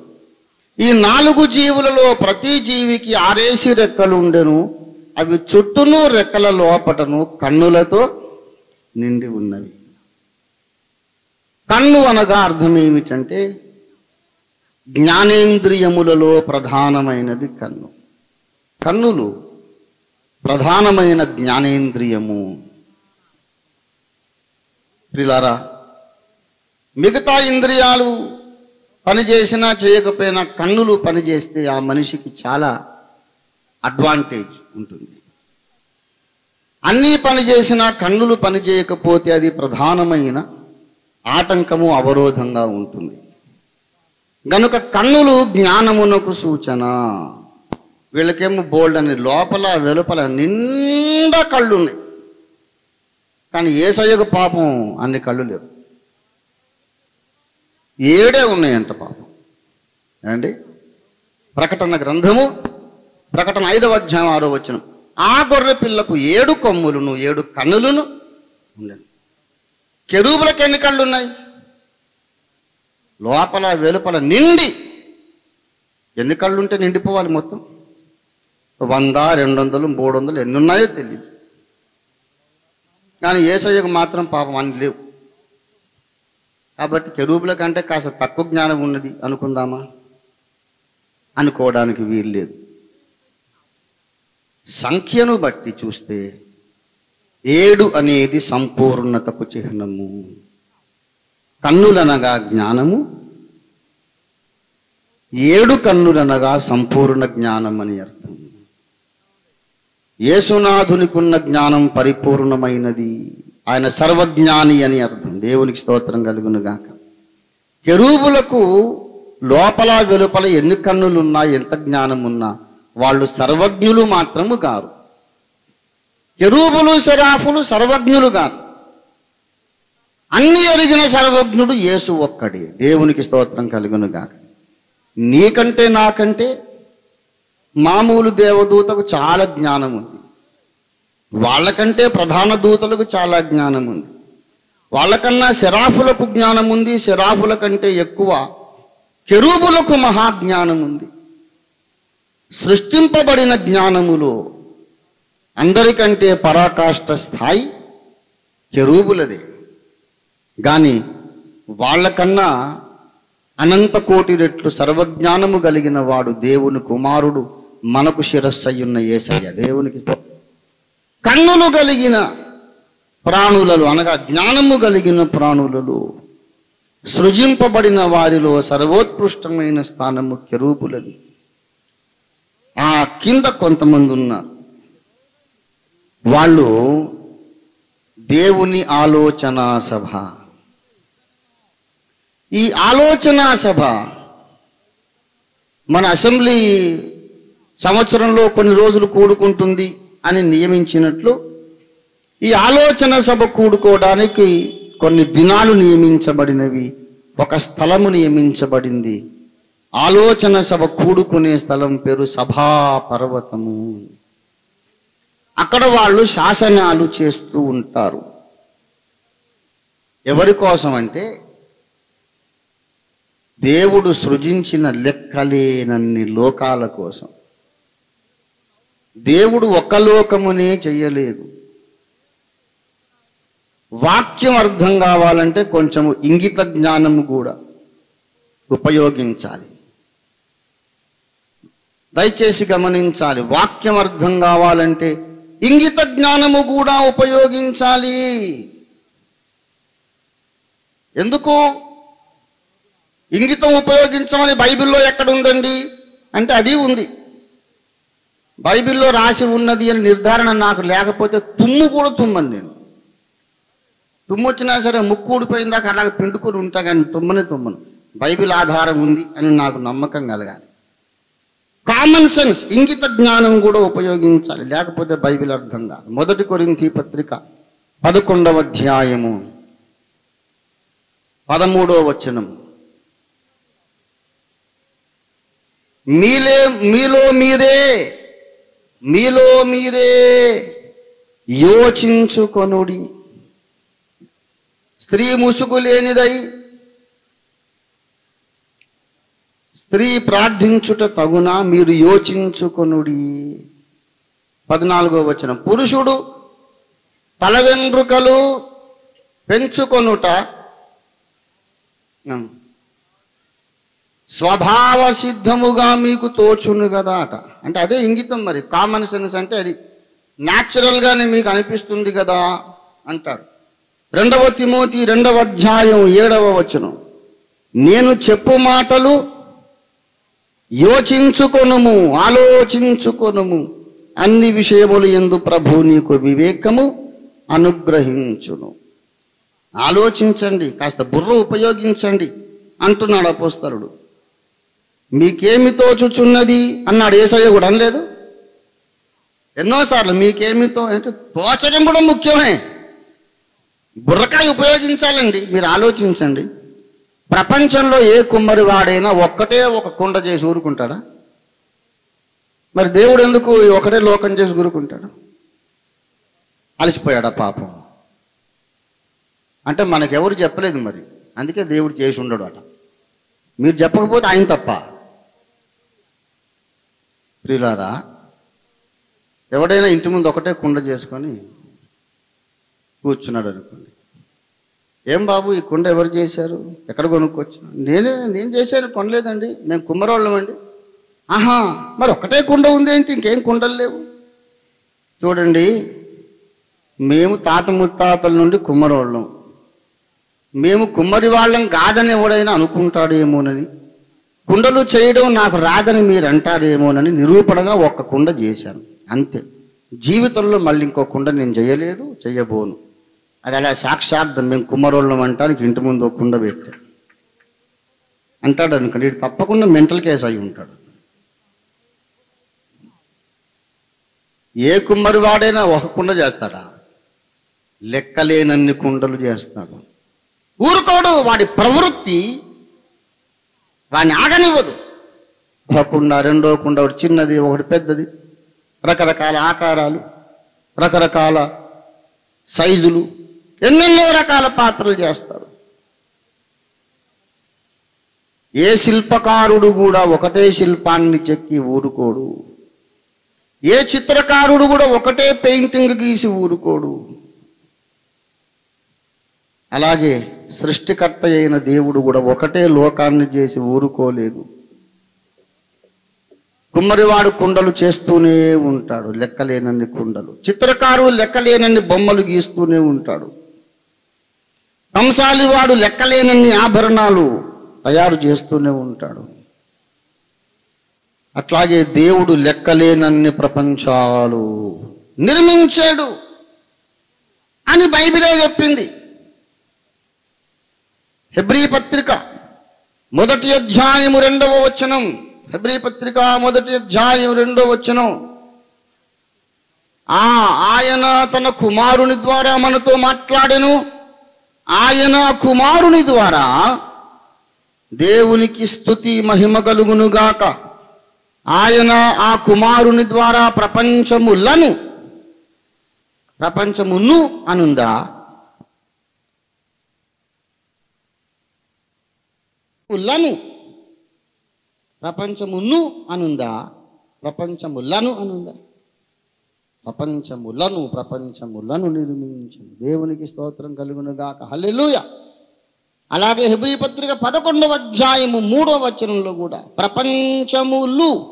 ఈ నాలుగు జీవులలో ప్రతి జీవికి ఆరేసి రెక్కలు ఉండెను. అవి చుట్టూను రెక్కల లోపటను కన్నులతో నిండి ఉన్నవి. కన్ను అనగా అర్థం ఏమిటంటే జ్ఞానేంద్రియములలో ప్రధానమైనది కన్ను. కన్నులు ప్రధానమైన జ్ఞానేంద్రియము. ప్రిలారా మిగతా ఇంద్రియాలు పనిచేసినా చేయకపోయినా కన్నులు పనిచేస్తే ఆ మనిషికి చాలా అడ్వాంటేజ్ ఉంటుంది. అన్నీ పని చేసినా కన్నులు పనిచేయకపోతే అది ప్రధానమైన ఆటంకము అవరోధంగా ఉంటుంది. గనుక కన్నులు జ్ఞానమునకు సూచన. వీళ్ళకేమో బోల్డ్ అని లోపల వెలుపల నిండా కళ్ళు ఉన్నాయి కానీ ఏసయ్యకు పాపం అన్ని కళ్ళు లేవు. ఏడే ఉన్నాయంట పాపం. ఏమండి? ప్రకటన గ్రంథము ప్రకటన ఐదవ అధ్యాయం ఆరో వచ్చిన ఆ గొర్రె పిల్లకు ఏడు కొమ్ములను ఏడు కన్నులను ఉండను. కెరూబులకు ఎన్ని కళ్ళు ఉన్నాయి లోపల వెలుపల నిండి. ఎన్ని కళ్ళు ఉంటే నిండిపోవాలి మొత్తం. వంద రెండు వందలు మూడు వందలు ఎన్ని ఉన్నాయో తెలియదు కానీ ఏసయ్యకు మాత్రం పాపం అన్ని లేవు. కాబట్టి కెరూపుల కంటే కాస్త తక్కువ జ్ఞానం ఉన్నది అనుకుందామా? అనుకోవడానికి వీలు లేదు. సంఖ్యను బట్టి చూస్తే ఏడు అనేది సంపూర్ణతకు చిహ్నము. కన్నులనగా జ్ఞానము ఏడు కన్నులనగా సంపూర్ణ జ్ఞానం అని అర్థం. యేసునాథునికున్న జ్ఞానం పరిపూర్ణమైనది. ఆయన సర్వజ్ఞాని అని అర్థం. దేవునికి స్తోత్రం కలుగునుగాక. కెరూబులకు లోపల వెలుపల ఎన్ని కన్నులున్నా ఎంత జ్ఞానం ఉన్నా వాళ్ళు సర్వజ్ఞులు మాత్రము కారు. కెరూబులు శరాఫులు సర్వజ్ఞులు కాదు అన్ని ఎరిగిన సర్వజ్ఞుడు యేసు ఒక్కడే. దేవునికి స్తోత్రం కలుగునుగాక. నీకంటే నాకంటే మామూలు దేవదూతకు చాలా జ్ఞానం ఉంది. వాళ్ళకంటే ప్రధాన దూతలకు చాలా జ్ఞానం ఉంది. వాళ్ళకన్నా శరాఫులకు జ్ఞానం ఉంది. శరాఫుల కంటే ఎక్కువ కెరూబులకు మహాజ్ఞానం ఉంది. సృష్టింపబడిన జ్ఞానములో అందరికంటే పరాకాష్ట స్థాయి కెరూబులదే. కానీ వాళ్ళకన్నా అనంత కోటి రెట్లు సర్వజ్ఞానము కలిగిన వాడు దేవుని కుమారుడు. మనకు శిరస్సయ్యున్న ఏసయ్య దేవునికి కన్నులు కలిగిన ప్రాణులలో అనగా జ్ఞానము కలిగిన ప్రాణులలో సృజింపబడిన వారిలో సర్వోత్కృష్టమైన స్థానము కెరూపులది ఆ కింద కొంతమంది ఉన్నారు వాళ్ళు దేవుని ఆలోచన సభ. ఈ ఆలోచన సభ మన అసెంబ్లీ సంవత్సరంలో కొన్ని రోజులు కూడుకుంటుంది అని నియమించినట్లు ఈ ఆలోచన సభ కూడుకోవడానికి కొన్ని దినాలు నియమించబడినవి ఒక స్థలము నియమించబడింది. ఆలోచన సభ కూడుకునే స్థలం పేరు సభా పర్వతము అక్కడ వాళ్ళు శాసనాలు చేస్తూ ఉంటారు. ఎవరి కోసం అంటే దేవుడు సృజించిన లెక్కలేనన్ని లోకాల కోసం. దేవుడు ఒక లోకమునే చెయ్యలేదు వాక్యం అర్థం కావాలంటే కొంచెము ఇంగిత జ్ఞానము కూడా ఉపయోగించాలి. దయచేసి గమనించాలి వాక్యం అర్థం కావాలంటే ఇంగిత జ్ఞానము కూడా ఉపయోగించాలి. ఎందుకు? ఇంగితం ఉపయోగించమని బైబిల్లో ఎక్కడ ఉందండి? అంటే అది ఉంది. బైబిల్లో రాసి ఉన్నది అని నిర్ధారణ నాకు లేకపోతే తుమ్ము కూడా తుమ్మను నేను. తుమ్ము వచ్చినా సరే ముక్కు ఊడిపోయిన దాకా అలాగ పిండుకొని ఉంటా కానీ తుమ్మనే తుమ్మను. బైబిల్ ఆధారం ఉంది అని నాకు నమ్మకం కలగాలి. కామన్ సెన్స్ ఇంగిత జ్ఞానం కూడా ఉపయోగించాలి. లేకపోతే బైబిల్ అర్థం కాదు. మొదటి కొరింతి పత్రిక పదకొండవ అధ్యాయము పదమూడవ వచనం. మీలే మీలో మీరే మీలో మీరే యోచించుకొనుడి. స్త్రీ ముసుగు లేనిదై స్త్రీ ప్రార్థించుట తగున మీరు యోచించుకొనుడి. పద్నాలుగో వచనం. పురుషుడు తల వెండ్రుకలు పెంచుకొనుట స్వభావ సిద్ధముగా మీకు తోచును కదా అట అంటే అదే ఇంగితం మరి. కామన్ సెన్స్ అంటే అది న్యాచురల్గానే మీకు అనిపిస్తుంది కదా అంటాడు రెండవ తిమోతి రెండవ అధ్యాయం ఏడవ వచనం. నేను చెప్పు మాటలు యోచించుకొనుము ఆలోచించుకొనుము. అన్ని విషయములు ఎందు ప్రభు నీకు వివేకము అనుగ్రహించును. ఆలోచించండి కాస్త బుర్ర ఉపయోగించండి అంటున్నాడు అపోస్తరుడు మీకేమి తోచుచున్నది? అన్నాడు ఏసయ్య కూడా అనలేదు. ఎన్నోసార్లు మీకేమితో అంటే తోచడం కూడా ముఖ్యమే. బుర్రకాయ ఉపయోగించాలండి. మీరు ఆలోచించండి. ప్రపంచంలో ఏ కుమ్మరి వాడైనా ఒక్కటే ఒక కుండ చేసి ఊరుకుంటాడా? మరి దేవుడు ఎందుకు ఒకటే లోకం చేసి ఊరుకుంటాడు? అలసిపోయాడా పాపం? అంటే మనకెవరు చెప్పలేదు మరి. అందుకే దేవుడు చేసి ఉండడు అట. మీరు చెప్పకపోతే ఆయన తప్ప. ప్రియులారా ఎవడైనా ఇంటి ముందు ఒకటే కుండ చేసుకొని కూర్చున్నాడు అనుకోండి. ఏం బాబు ఈ కుండ ఎవరు చేశారు? ఎక్కడ కొనుక్కొచ్చు నేనే నేను చేశాను కొనలేదండి. మేము కుమ్మరోళ్ళం అండి. ఆహా మరి ఒకటే కుండ ఉంది ఏంటి ఇంకేం కుండలు లేవు? చూడండి మేము తాత ముత్తాతల నుండి కుమ్మరోళ్ళం. మేము కుమ్మరి వాళ్ళం కాదని ఎవడైనా అనుకుంటాడేమోనని కుండలు చేయడం నాకు రాదని మీరు అంటారేమోనని నిరూపణగా ఒక్క కుండ చేశాను. అంతే. జీవితంలో మళ్ళీ ఇంకో కుండ నేను చేయలేదు చెయ్యబోను అది అలా సాక్షార్థం. మేము కుమ్మరోళ్ళం అంటానికి ఇంటి ముందు ఒక కుండ పెట్టా. అంటాడు అనుకోండి తప్పకుండా మెంటల్ కేసు అయి ఉంటాడు. ఏ కుమ్మరి వాడైనా ఒక కుండ చేస్తాడా? లెక్కలేనన్ని కుండలు చేస్తాడు. ఊరుకోడు వాడి ప్రవృత్తి వాడిని ఆగనివ్వదు. ఒకకుండా రెండో కుండా ఒకటి చిన్నది ఒకటి పెద్దది. రకరకాల ఆకారాలు రకరకాల సైజులు ఎన్నెన్నో రకాల పాత్రలు చేస్తారు. ఏ శిల్పకారుడు కూడా ఒకటే శిల్పాన్ని చెక్కి ఊరుకోడు. ఏ చిత్రకారుడు కూడా ఒకటే పెయింటింగ్ గీసి ఊరుకోడు. అలాగే సృష్టికర్త అయిన దేవుడు కూడా ఒకటే లోకాన్ని చేసి ఊరుకోలేదు. కుమ్మరివాడు కుండలు చేస్తూనే ఉంటాడు లెక్కలేనన్ని కుండలు. చిత్రకారుడు లెక్కలేనన్ని బొమ్మలు గీస్తూనే ఉంటాడు. కంసాలివాడు లెక్కలేనన్ని ఆభరణాలు తయారు చేస్తూనే ఉంటాడు. అట్లాగే దేవుడు లెక్కలేనన్ని ప్రపంచాలు నిర్మించాడు అని బైబిలే చెప్పింది. హెబ్రీ పత్రిక మొదటి అధ్యాయము రెండవ వచనం. హెబ్రీ పత్రిక మొదటి అధ్యాయం రెండవ వచనం. ఆ ఆయన తన కుమారుని ద్వారా మనతో మాట్లాడెను. ఆయన కుమారుని ద్వారా దేవునికి స్తుతి మహిమ కలుగునుగాక ఆయన ఆ కుమారుని ద్వారా ప్రపంచములను ప్రపంచమును అనుందా? లను ప్రపంచమును అనుందా? ప్రపంచములను అనుందా? ప్రపంచములను ప్రపంచములను నిర్మించు దేవునికి స్తోత్రం కలుగును గాక. హల్లెలూయా! అలాగే హెబ్రీ పత్రిక పదకొండవ అధ్యాయము మూడవ వచనంలో కూడా ప్రపంచములు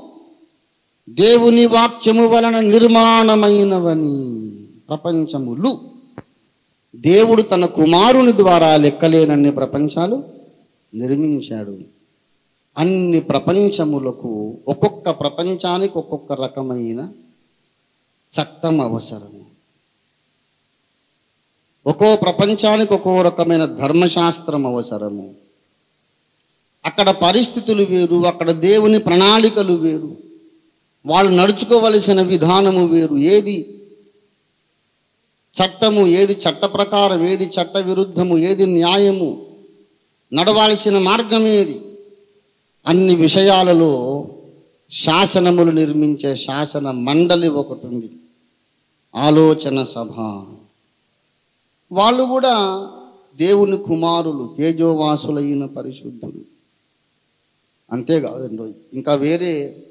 దేవుని వాక్యము వలన నిర్మాణమైనవని. ప్రపంచములు దేవుడు తన కుమారుని ద్వారా లెక్కలేనన్ని ప్రపంచాలు నిర్మించాడు. అన్ని ప్రపంచములకు ఒక్కొక్క ప్రపంచానికి ఒక్కొక్క రకమైన చట్టం అవసరము. ఒక్కో ప్రపంచానికి ఒక్కో రకమైన ధర్మశాస్త్రం అవసరము. అక్కడ పరిస్థితులు వేరు అక్కడ దేవుని ప్రణాళికలు వేరు. వాళ్ళు నడుచుకోవలసిన విధానము వేరు. ఏది చట్టము ఏది చట్ట ప్రకారం ఏది చట్ట విరుద్ధము ఏది న్యాయము నడవాల్సిన మార్గం ఏది అన్ని విషయాలలో శాసనములు నిర్మించే శాసన మండలి ఒకటి ఉంది ఆలోచన సభ. వాళ్ళు కూడా దేవుని కుమారులు తేజోవాసులైన పరిశుద్ధులు. అంతేకాదండి. ఇంకా వేరే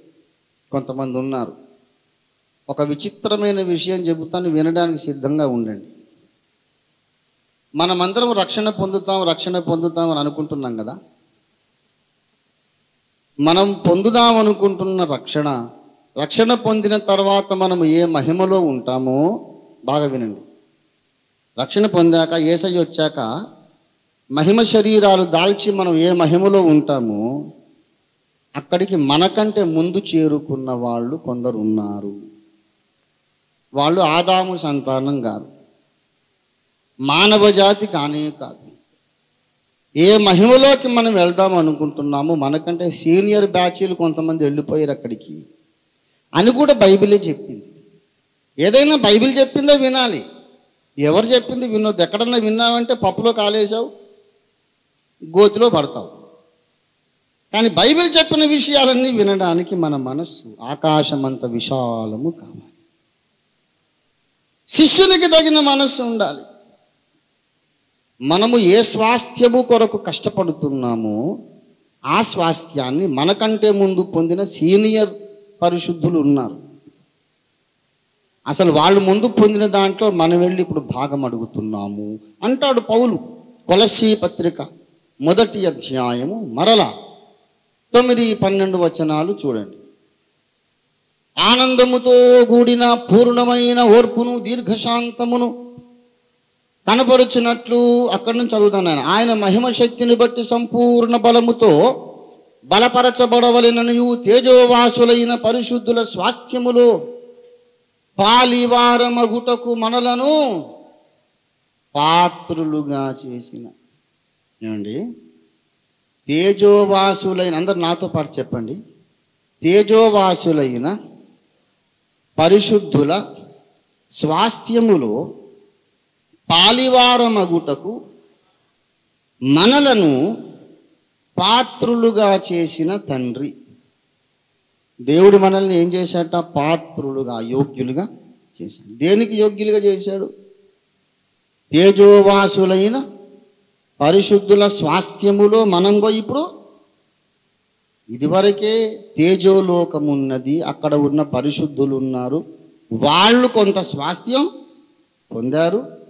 కొంతమంది ఉన్నారు. ఒక విచిత్రమైన విషయం చెబుతాను వినడానికి సిద్ధంగా ఉండండి. మనమందరం రక్షణ పొందుతాం రక్షణ పొందుతాం అని అనుకుంటున్నాం కదా? మనం పొందుదాం అనుకుంటున్న రక్షణ రక్షణ పొందిన తర్వాత మనం ఏ మహిమలో ఉంటామో బాగా వినండి. రక్షణ పొందాక ఏసై వచ్చాక మహిమ శరీరాలు దాల్చి మనం ఏ మహిమలో ఉంటామో అక్కడికి మనకంటే ముందు చేరుకున్న వాళ్ళు కొందరు ఉన్నారు. వాళ్ళు ఆదాము సంతానం కాదు. మానవ జాతి కానే కాదు. ఏ మహిమలోకి మనం వెళ్దాం అనుకుంటున్నాము మనకంటే సీనియర్ బ్యాచీలు కొంతమంది వెళ్ళిపోయారు అక్కడికి అని కూడా బైబిలే చెప్పింది. ఏదైనా బైబిల్ చెప్పిందో వినాలి. ఎవరు చెప్పింది వినొద్దు. ఎక్కడన్నా విన్నావంటే పప్పులో కాలేసావు గోతిలో పడతావు. కానీ బైబిల్ చెప్పిన విషయాలన్నీ వినడానికి మన మనస్సు ఆకాశమంత విశాలము కావాలి. శిష్యునికి తగిన మనస్సు ఉండాలి. మనము ఏ స్వాస్థ్యము కొరకు కష్టపడుతున్నామో ఆ స్వాస్థ్యాన్ని మనకంటే ముందు పొందిన సీనియర్ పరిశుద్ధులు ఉన్నారు. అసలు వాళ్ళు ముందు పొందిన దాంట్లో మనం వెళ్ళి ఇప్పుడు భాగం అడుగుతున్నాము అంటాడు పౌలు. కొలసీ పత్రిక మొదటి అధ్యాయము మరలా తొమ్మిది పన్నెండు వచనాలు చూడండి. ఆనందముతో కూడిన పూర్ణమైన ఓర్పును దీర్ఘశాంతమును కనపరుచినట్లు అక్కడి నుంచి చదువుతున్నాను ఆయన మహిమ శక్తిని బట్టి సంపూర్ణ బలముతో బలపరచబడవలెననియు తేజోవాసులైన పరిశుద్ధుల స్వాస్థ్యములో పాలివారమగుటకు మనలను పాత్రులుగా చేసిన. ఏమండి? తేజోవాసులైన అందరు నాతో పాటు చెప్పండి. తేజోవాసులైన పరిశుద్ధుల స్వాస్థ్యములో పాలివారమగుటకు మనలను పాత్రులుగా చేసిన తండ్రి. దేవుడు మనల్ని ఏం చేశాట పాత్రులుగా యోగ్యులుగా చేశాడు. దేనికి యోగ్యులుగా చేశాడు? తేజోవాసులైన పరిశుద్ధుల స్వాస్థ్యములో మనం పోయి ఇప్పుడు ఇదివరకే తేజోలోకమున్నది అక్కడ ఉన్న పరిశుద్ధులు ఉన్నారు వాళ్ళు కొంత స్వాస్థ్యం పొందారు.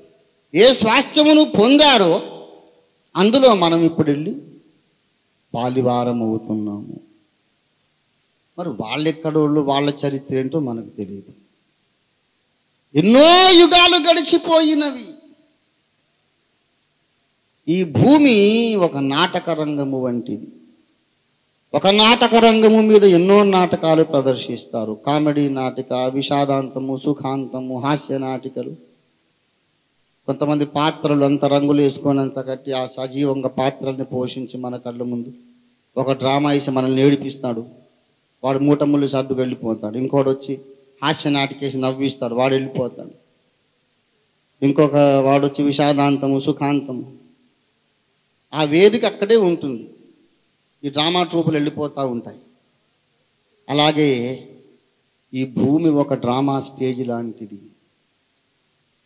ఏ స్వాస్థ్యమును పొందారో అందులో మనం ఇప్పుడు వెళ్ళి పాలివారం అవుతున్నాము. మరి వాళ్ళెక్కడోళ్ళు వాళ్ళ చరిత్ర ఏంటో మనకు తెలియదు. ఎన్నో యుగాలు గడిచిపోయినవి. ఈ భూమి ఒక నాటక రంగము వంటిది. ఒక నాటక రంగము మీద ఎన్నో నాటకాలు ప్రదర్శిస్తారు. కామెడీ నాటిక విషాదాంతము సుఖాంతము హాస్య నాటికలు. కొంతమంది పాత్రలు అంత రంగులు వేసుకొని అంత కట్టి ఆ సజీవంగా పాత్రల్ని పోషించి మన కళ్ళ ముందు ఒక డ్రామా వేసి మనల్ని ఏడిపిస్తాడు. వాడు మూటముళ్ళు సర్దు వెళ్ళిపోతాడు. ఇంకోటి వచ్చి హాస్య నాటికేసి నవ్విస్తాడు. వాడు వెళ్ళిపోతాడు. ఇంకొక వాడు వచ్చి విషాదాంతము సుఖాంతము. ఆ వేదిక అక్కడే ఉంటుంది. ఈ డ్రామా ట్రూపులు వెళ్ళిపోతూ ఉంటాయి. అలాగే ఈ భూమి ఒక డ్రామా స్టేజ్ లాంటిది.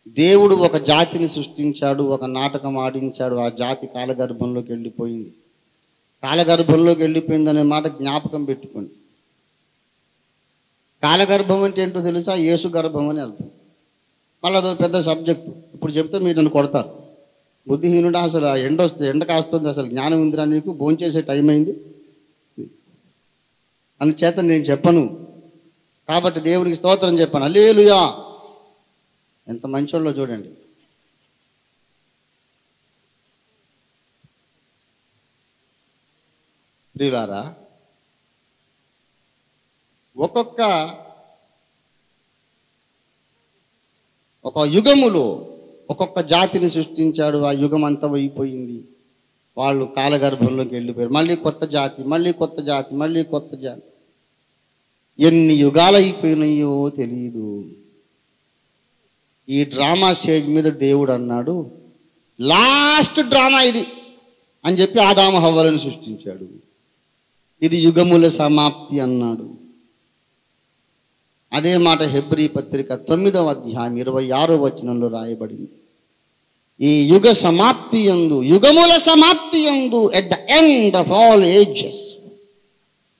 దేవుడు ఒక జాతిని సృష్టించాడు ఒక నాటకం ఆడించాడు ఆ జాతి కాలగర్భంలోకి వెళ్ళిపోయింది. కాలగర్భంలోకి వెళ్ళిపోయిందనే మాట జ్ఞాపకం పెట్టుకోండి. కాలగర్భం అంటే ఏంటో తెలుసా? యేసు గర్భం అని అర్థం. మళ్ళీ అదొక పెద్ద సబ్జెక్టు. ఇప్పుడు చెప్తే మీరు నన్ను కొడతారు. బుద్ధిహీనుడు అసలు ఆ ఎండ వస్తుంది ఎండ కాస్తుంది అసలు జ్ఞానం ఉందిరా నీకు? భోంచేసే టైం అయింది. అందుచేత నేను చెప్పను. కాబట్టి దేవునికి స్తోత్రం చెప్పాను. అల్లేలుయా ఎంత మంచోళ్ళో చూడండి. ప్రియులారా ఒక్కొక్క ఒక యుగములో ఒక్కొక్క జాతిని సృష్టించాడు ఆ యుగం అంతమైపోయింది వాళ్ళు కాలగర్భంలోకి వెళ్ళిపోయారు. మళ్ళీ కొత్త జాతి మళ్ళీ కొత్త జాతి మళ్ళీ కొత్త జాతి. ఎన్ని యుగాలు అయిపోయినాయో తెలియదు ఈ డ్రామా స్టేజ్ మీద దేవుడు అన్నాడు లాస్ట్ డ్రామా ఇది అని చెప్పి ఆదామ హవ్వలను సృష్టించాడు. ఇది యుగముల సమాప్తి అన్నాడు. అదే మాట హెబ్రీ పత్రిక తొమ్మిదవ అధ్యాయం ఇరవై ఆరో వచనంలో రాయబడింది. ఈ యుగ సమాప్తి యందు యుగముల సమాప్తి యందు at the end of all ages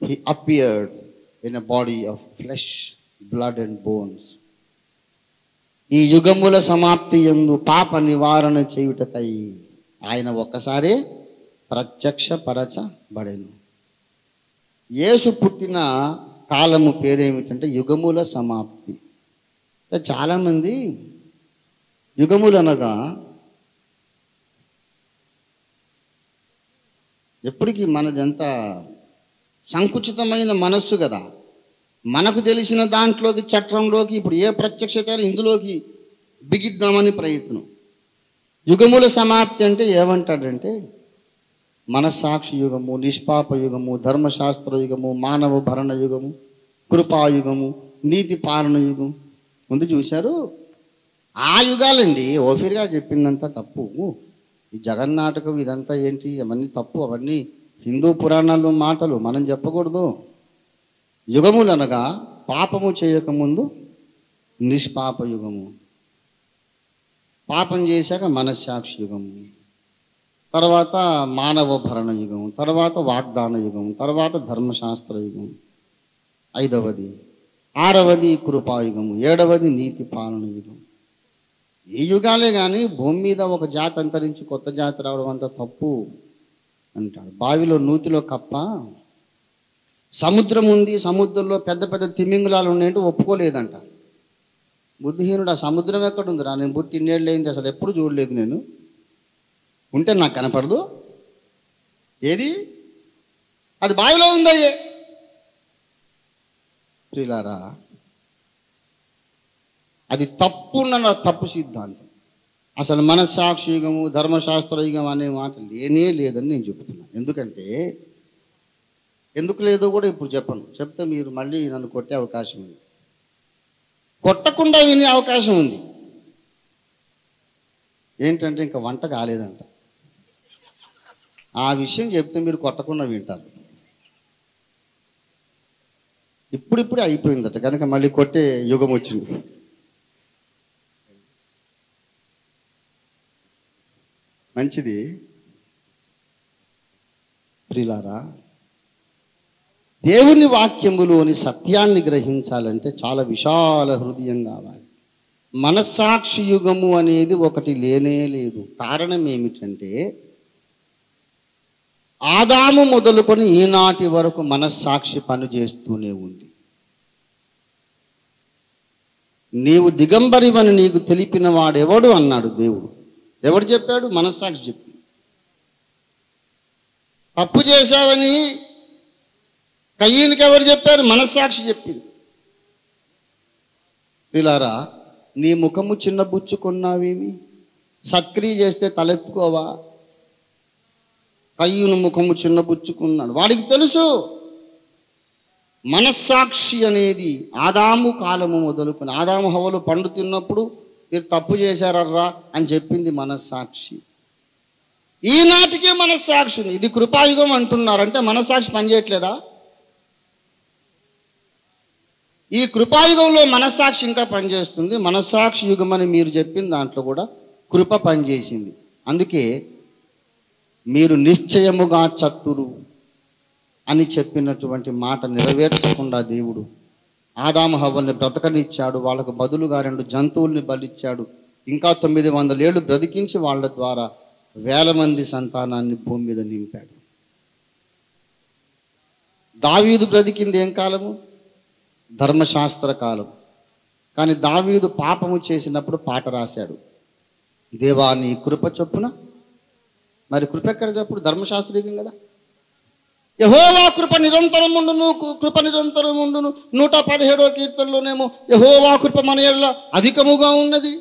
he appeared in a body of flesh blood and bones ఈ యుగముల సమాప్తి ఎందు పాప నివారణ చేయుటకై ఆయన ఒక్కసారి ప్రత్యక్షపరచబడేను యేసు పుట్టిన కాలము పేరేమిటంటే యుగముల సమాప్తి. చాలామంది యుగములు అనగా ఎప్పటికీ మనదంతా సంకుచితమైన మనస్సు కదా. మనకు తెలిసిన దాంట్లోకి చట్రంలోకి ఇప్పుడు ఏ ప్రత్యక్షత ఇందులోకి బిగిద్దామని ప్రయత్నం. యుగముల సమాప్తి అంటే ఏమంటాడంటే మనస్సాక్షి యుగము నిష్పాప యుగము ధర్మశాస్త్ర యుగము మానవ భరణ యుగము కృపాయుగము నీతి పాలన యుగం. ముందు చూశారు? ఆ యుగాలండి ఓఫీర్ చెప్పిందంతా తప్పు. ఈ జగన్నాటకం ఇదంతా ఏంటి? అవన్నీ తప్పు అవన్నీ హిందూ పురాణాలు మాటలు మనం చెప్పకూడదు. యుగములు అనగా పాపము చేయకముందు నిష్పాప యుగము. పాపం చేశాక మనస్సాక్షి యుగము. తర్వాత మానవ భరణ యుగం తర్వాత వాగ్దాన యుగం తర్వాత ధర్మశాస్త్ర యుగం ఐదవది ఆరవది కృపాయుగము ఏడవది నీతి పాలన యుగం ఈ యుగాలే కానీ భూమి మీద ఒక జాతి అంతరించి కొత్త జాతి రావడం అంత తప్పు అంటాడు. బావిలో నూతిలో కప్ప సముద్రం ఉంది సముద్రంలో పెద్ద పెద్ద తిమింగులాలు ఉన్నాయంటే ఒప్పుకోలేదంట. బుద్ధిహీనుడు ఆ సముద్రం ఎక్కడుందిరా? నేను పుట్టి ఇన్నేళ్ళు అయింది అసలు ఎప్పుడు చూడలేదు నేను. ఉంటే నాకు కనపడదు. ఏది? అది బావిలో ఉందయ్యే. ప్రిలారా అది తప్పు ఉన్న తప్పు సిద్ధాంతం. అసలు మనస్సాక్షి యుగము ధర్మశాస్త్ర యుగం అనే మాట లేనే లేదని నేను చెబుతున్నాను. ఎందుకంటే ఎందుకు లేదో కూడా ఇప్పుడు చెప్పను. చెప్తే మీరు మళ్ళీ నన్ను కొట్టే అవకాశం ఉంది. కొట్టకుండా వినే అవకాశం ఉంది. ఏంటంటే ఇంకా వంట కాలేదంట. ఆ విషయం చెప్తే మీరు కొట్టకుండా వింటారు. ఇప్పుడిప్పుడే అయిపోయిందట. కనుక మళ్ళీ కొట్టే యుగం వచ్చింది. మంచిది. ప్రిలారా దేవుని వాక్యములోని సత్యాన్ని గ్రహించాలంటే చాలా విశాల హృదయం కావాలి. మనస్సాక్షి యుగము అనేది ఒకటి లేనే లేదు. కారణం ఏమిటంటే ఆదాము మొదలుకొని ఈనాటి వరకు మనస్సాక్షి పని చేస్తూనే ఉంది. నీవు దిగంబరివని నీకు తెలిపిన వాడెవడు అన్నాడు దేవుడు. ఎవడు చెప్పాడు? మనస్సాక్షి చెప్పి. తప్పు చేశావని కయ్యనికి ఎవరు చెప్పారు? మనస్సాక్షి చెప్పింది. పిలారా నీ ముఖము చిన్నబుచ్చుకున్నావేమి సక్రియ చేస్తే తలెత్తుకోవా? కయ్యూను ముఖము చిన్నబుచ్చుకున్నాడు వాడికి తెలుసు మనస్సాక్షి అనేది ఆదాము కాలము మొదలుకుని ఆదాము హవలు పండు తిన్నప్పుడు మీరు తప్పు చేశారర్రా అని చెప్పింది మనస్సాక్షి. ఈనాటికే మనస్సాక్షి ఇది కృపాయుగం అంటున్నారు. అంటే మనస్సాక్షి పనిచేయట్లేదా? ఈ కృపాయుగంలో మనస్సాక్షి ఇంకా పనిచేస్తుంది. మనస్సాక్షి యుగం అని మీరు చెప్పిన దాంట్లో కూడా కృప పనిచేసింది. అందుకే మీరు నిశ్చయముగా చత్తురు అని చెప్పినటువంటి మాట నెరవేర్చకుండా దేవుడు ఆదాము హవ్వల్ని బ్రతకనిచ్చాడు. వాళ్ళకు బదులుగా రెండు జంతువుల్ని బలిచ్చాడు. ఇంకా తొమ్మిది వందలేళ్ళు బ్రతికించి వాళ్ళ ద్వారా వేల మంది సంతానాన్ని భూమి మీద నింపాడు. దావీదు బ్రతికింది ఏం కాలము? ధర్మశాస్త్ర కాలం కానీ దావీదు పాపము చేసినప్పుడు పాట రాశాడు. దేవా నీ కృప చొప్పున. మరి కృప ఎక్కడప్పుడు ధర్మశాస్త్రీయం కదా. యహోవా కృప నిరంతరం ఉండును కృప నిరంతరం ఉండును. నూట పదిహేడో కీర్తనలోనేమో యహోవా కృప మన ఎడల అధికముగా ఉన్నది.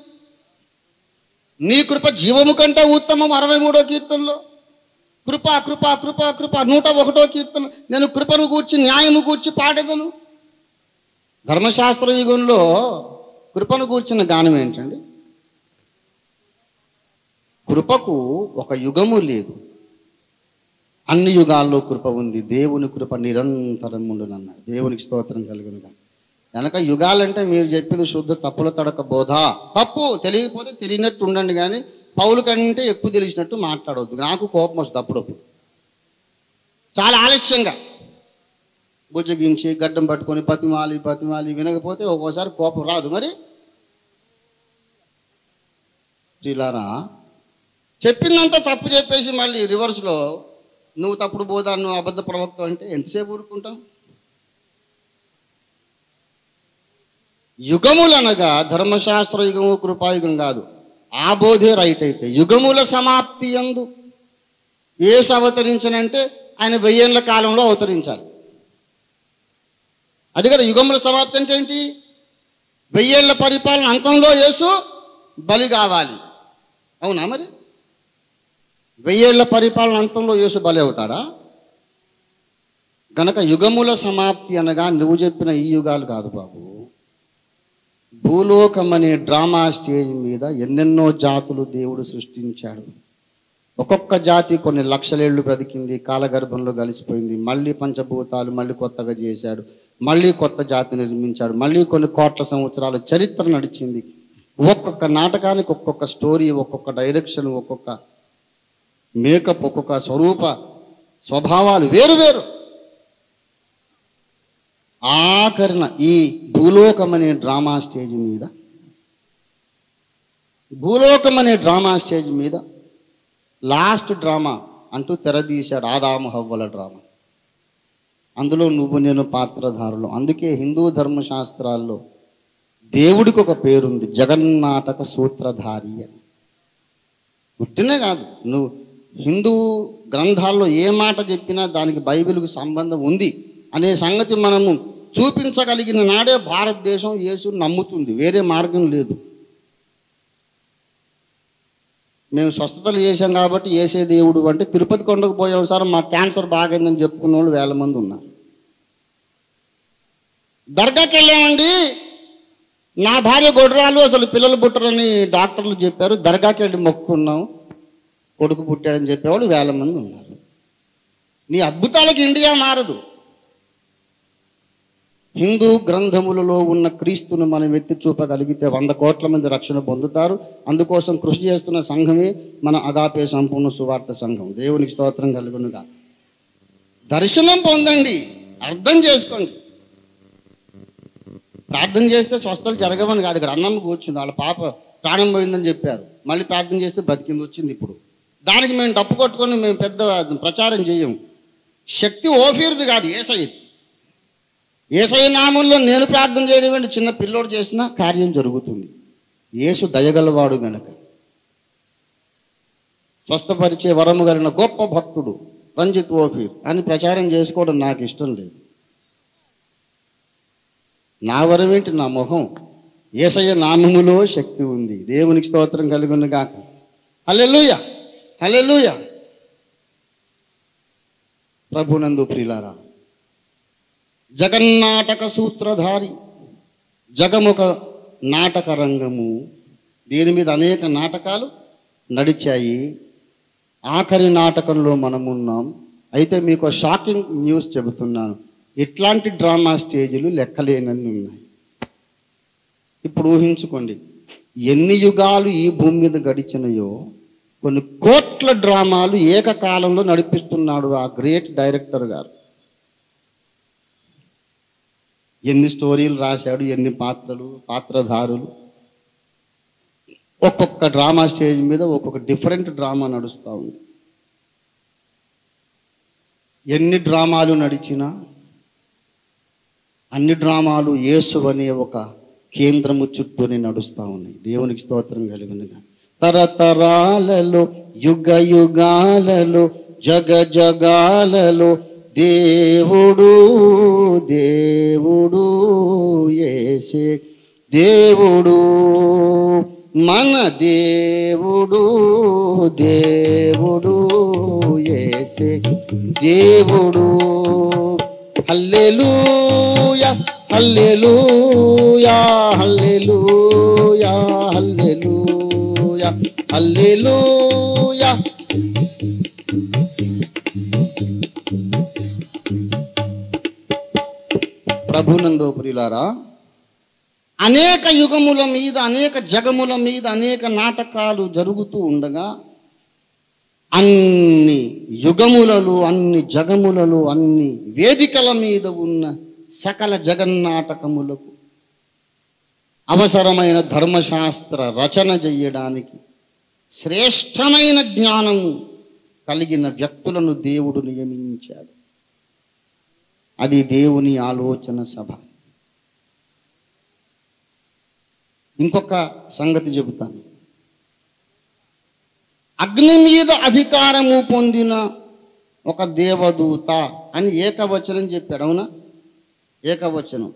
నీ కృప జీవము కంటే ఉత్తమం అరవై మూడో కీర్తనలో. కృప కృప కృప కృప నూట ఒకటో కీర్తన. నేను కృపను కూర్చి న్యాయము కూర్చి పాడేదను. ధర్మశాస్త్ర యుగంలో కృపను కూర్చిన గానం ఏంటండి? కృపకు ఒక యుగము లేదు. అన్ని యుగాల్లో కృప ఉంది. దేవుని కృప నిరంతరం ఉండునన్నాడు. దేవునికి స్తోత్రం కలుగునుగా కనుక యుగాలంటే మీరు చెప్పింది శుద్ధ తప్పుల తడక బోధ. తప్పు తెలియకపోతే తెలియనట్టు ఉండండి కానీ పౌలు కంటే ఎక్కువ తెలిసినట్టు మాట్లాడవద్దు నాకు కోపం వస్తుంది అప్పుడప్పుడు. చాలా ఆలస్యంగా. బుజ్జగించి గడ్డం పట్టుకొని పతిమాలి పతిమాలి వినకపోతే ఒక్కోసారి కోపం రాదు. మరి ప్రియులారా చెప్పిందంతా తప్పు చెప్పేసి మళ్ళీ రివర్స్లో నువ్వు తప్పుడు బోధా నువ్వు అబద్ధ ప్రవక్త అంటే ఎంతసేపు ఊరుకుంటాం? యుగములనగా ధర్మశాస్త్ర యుగము కృపాయుగం కాదు. ఆ బోధే రైట్ అయితే. యుగముల సమాప్తి ఎందు? ఏసు అవతరించనంటే ఆయన వెయ్యేళ్ళ కాలంలో అవతరించాలి. అది కదా యుగముల సమాప్తి అంటే ఏంటి? వెయ్యేళ్ళ పరిపాలన అంతంలో యేసు బలి కావాలి. అవునా మరి? వెయ్యేళ్ళ పరిపాలన అంతంలో యేసు బలి అవుతాడా? గనక యుగముల సమాప్తి అనగా నువ్వు చెప్పిన ఈ యుగాలు కాదు బాబు. భూలోకం అనే డ్రామా స్టేజ్ మీద ఎన్నెన్నో జాతులు దేవుడు సృష్టించాడు. ఒక్కొక్క జాతి కొన్ని లక్షలేళ్ళు బ్రతికింది కాలగర్భంలో కలిసిపోయింది మళ్ళీ పంచభూతాలు మళ్ళీ కొత్తగా చేశాడు. మళ్ళీ కొత్త జాతి నిర్మించాడు. మళ్ళీ కొన్ని కోట్ల సంవత్సరాల చరిత్ర నడిచింది. ఒక్కొక్క నాటకానికి ఒక్కొక్క స్టోరీ ఒక్కొక్క డైరెక్షన్ ఒక్కొక్క మేకప్ ఒక్కొక్క స్వరూప స్వభావాలు వేరు వేరు. ఆఖరిన ఈ భూలోకం అనే డ్రామా స్టేజ్ మీద భూలోకం అనే డ్రామా స్టేజ్ మీద లాస్ట్ డ్రామా అంటూ తెరదీశాడు ఆదాము హవ్వల డ్రామా. అందులో నువ్వు నేను పాత్రధారులు. అందుకే హిందూ ధర్మశాస్త్రాల్లో దేవుడికి ఒక పేరుంది జగన్నాటక సూత్రధారి అని. పుట్టినే కాదు నువ్వు హిందూ గ్రంథాల్లో ఏ మాట చెప్పినా దానికి బైబిల్కు సంబంధం ఉంది అనే సంగతి మనము చూపించగలిగిన నాడే భారతదేశం యేసు నమ్ముతుంది వేరే మార్గం లేదు. మేము స్వస్థతలు చేశాం కాబట్టి ఏసే దేవుడు అంటే తిరుపతి కొండకు పోయాం సార్ మా క్యాన్సర్ బాగైందని చెప్పుకున్న వాళ్ళు వేల మంది ఉన్నారు. దర్గాకి వెళ్ళామండి. నా భార్య గొడ్రాలు అసలు పిల్లలు పుట్టరని డాక్టర్లు చెప్పారు. దర్గాకి వెళ్ళి మొక్కుకున్నాం. కొడుకు పుట్టాడని చెప్పేవాళ్ళు వేల మంది ఉన్నారు. నీ అద్భుతాలకు ఇండియా మారదు. హిందూ గ్రంథములలో ఉన్న క్రీస్తును మనం ఎత్తి చూపగలిగితే వంద కోట్ల మంది రక్షణ పొందుతారు. అందుకోసం కృషి చేస్తున్న సంఘమే మన అగాపే సంపూర్ణ సువార్త సంఘం. దేవునికి స్తోత్రం కలుగునుగా. దర్శనం పొందండి. అర్థం చేసుకోండి. ప్రార్థన చేస్తే స్వస్థలు జరగవని కాదు ఇక్కడ అన్నం కూర్చుంది వాళ్ళ పాప ప్రాణం పోయిందని చెప్పారు. మళ్ళీ ప్రార్థన చేస్తే బతికింది వచ్చింది ఇప్పుడు. దానికి మేము డప్పు కొట్టుకొని మేము పెద్ద ప్రచారం చేయము శక్తి ఓఫీరుది కాదు ఏసై ఏసై నామంలో నేను ప్రార్థన చేయడం ఏంటి? చిన్న పిల్లోడు చేసినా కార్యం జరుగుతుంది. యేసు దయగలవాడు గనక. స్వస్థపరిచే వరము కలిగిన గొప్ప భక్తుడు రంజిత్ ఓఫీర్. అని ప్రచారం చేసుకోవడం నాకు ఇష్టం లేదు. నా వరమేంటి నా మొహం. ఏసయ్య నామములో శక్తి ఉంది. దేవునికి స్తోత్రం కలుగును గాక. హలెలుయ హలెలుయ ప్రభునందు ప్రిలారా జగన్నాటక సూత్రధారి జగముక నాటక రంగము దీని మీద అనేక నాటకాలు నడిచాయి. ఆఖరి నాటకంలో మనం ఉన్నాం అయితే మీకు షాకింగ్ న్యూస్ చెబుతున్నాను. ఇట్లాంటి డ్రామా స్టేజీలు లెక్కలేనన్ని ఉన్నాయి. ఇప్పుడు ఊహించుకోండి ఎన్ని యుగాలు ఈ భూమి మీద గడిచినాయో కొన్ని కోట్ల డ్రామాలు ఏకకాలంలో నడిపిస్తున్నాడు ఆ గ్రేట్ డైరెక్టర్ గారు. ఎన్ని స్టోరీలు రాశాడు ఎన్ని పాత్రలు పాత్రధారులు. ఒక్కొక్క డ్రామా స్టేజ్ మీద ఒక్కొక్క డిఫరెంట్ డ్రామా నడుస్తూ ఉంది. ఎన్ని డ్రామాలు నడిచినా అన్ని డ్రామాలు యేసు అనే ఒక కేంద్రము చుట్టూనే నడుస్తూ ఉన్నాయి. దేవునికి స్తోత్రం కలిగినగా. తరతరాలలో యుగ యుగాలలో జగ జగాలలో దేవుడు దేవుడు ఏసే దేవుడు మన దేవుడు దేవుడు ఏసే దేవుడు హల్లెలూయా హల్లెలూయా హల్లెలూయా హల్లెలూయా. హల్లెలూయా ప్రభునందోపురిలారా అనేక యుగముల మీద అనేక జగముల మీద అనేక నాటకాలు జరుగుతూ ఉండగా అన్ని యుగములలో అన్ని జగములలో అన్ని వేదికల మీద ఉన్న సకల జగన్నాటకములకు అవసరమైన ధర్మశాస్త్ర రచన చేయడానికి శ్రేష్టమైన జ్ఞానము కలిగిన వ్యక్తులను దేవుడు నియమించాడు. అది దేవుని ఆలోచన సభ. ఇంకొక సంగతి చెబుతాను. అగ్ని మీద అధికారము పొందిన ఒక దేవదూత అని ఏకవచనం చెప్పాడు అవునా? ఏకవచనం.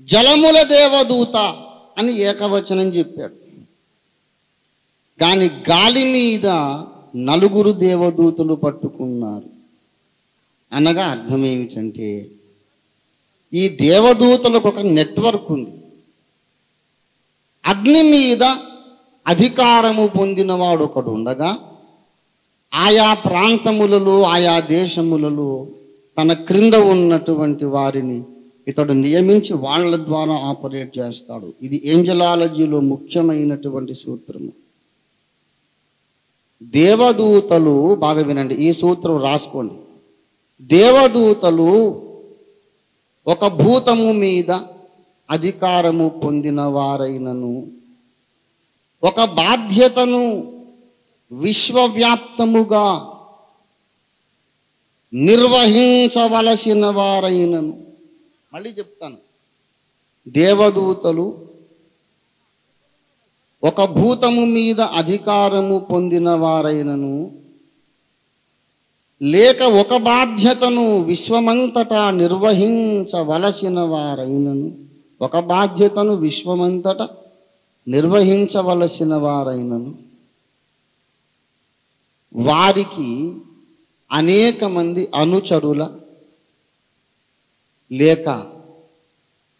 జలముల దేవదూత అని ఏకవచనం చెప్పాడు. కానీ గాలి మీద నలుగురు దేవదూతలు పట్టుకున్నారు. అనగా అర్థం ఏమిటంటే ఈ దేవదూతలకు ఒక నెట్వర్క్ ఉంది. అగ్ని మీద అధికారము పొందినవాడు ఒకడు ఉండగా ఆయా ప్రాంతములలో ఆయా దేశములలో తన క్రింద ఉన్నటువంటి వారిని ఇతడు నియమించి వాళ్ళ ద్వారా ఆపరేట్ చేస్తాడు. ఇది ఏంజలాలజీలో ముఖ్యమైనటువంటి సూత్రము. దేవదూతలు బాగా వినండి ఈ సూత్రం రాసుకోండి. దేవదూతలు ఒక భూతము మీద అధికారము పొందిన వారైనను ఒక బాధ్యతను విశ్వవ్యాప్తముగా నిర్వహించవలసిన వారైనను. మళ్ళీ చెప్తాను. దేవదూతలు ఒక భూతము మీద అధికారము పొందిన వారైనను లేక ఒక బాధ్యతను విశ్వమంతటా నిర్వహించవలసిన వారైనను ఒక బాధ్యతను విశ్వమంతట నిర్వహించవలసిన వారైనను వారికి అనేక మంది అనుచరుల లేక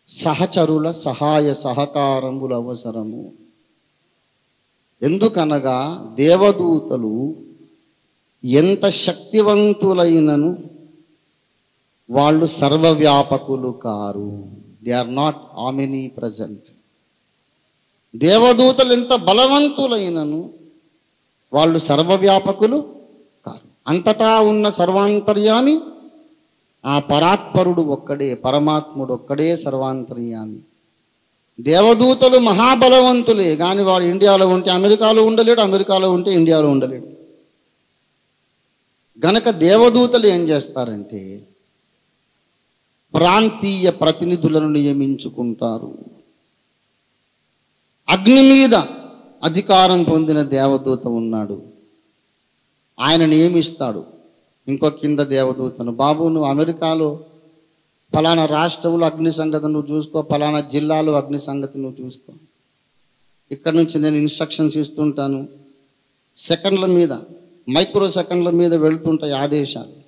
సహచరుల సహాయ సహకారముల అవసరము. ఎందుకనగా దేవదూతలు ఎంత శక్తివంతులైనను వాళ్ళు సర్వవ్యాపకులు కారు. They are not omnipresent దేవదూతలు ఎంత బలవంతులైనను వాళ్ళు సర్వవ్యాపకులు అంతటా ఉన్న సర్వాంతర్యామి ఆ పరాత్పరుడు ఒక్కడే పరమాత్ముడు ఒక్కడే సర్వాంతర్యామి దేవదూతలు మహాబలవంతులే కానీ వాడు ఇండియాలో ఉంటే అమెరికాలో ఉండలేడు అమెరికాలో ఉంటే ఇండియాలో ఉండలేడు. గనక దేవదూతలు ఏం చేస్తారంటే ప్రాంతీయ ప్రతినిధులను నియమించుకుంటారు. అగ్ని మీద అధికారం పొందిన దేవదూత ఉన్నాడు. ఆయన నియమిస్తాడు. ఇంకో కింద దేవదూతను బాబు నువ్వు అమెరికాలో ఫలానా రాష్ట్రంలో అగ్ని సంగతి నువ్వు చూసుకో ఫలానా జిల్లాలో అగ్ని సంగతి నువ్వు చూసుకో. ఇక్కడ నుంచి నేను ఇన్స్ట్రక్షన్స్ ఇస్తుంటాను. సెకండ్ల మీద మైక్రో సెకండ్ల మీద వెళుతుంటాయి ఆదేశాలు.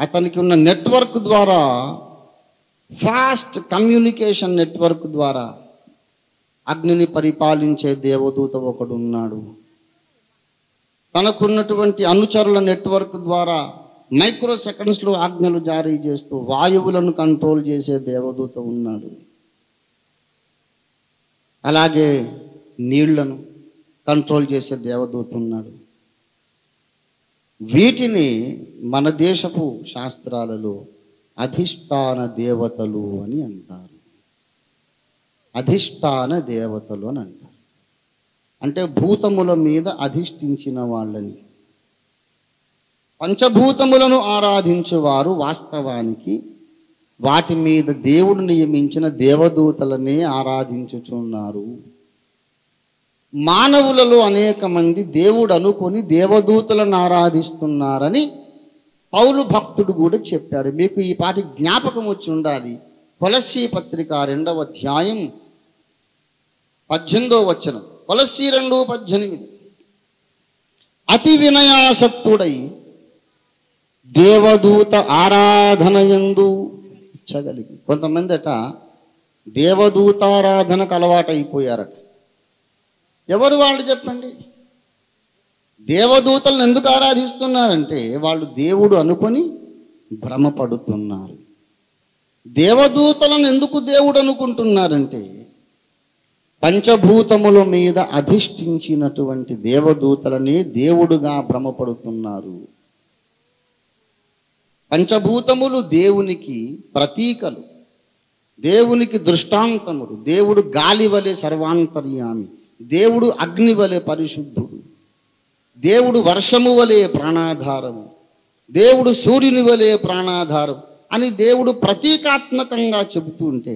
అతనికి ఉన్న నెట్వర్క్ ద్వారా ఫాస్ట్ కమ్యూనికేషన్ నెట్వర్క్ ద్వారా అగ్నిని పరిపాలించే దేవదూత ఒకడు ఉన్నాడు తనకున్నటువంటి అనుచరుల నెట్వర్క్ ద్వారా మైక్రో సెకండ్స్లో ఆజ్ఞలు జారీ చేస్తూ వాయువులను కంట్రోల్ చేసే దేవదూత ఉన్నాడు. అలాగే నీళ్ళను కంట్రోల్ చేసే దేవదూత ఉన్నాడు. వీటిని మన దేశపు శాస్త్రాలలో అధిష్టాన దేవతలు అని అంటారు. అధిష్టాన దేవతలు అని అంటారు. అంటే భూతముల మీద అధిష్ఠించిన వాళ్ళని. పంచభూతములను ఆరాధించువారు వాస్తవానికి వాటి మీద దేవుడు నియమించిన దేవదూతలనే ఆరాధించుచున్నారు. మానవులలో అనేక మంది దేవుడు అనుకొని దేవదూతలను ఆరాధిస్తున్నారని పౌలు భక్తుడు కూడా చెప్పాడు. మీకు ఈ పాటి జ్ఞాపకం వచ్చి ఉండాలి. కొలసీ పత్రిక రెండవ అధ్యాయం పద్దెనిమిదో వచనం. కొలసీ రెండు పద్దెనిమిది. అతి వినయాసక్తుడై దేవదూత ఆరాధన ఎందు ఇచ్చగలిగి కొంతమంది అట దేవదూతారాధనకు అలవాటైపోయారట. ఎవరు వాళ్ళు చెప్పండి? దేవదూతలను ఎందుకు ఆరాధిస్తున్నారంటే వాళ్ళు దేవుడు అనుకొని భ్రమపడుతున్నారు. దేవదూతలను ఎందుకు దేవుడు అనుకుంటున్నారంటే పంచభూతముల మీద అధిష్ఠించినటువంటి దేవదూతలని దేవుడుగా భ్రమపడుతున్నారు. పంచభూతములు దేవునికి ప్రతీకలు దేవునికి దృష్టాంతములు దేవుడు గాలి వలె సర్వాంతర్యామి దేవుడు అగ్ని వలె పరిశుద్ధుడు దేవుడు వర్షము వలె ప్రాణాధారము దేవుడు సూర్యుని వలె ప్రాణాధారం అని దేవుడు ప్రతీకాత్మకంగా చెబుతూ ఉంటే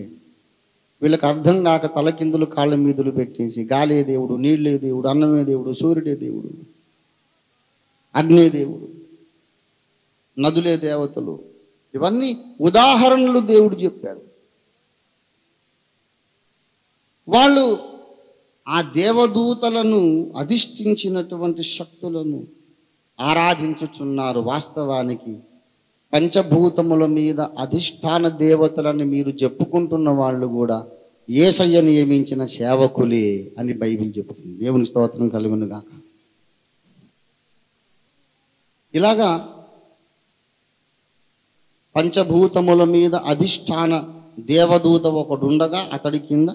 వీళ్ళకి అర్థం కాక తలకిందులు కాళ్ళ మీదులు పెట్టేసి గాలే దేవుడు నీళ్ళే దేవుడు అన్నమే దేవుడు సూర్యుడే దేవుడు అగ్నే దేవుడు నదులే దేవతలు. ఇవన్నీ ఉదాహరణలు దేవుడు చెప్పాడు. వాళ్ళు ఆ దేవదూతలను అధిష్ఠించినటువంటి శక్తులను ఆరాధించుచున్నారు వాస్తవానికి. పంచభూతముల మీద అధిష్టాన దేవతలని మీరు చెప్పుకుంటున్న వాళ్ళు కూడా ఏసయ్య నియమించిన సేవకులే అని బైబిల్ చెబుతుంది. దేవుని స్తోత్రం కలుగును ఇలాగా పంచభూతముల మీద అధిష్టాన దేవదూత ఒకడు ఉండగా అతడి కింద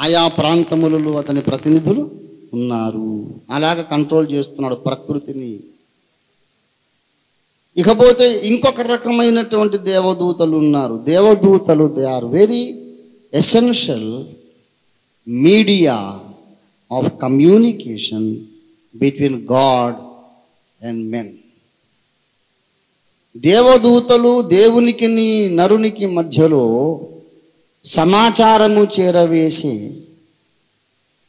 ఆయా ప్రాంతములలో అతని ప్రతినిధులు ఉన్నారు. అలాగ కంట్రోల్ చేస్తున్నాడు ప్రకృతిని. ఇకపోతే ఇంకొక రకమైనటువంటి దేవదూతలు ఉన్నారు. దేవదూతలు they are very essential media of communication between God and men దేవదూతలు దేవునికి నరునికి మధ్యలో సమాచారము చేరవేసి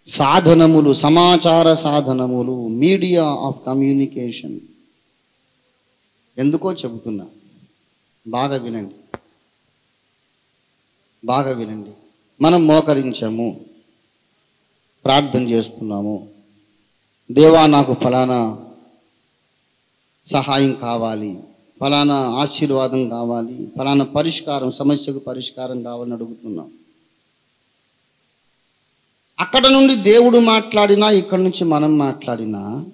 సాధనములు సమాచార సాధనములు మీడియా ఆఫ్ కమ్యూనికేషన్ ఎందుకో చెబుతున్నా. బాగా వినండి. బాగా వినండి. మనం మోకరించాము. ప్రార్థన చేస్తున్నాము. దేవా నాకు ఫలానా సహాయం కావాలి. ఫలానా ఆశీర్వాదం కావాలి. ఫలానా పరిష్కారం సమస్యకు పరిష్కారం కావాలని అడుగుతున్నాం. అక్కడ నుండి దేవుడు మాట్లాడినా ఇక్కడ నుంచి మనం మాట్లాడినా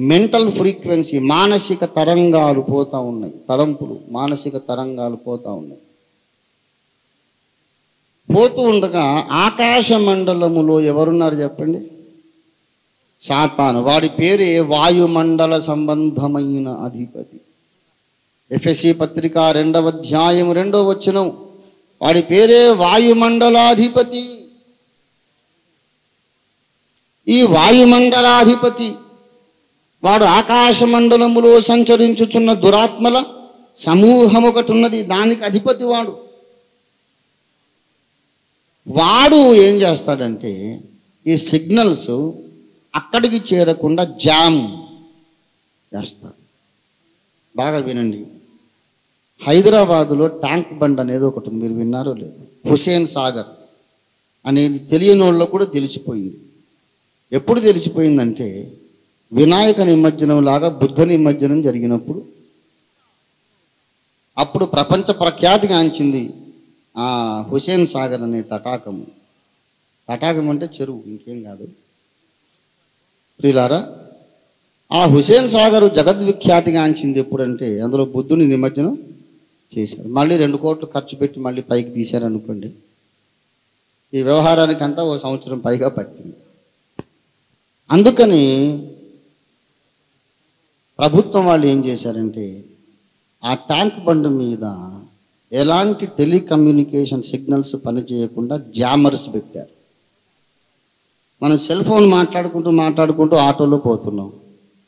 మెంటల్ ఫ్రీక్వెన్సీ మానసిక తరంగాలు పోతూ ఉన్నాయి. తలంపులు మానసిక తరంగాలు పోతూ ఉన్నాయి. పోతూ ఉండగా ఆకాశ మండలములో ఎవరున్నారు చెప్పండి? సాతాను. వాడి పేరే వాయుమండల సంబంధమైన అధిపతి. ఎఫ్ఎస్సి పత్రిక రెండవ అధ్యాయం రెండవ వచనం. వాడి పేరే వాయుమండలాధిపతి. ఈ వాయుమండలాధిపతి వాడు ఆకాశ మండలములో సంచరించుచున్న దురాత్మల సమూహం ఒకటి ఉన్నది దానికి అధిపతి వాడు. వాడు ఏం చేస్తాడంటే ఈ సిగ్నల్స్ అక్కడికి చేరకుండా జామ్ చేస్తాడు. బాగా వినండి. హైదరాబాదులో ట్యాంక్ బండ్ అనేది ఒకటి మీరు విన్నారో లేదు. హుసేన్ సాగర్ అనేది తెలియని వాళ్ళకు కూడా తెలిసిపోయింది. ఎప్పుడు తెలిసిపోయిందంటే వినాయక నిమజ్జనం లాగా బుద్ధ నిమజ్జనం జరిగినప్పుడు అప్పుడు ప్రపంచ ప్రఖ్యాతిగాంచింది ఆ హుసేన్ సాగర్ అనే తటాకము. తటాకం అంటే చెరువు ఇంకేం కాదు. ప్రియులారా ఆ హుసేన్ సాగర్ జగద్విఖ్యాతిగాంచింది ఎప్పుడంటే అందులో బుద్ధుని నిమజ్జనం చేశారు. మళ్ళీ రెండు కోట్లు ఖర్చు పెట్టి మళ్ళీ పైకి తీశారు అనుకోండి ఈ వ్యవహారానికంతా ఓ ఒక సంవత్సరం పైగా పట్టింది. అందుకని ప్రభుత్వం వాళ్ళు ఏం చేశారంటే ఆ ట్యాంక్ బండ్ మీద ఎలాంటి టెలికమ్యూనికేషన్ సిగ్నల్స్ పనిచేయకుండా జామర్స్ పెట్టారు. మనం సెల్ ఫోన్ మాట్లాడుకుంటూ మాట్లాడుకుంటూ ఆటోలో పోతున్నాం.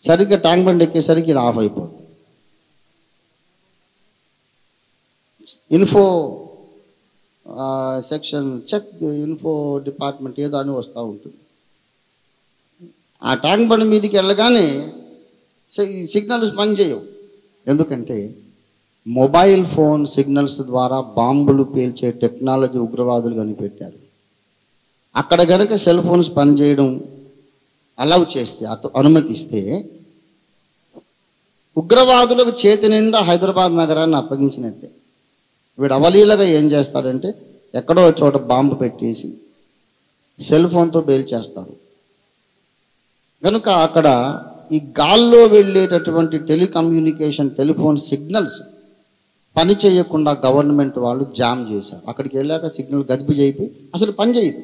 సరిగ్గా ట్యాంక్ బండ్ ఎక్కేసరికి ఇది ఆఫ్ అయిపోతుంది. Info section check info department ఏదో అని వస్తూ ఉంటుంది. ఆ ట్యాంక్ బండ్ మీదకి వెళ్ళగానే సిగ్నల్స్ పనిచేయవు ఎందుకంటే మొబైల్ ఫోన్ సిగ్నల్స్ ద్వారా బాంబులు పేల్చే టెక్నాలజీ ఉగ్రవాదులు కనిపెట్టారు. అక్కడ కనుక సెల్ ఫోన్స్ పనిచేయడం అలౌ చేస్తే అనుమతిస్తే ఉగ్రవాదులకు చేతి నిండా హైదరాబాద్ నగరాన్ని అప్పగించినట్టే. వీడు అవలీలగా ఏం చేస్తాడంటే ఎక్కడో చోట బాంబు పెట్టేసి సెల్ ఫోన్తో పేల్చేస్తాడు కనుక అక్కడ ఈ గాల్లో వెళ్ళేటటువంటి టెలికమ్యూనికేషన్ టెలిఫోన్ సిగ్నల్స్ పని చేయకుండా గవర్నమెంట్ వాళ్ళు జామ్ చేశారు. అక్కడికి వెళ్ళాక సిగ్నల్ గదిబిజ్ అయిపోయి అసలు పని చేయదు.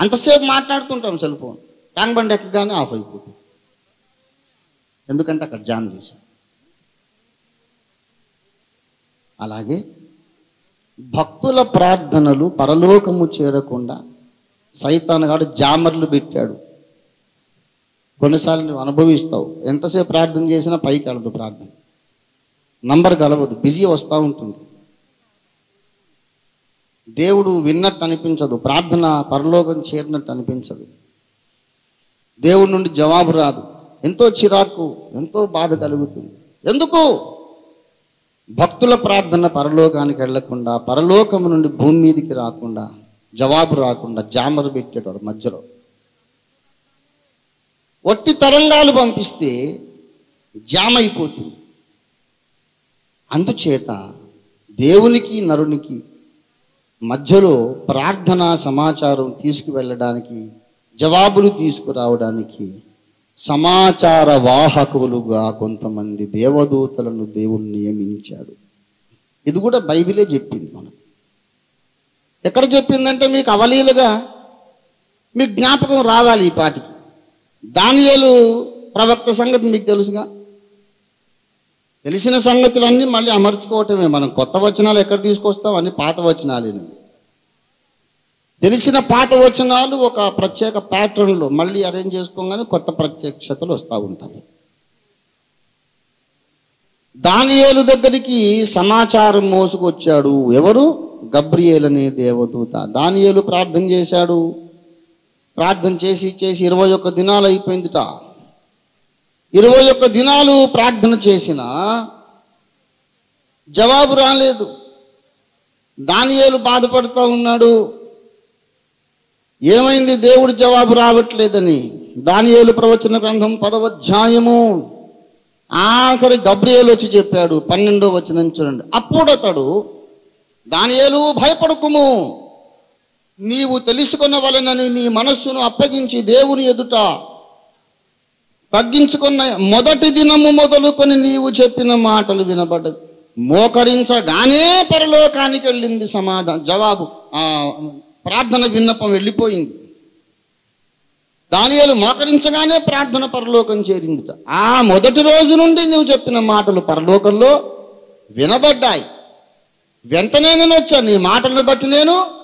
అంతసేపు మాట్లాడుతుంటాం సెల్ ఫోన్. ట్యాంక్ బండి ఎక్కగానే ఆఫ్ అయిపోతుంది. ఎందుకంటే అక్కడ జామ్ చేశారు. అలాగే భక్తుల ప్రార్థనలు పరలోకము చేరకుండా సైతానగాడు జామర్లు పెట్టాడు. కొన్నిసార్లు నువ్వు అనుభవిస్తావు. ఎంతసేపు ప్రార్థన చేసినా పైకి వెళ్ళదు ప్రార్థన. నంబర్ కలవదు. బిజీ వస్తూ ఉంటుంది. దేవుడు విన్నట్టు అనిపించదు. ప్రార్థన పరలోకం చేరినట్టు అనిపించదు. దేవుడి నుండి జవాబు రాదు. ఎంతో చిరాకు ఎంతో బాధ కలుగుతుంది. ఎందుకు? భక్తుల ప్రార్థన పరలోకానికి వెళ్ళకుండా పరలోకం నుండి భూమి మీదకి రాకుండా జవాబు రాకుండా జామరు పెట్టేటాడు మధ్యలో. ఒట్టి తరంగాలు పంపిస్తే జామ్ అయిపోతుంది. అందుచేత దేవునికి నరునికి మధ్యలో ప్రార్థన సమాచారం తీసుకువెళ్ళడానికి జవాబులు తీసుకురావడానికి సమాచార వాహకులుగా కొంతమంది దేవదూతలను దేవుడు నియమించాడు. ఇది కూడా బైబిలే చెప్పింది మనం ఎక్కడ చెప్పిందంటే మీకు అవలీలుగా మీకు జ్ఞాపకం రావాలి ఈ పాటికి. దానియలు ప్రవక్త సంగతి మీకు తెలుసుగా? తెలిసిన సంగతులన్నీ మళ్ళీ అమర్చుకోవటమే. మనం కొత్త వచనాలు ఎక్కడ తీసుకొస్తాం? అన్ని పాత వచనాలు తెలిసిన పాత వచనాలు ఒక ప్రత్యేక ప్యాటర్న్లో మళ్ళీ అరేంజ్ చేసుకోగానే కొత్త ప్రత్యక్షతలు వస్తూ ఉంటాయి. దానియేలు దగ్గరికి సమాచారం మోసుకొచ్చాడు ఎవరు? గబ్రియేల్ అనే దేవదూత. దానియేలు ప్రార్థన చేశాడు. ప్రార్థన చేసి చేసి ఇరవై ఒక్క దినాలు అయిపోయిందిట. ఇరవై ఒక్క దినాలు ప్రార్థన చేసిన జవాబు రాలేదు. దానియేలు బాధపడుతూ ఉన్నాడు. ఏమైంది దేవుడి జవాబు రావట్లేదని? దానియేలు ప్రవచన గ్రంథం పదవధ్యాయము ఆఖరి గబ్రియేలు వచ్చి చెప్పాడు. పన్నెండో వచనం చూడండి. అప్పుడు అతడు దానియేలు భయపడకుము. నీవు తెలుసుకున్న వలనని నీ మనస్సును అప్పగించి దేవుని ఎదుట తగ్గించుకున్న మొదటి దినము మొదలుకొని నీవు చెప్పిన మాటలు వినబడ్డవి మోకరించగానే పరలోకానికి వెళ్ళింది సమాధానం జవాబు ఆ ప్రార్థన విన్నపం వెళ్ళిపోయింది. దానియాలు మోకరించగానే ప్రార్థన పరలోకం చేరిందిట. ఆ మొదటి రోజు నుండి నువ్వు చెప్పిన మాటలు పరలోకంలో వినబడ్డాయి. వెంటనే నేను వచ్చాను నీ మాటలను బట్టి నేను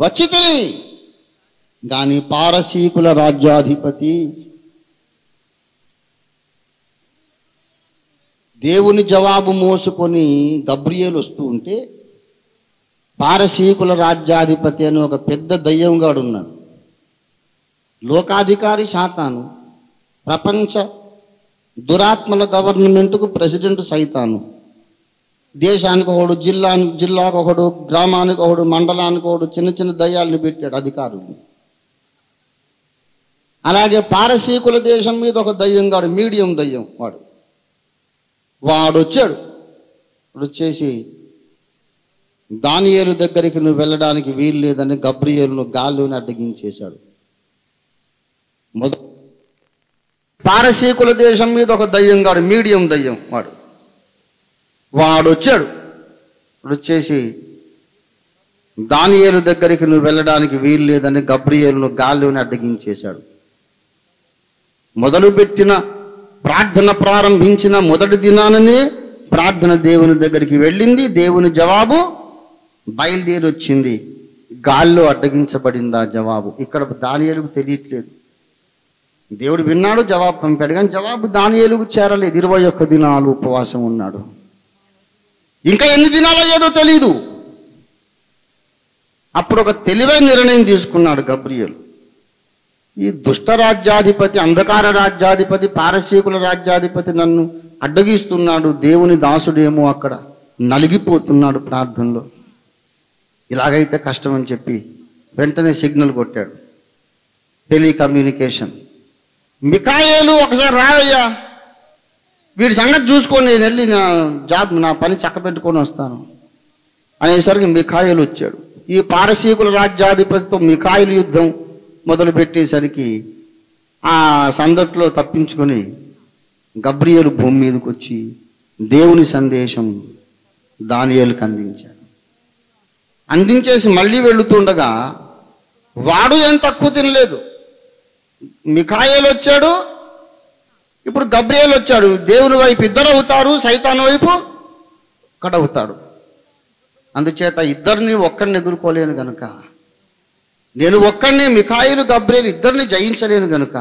వచ్చితిని దాని కానీ పారసీకుల రాజ్యాధిపతి దేవుని జవాబు మోసుకొని గబ్రియేలు వస్తూ ఉంటే పారసీకుల రాజ్యాధిపతి అని ఒక పెద్ద దయ్యంగాడు ఉన్నాడు. లోకాధికారి శాతాను ప్రపంచ దురాత్మల గవర్నమెంట్కు ప్రెసిడెంట్ సైతాను. దేశానికి ఒకడు జిల్లా జిల్లాకు ఒకడు గ్రామానికి ఒకడు మండలానికి ఒకడు చిన్న చిన్న దయ్యాలను పెట్టాడు అధికారులు. అలాగే పారసీకుల దేశం మీద ఒక దయ్యంగాడు మీడియం దయ్యం వాడు. వాడు వచ్చాడు వచ్చేసి దానియేలు దగ్గరికి నువ్వు వెళ్ళడానికి వీలు లేదని గబ్రియేలును గాల్లోని అడ్డగించేశాడు. మొద పారసీకుల దేశం మీద ఒక దయ్యంగాడు మీడియం దయ్యం వాడు. వాడు వచ్చాడు వచ్చేసి దానియేలు దగ్గరికి నువ్వు వెళ్ళడానికి వీలు లేదని గబ్రియేలును గాల్లోని అడ్డగించేశాడు. మొదలుపెట్టిన ప్రార్థన ప్రారంభించిన మొదటి దినాననే ప్రార్థన దేవుని దగ్గరికి వెళ్ళింది. దేవుని జవాబు బయలుదేరి వచ్చింది గాల్లో అడ్డగించబడింది ఆ జవాబు. ఇక్కడ దానియేలుకు తెలియట్లేదు. దేవుడు విన్నాడు జవాబు పంపాడు. కానీ జవాబు దానియేలుకు చేరలేదు. ఇరవై ఒక్క దినాలు ఉపవాసం ఉన్నాడు. ఇంకా ఎన్ని దినాలు ఏదో తెలియదు అప్పుడు ఒక తెలివైన నిర్ణయం తీసుకున్నాడు గబ్రియలు. ఈ దుష్ట రాజ్యాధిపతి అంధకార రాజ్యాధిపతి పారసీకుల రాజ్యాధిపతి నన్ను అడ్డగిస్తున్నాడు. దేవుని దాసుడేమో అక్కడ నలిగిపోతున్నాడు ప్రార్థనలో. ఇలాగైతే కష్టం అని చెప్పి వెంటనే సిగ్నల్ కొట్టాడు. టెలికమ్యూనికేషన్. మికాయేలు ఒకసారి రావయ్యా. వీడి సంగతి చూసుకొని నేను వెళ్ళి నా జాబ్ నా పని చక్కబెట్టుకొని వస్తాను. అనేసరికి మికాయలు వచ్చాడు. ఈ పారసీకుల రాజ్యాధిపతితో మికాయిలు యుద్ధం మొదలు పెట్టేసరికి ఆ సందట్లో తప్పించుకొని గబ్రియలు భూమి మీదకి వచ్చి దేవుని సందేశం దానియేలుకు అందించాడు. అందించేసి మళ్ళీ వెళుతుండగా వాడు ఏం తక్కువ తినలేదు. మికాయేలు వచ్చాడు ఇప్పుడు గబ్రియలు వచ్చాడు. దేవుని వైపు ఇద్దరు అవుతారు సైతాన్ వైపు ఒక్కడవుతాడు. అందుచేత ఇద్దరిని ఒక్కడిని ఎదుర్కోలేను గనుక నేను ఒక్కడిని మిఖాయిలు గబ్రియలు ఇద్దరిని జయించలేను గనుక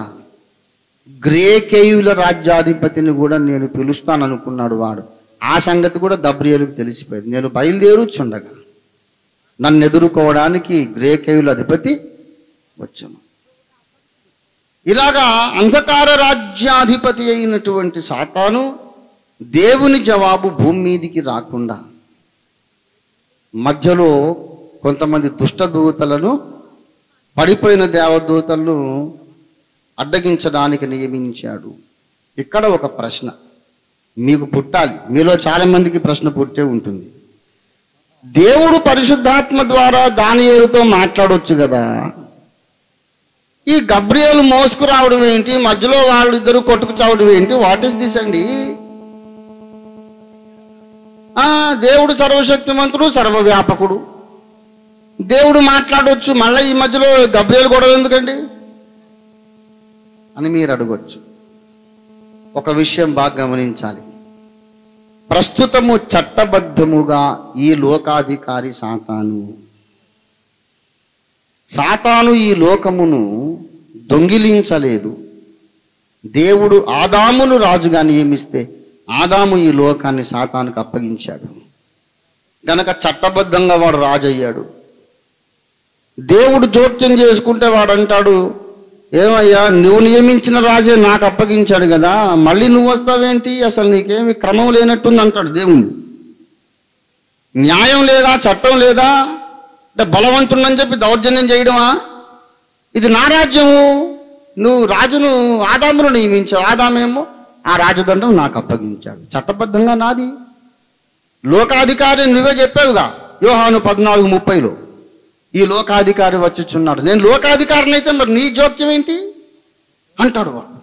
గ్రేకేయుల రాజ్యాధిపతిని కూడా నేను పిలుస్తాను అనుకున్నాడు వాడు. ఆ సంగతి కూడా గబ్రియలకు తెలిసిపోయింది. నేను బయలుదేరుచుండగా నన్ను ఎదుర్కోవడానికి గ్రేకేయుల అధిపతి వచ్చాను. ఇలాగా అంధకార రాజ్యాధిపతి అయినటువంటి సాతాను దేవుని జవాబు భూమి మీదికి రాకుండా మధ్యలో కొంతమంది దుష్ట దూతలను పడిపోయిన దేవదూతలను అడ్డగించడానికి నియమించాడు. ఇక్కడ ఒక ప్రశ్న. మీకు పుట్టాలి. మీలో చాలామందికి ప్రశ్న పుట్టే ఉంటుంది. దేవుడు పరిశుద్ధాత్మ ద్వారా దానియేరుతో మాట్లాడొచ్చు కదా? ఈ గబ్రియలు మోసుకు రావడం ఏంటి? మధ్యలో వాళ్ళిద్దరు కొట్టుకు చావడం ఏంటి? వాట్ ఇస్ దిస్ అండి? ఆ దేవుడు సర్వశక్తిమంతుడు సర్వవ్యాపకుడు. దేవుడు మాట్లాడవచ్చు మళ్ళీ ఈ మధ్యలో గబ్రియలు గొడవ ఎందుకండి? అని మీరు అడగొచ్చు. ఒక విషయం బాగా గమనించాలి. ప్రస్తుతము చట్టబద్ధముగా ఈ లోకాధికారి సాతాను. సాతాను ఈ లోకమును దొంగిలించలేదు. దేవుడు ఆదామును రాజుగా నియమిస్తే ఆదాము ఈ లోకాన్ని సాతానికి అప్పగించాడు. కనుక చట్టబద్ధంగా వాడు రాజు అయ్యాడు దేవుడు జోక్యం చేసుకుంటే వాడు అంటాడు ఏమయ్యా నువ్వు నియమించిన రాజే నాకు అప్పగించాడు కదా మళ్ళీ నువ్వు వస్తావేంటి? అసలు నీకేమి క్రమం లేనట్టుంది అంటాడు దేవుడు. న్యాయం లేదా చట్టం లేదా? అంటే బలవంతుడని చెప్పి దౌర్జన్యం చేయడమా? ఇది నా రాజ్యము. నువ్వు రాజును ఆదామును నియమించావు. ఆదామేమో ఆ రాజదండం నాకు అప్పగించాడు. చట్టబద్ధంగా నాది. లోకాధికారి నువ్వే చెప్పావుగా యోహాను పద్నాలుగు ముప్పైలో. ఈ లోకాధికారి వచ్చిచున్నాడు. నేను లోకాధికారిని అయితే మరి నీ జోక్యం ఏంటి? అంటాడు వాడు.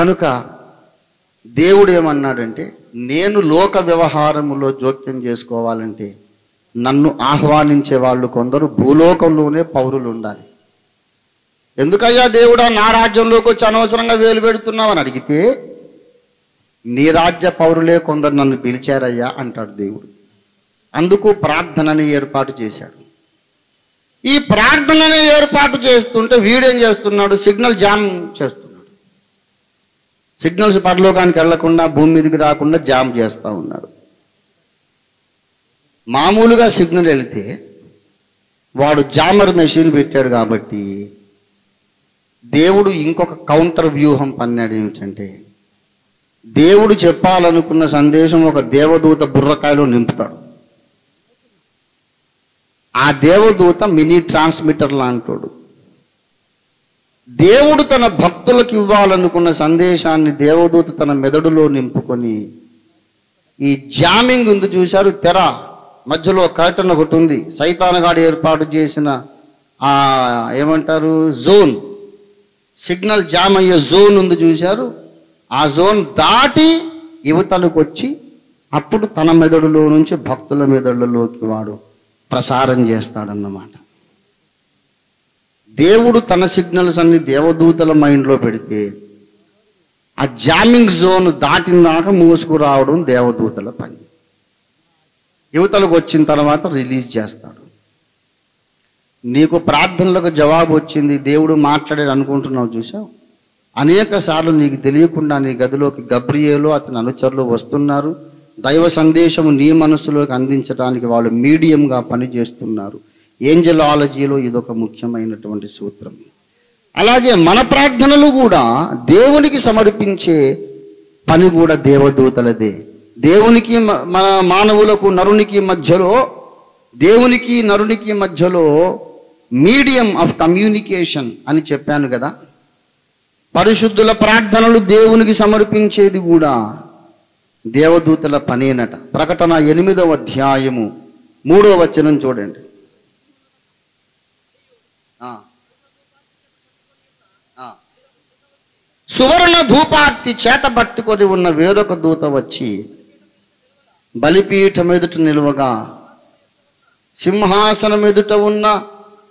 గనుక దేవుడు ఏమన్నాడంటే నేను లోక వ్యవహారములో జోక్యం చేసుకోవాలంటే నన్ను ఆహ్వానించే వాళ్ళు కొందరు భూలోకంలోనే పౌరులు ఉండాలి ఎందుకయ్యా దేవుడా నా రాజ్యంలోకి వచ్చి అనవసరంగా వేలు పెడుతున్నావు అని అడిగితే నీ రాజ్య పౌరులే కొందరు నన్ను పిలిచారయ్యా అంటాడు దేవుడు. అందుకు ప్రార్థనని ఏర్పాటు చేశాడు. ఈ ప్రార్థనని ఏర్పాటు చేస్తుంటే వీడేం చేస్తున్నాడు? సిగ్నల్ జామ్ చేస్తున్నాడు. సిగ్నల్స్ పరలోకానికి వెళ్ళకుండా భూమి మీదకి రాకుండా జామ్ చేస్తూ ఉన్నాడు. మామూలుగా సిగ్నల్ వెళితే వాడు జామర్ మెషిన్ పెట్టాడు కాబట్టి దేవుడు ఇంకొక కౌంటర్ వ్యూహం పన్నాడు ఏమిటంటే దేవుడు చెప్పాలనుకున్న సందేశం ఒక దేవదూత బుర్రకాయలో నింపుతాడు. ఆ దేవదూత మినీ ట్రాన్స్మిటర్ లాంటోడు. దేవుడు తన భక్తులకు ఇవ్వాలనుకున్న సందేశాన్ని దేవదూత తన మెదడులో నింపుకొని ఈ జామింగ్ ఉంది చూశారు తెర మధ్యలో కర్టన్ ఒకటి ఉంది. సైతానగాడు ఏర్పాటు చేసిన ఆ ఏమంటారు జోన్. సిగ్నల్ జామ్ అయ్యే జోన్ ఉంది చూశారు. ఆ జోన్ దాటి యువతలకు వచ్చి అప్పుడు తన మెదడులో నుంచి భక్తుల మెదడులోకి వాడు ప్రసారం చేస్తాడన్నమాట. దేవుడు తన సిగ్నల్స్ అన్ని దేవదూతల మైండ్లో పెడితే ఆ జామింగ్ జోన్ దాటిన దాకా మూసుకురావడం దేవదూతల పని. యువతలకు వచ్చిన తర్వాత రిలీజ్ చేస్తాడు. నీకు ప్రార్థనలకు జవాబు వచ్చింది దేవుడు మాట్లాడాడు అనుకుంటున్నావు చూసావు? అనేక సార్లు నీకు తెలియకుండా నీ గదిలోకి గబ్రియేలు అతని అనుచరులు వస్తున్నారు. దైవ సందేశం నీ మనసులోకి అందించడానికి వాళ్ళు మీడియంగా పనిచేస్తున్నారు. ఏంజలాలజీలో ఇదొక ముఖ్యమైనటువంటి సూత్రం. అలాగే మన ప్రార్థనలు కూడా దేవునికి సమర్పించే పని కూడా దేవదూతలదే. దేవునికి మన మానవులకు నరునికి మధ్యలో దేవునికి నరునికి మధ్యలో మీడియం ఆఫ్ కమ్యూనికేషన్ అని చెప్పాను కదా. పరిశుద్ధుల ప్రార్థనలు దేవునికి సమర్పించేది కూడా దేవదూతల పనేనట. ప్రకటన ఎనిమిదవ అధ్యాయము మూడవ వచనం చూడండి. సువర్ణ ధూపార్తి చేత పట్టుకొని ఉన్న వేరొక దూత వచ్చి బలిపీఠం ఎదుట నిలువగా సింహాసనం ఎదుట ఉన్న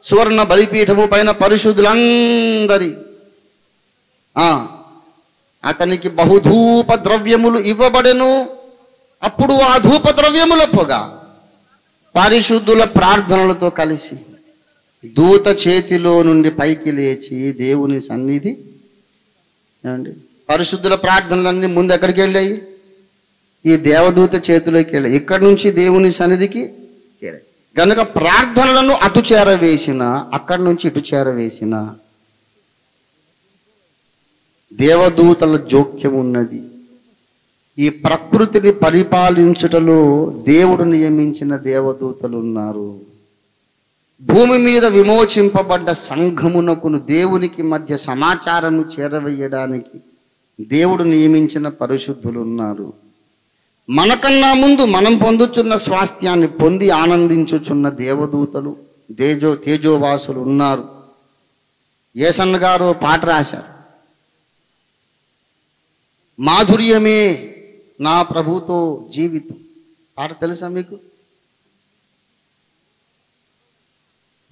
సువర్ణ బలిపీఠము పైన పరిశుద్ధులందరి ఆ, అతనికి బహుధూప ద్రవ్యములు ఇవ్వబడెను. అప్పుడు ఆ ధూప ద్రవ్యముల పొగ పరిశుద్ధుల ప్రార్థనలతో కలిసి దూత చేతిలో నుండి పైకి లేచి దేవుని సన్నిధి ఏమండి? పరిశుద్ధుల ప్రార్థనలన్నీ ముందు ఎక్కడికి వెళ్ళాయి ఈ దేవదూత చేతిలోకి వెళ్ళాయి ఇక్కడి నుంచి దేవుని సన్నిధికి చేరాయి కనుక ప్రార్థనలను అటు చేరవేసిన అక్కడి నుంచి ఇటు చేరవేసిన దేవదూతల జోక్యం ఉన్నది. ఈ ప్రకృతిని పరిపాలించుటలో దేవుడు నియమించిన దేవదూతలు ఉన్నారు. భూమి మీద విమోచింపబడ్డ సంఘమునకును దేవునికి మధ్య సమాచారము చేరవేయడానికి దేవుడు నియమించిన పరిశుద్ధులు ఉన్నారు. మనకన్నా ముందు మనం పొందుచున్న స్వాస్థ్యాన్ని పొంది ఆనందించుచున్న దేవదూతలు తేజో తేజోవాసులు ఉన్నారు. ఏసన్న గారు పాట రాశారు. మాధుర్యమే నా ప్రభుతో జీవితం. పాట తెలుసా మీకు?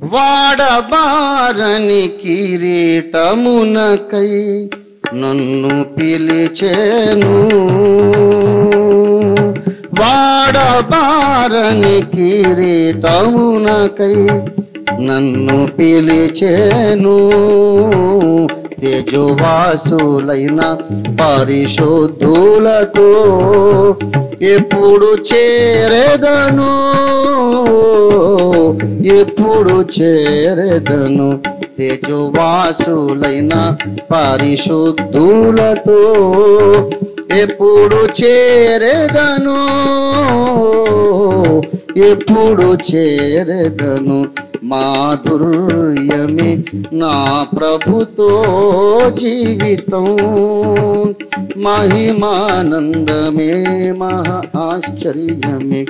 వాడబారని కిరీటమునకై నన్ను పిలిచేను. వాడబారని కిరీటమునకై నన్ను పిలిచేను. తేజోవాసులైన పరిశుద్ధులతో ఎప్పుడు చేరెదను? ఎప్పుడు చేరెదను? తేజోవాసులైన పరిశుద్ధులతో ఎప్పుడు చేరెదను? ఎప్పుడు చేరదను మాధుర్యమే నా ప్రభుతో జీవితం. మహిమానందమే మహా ఆశ్చర్యమే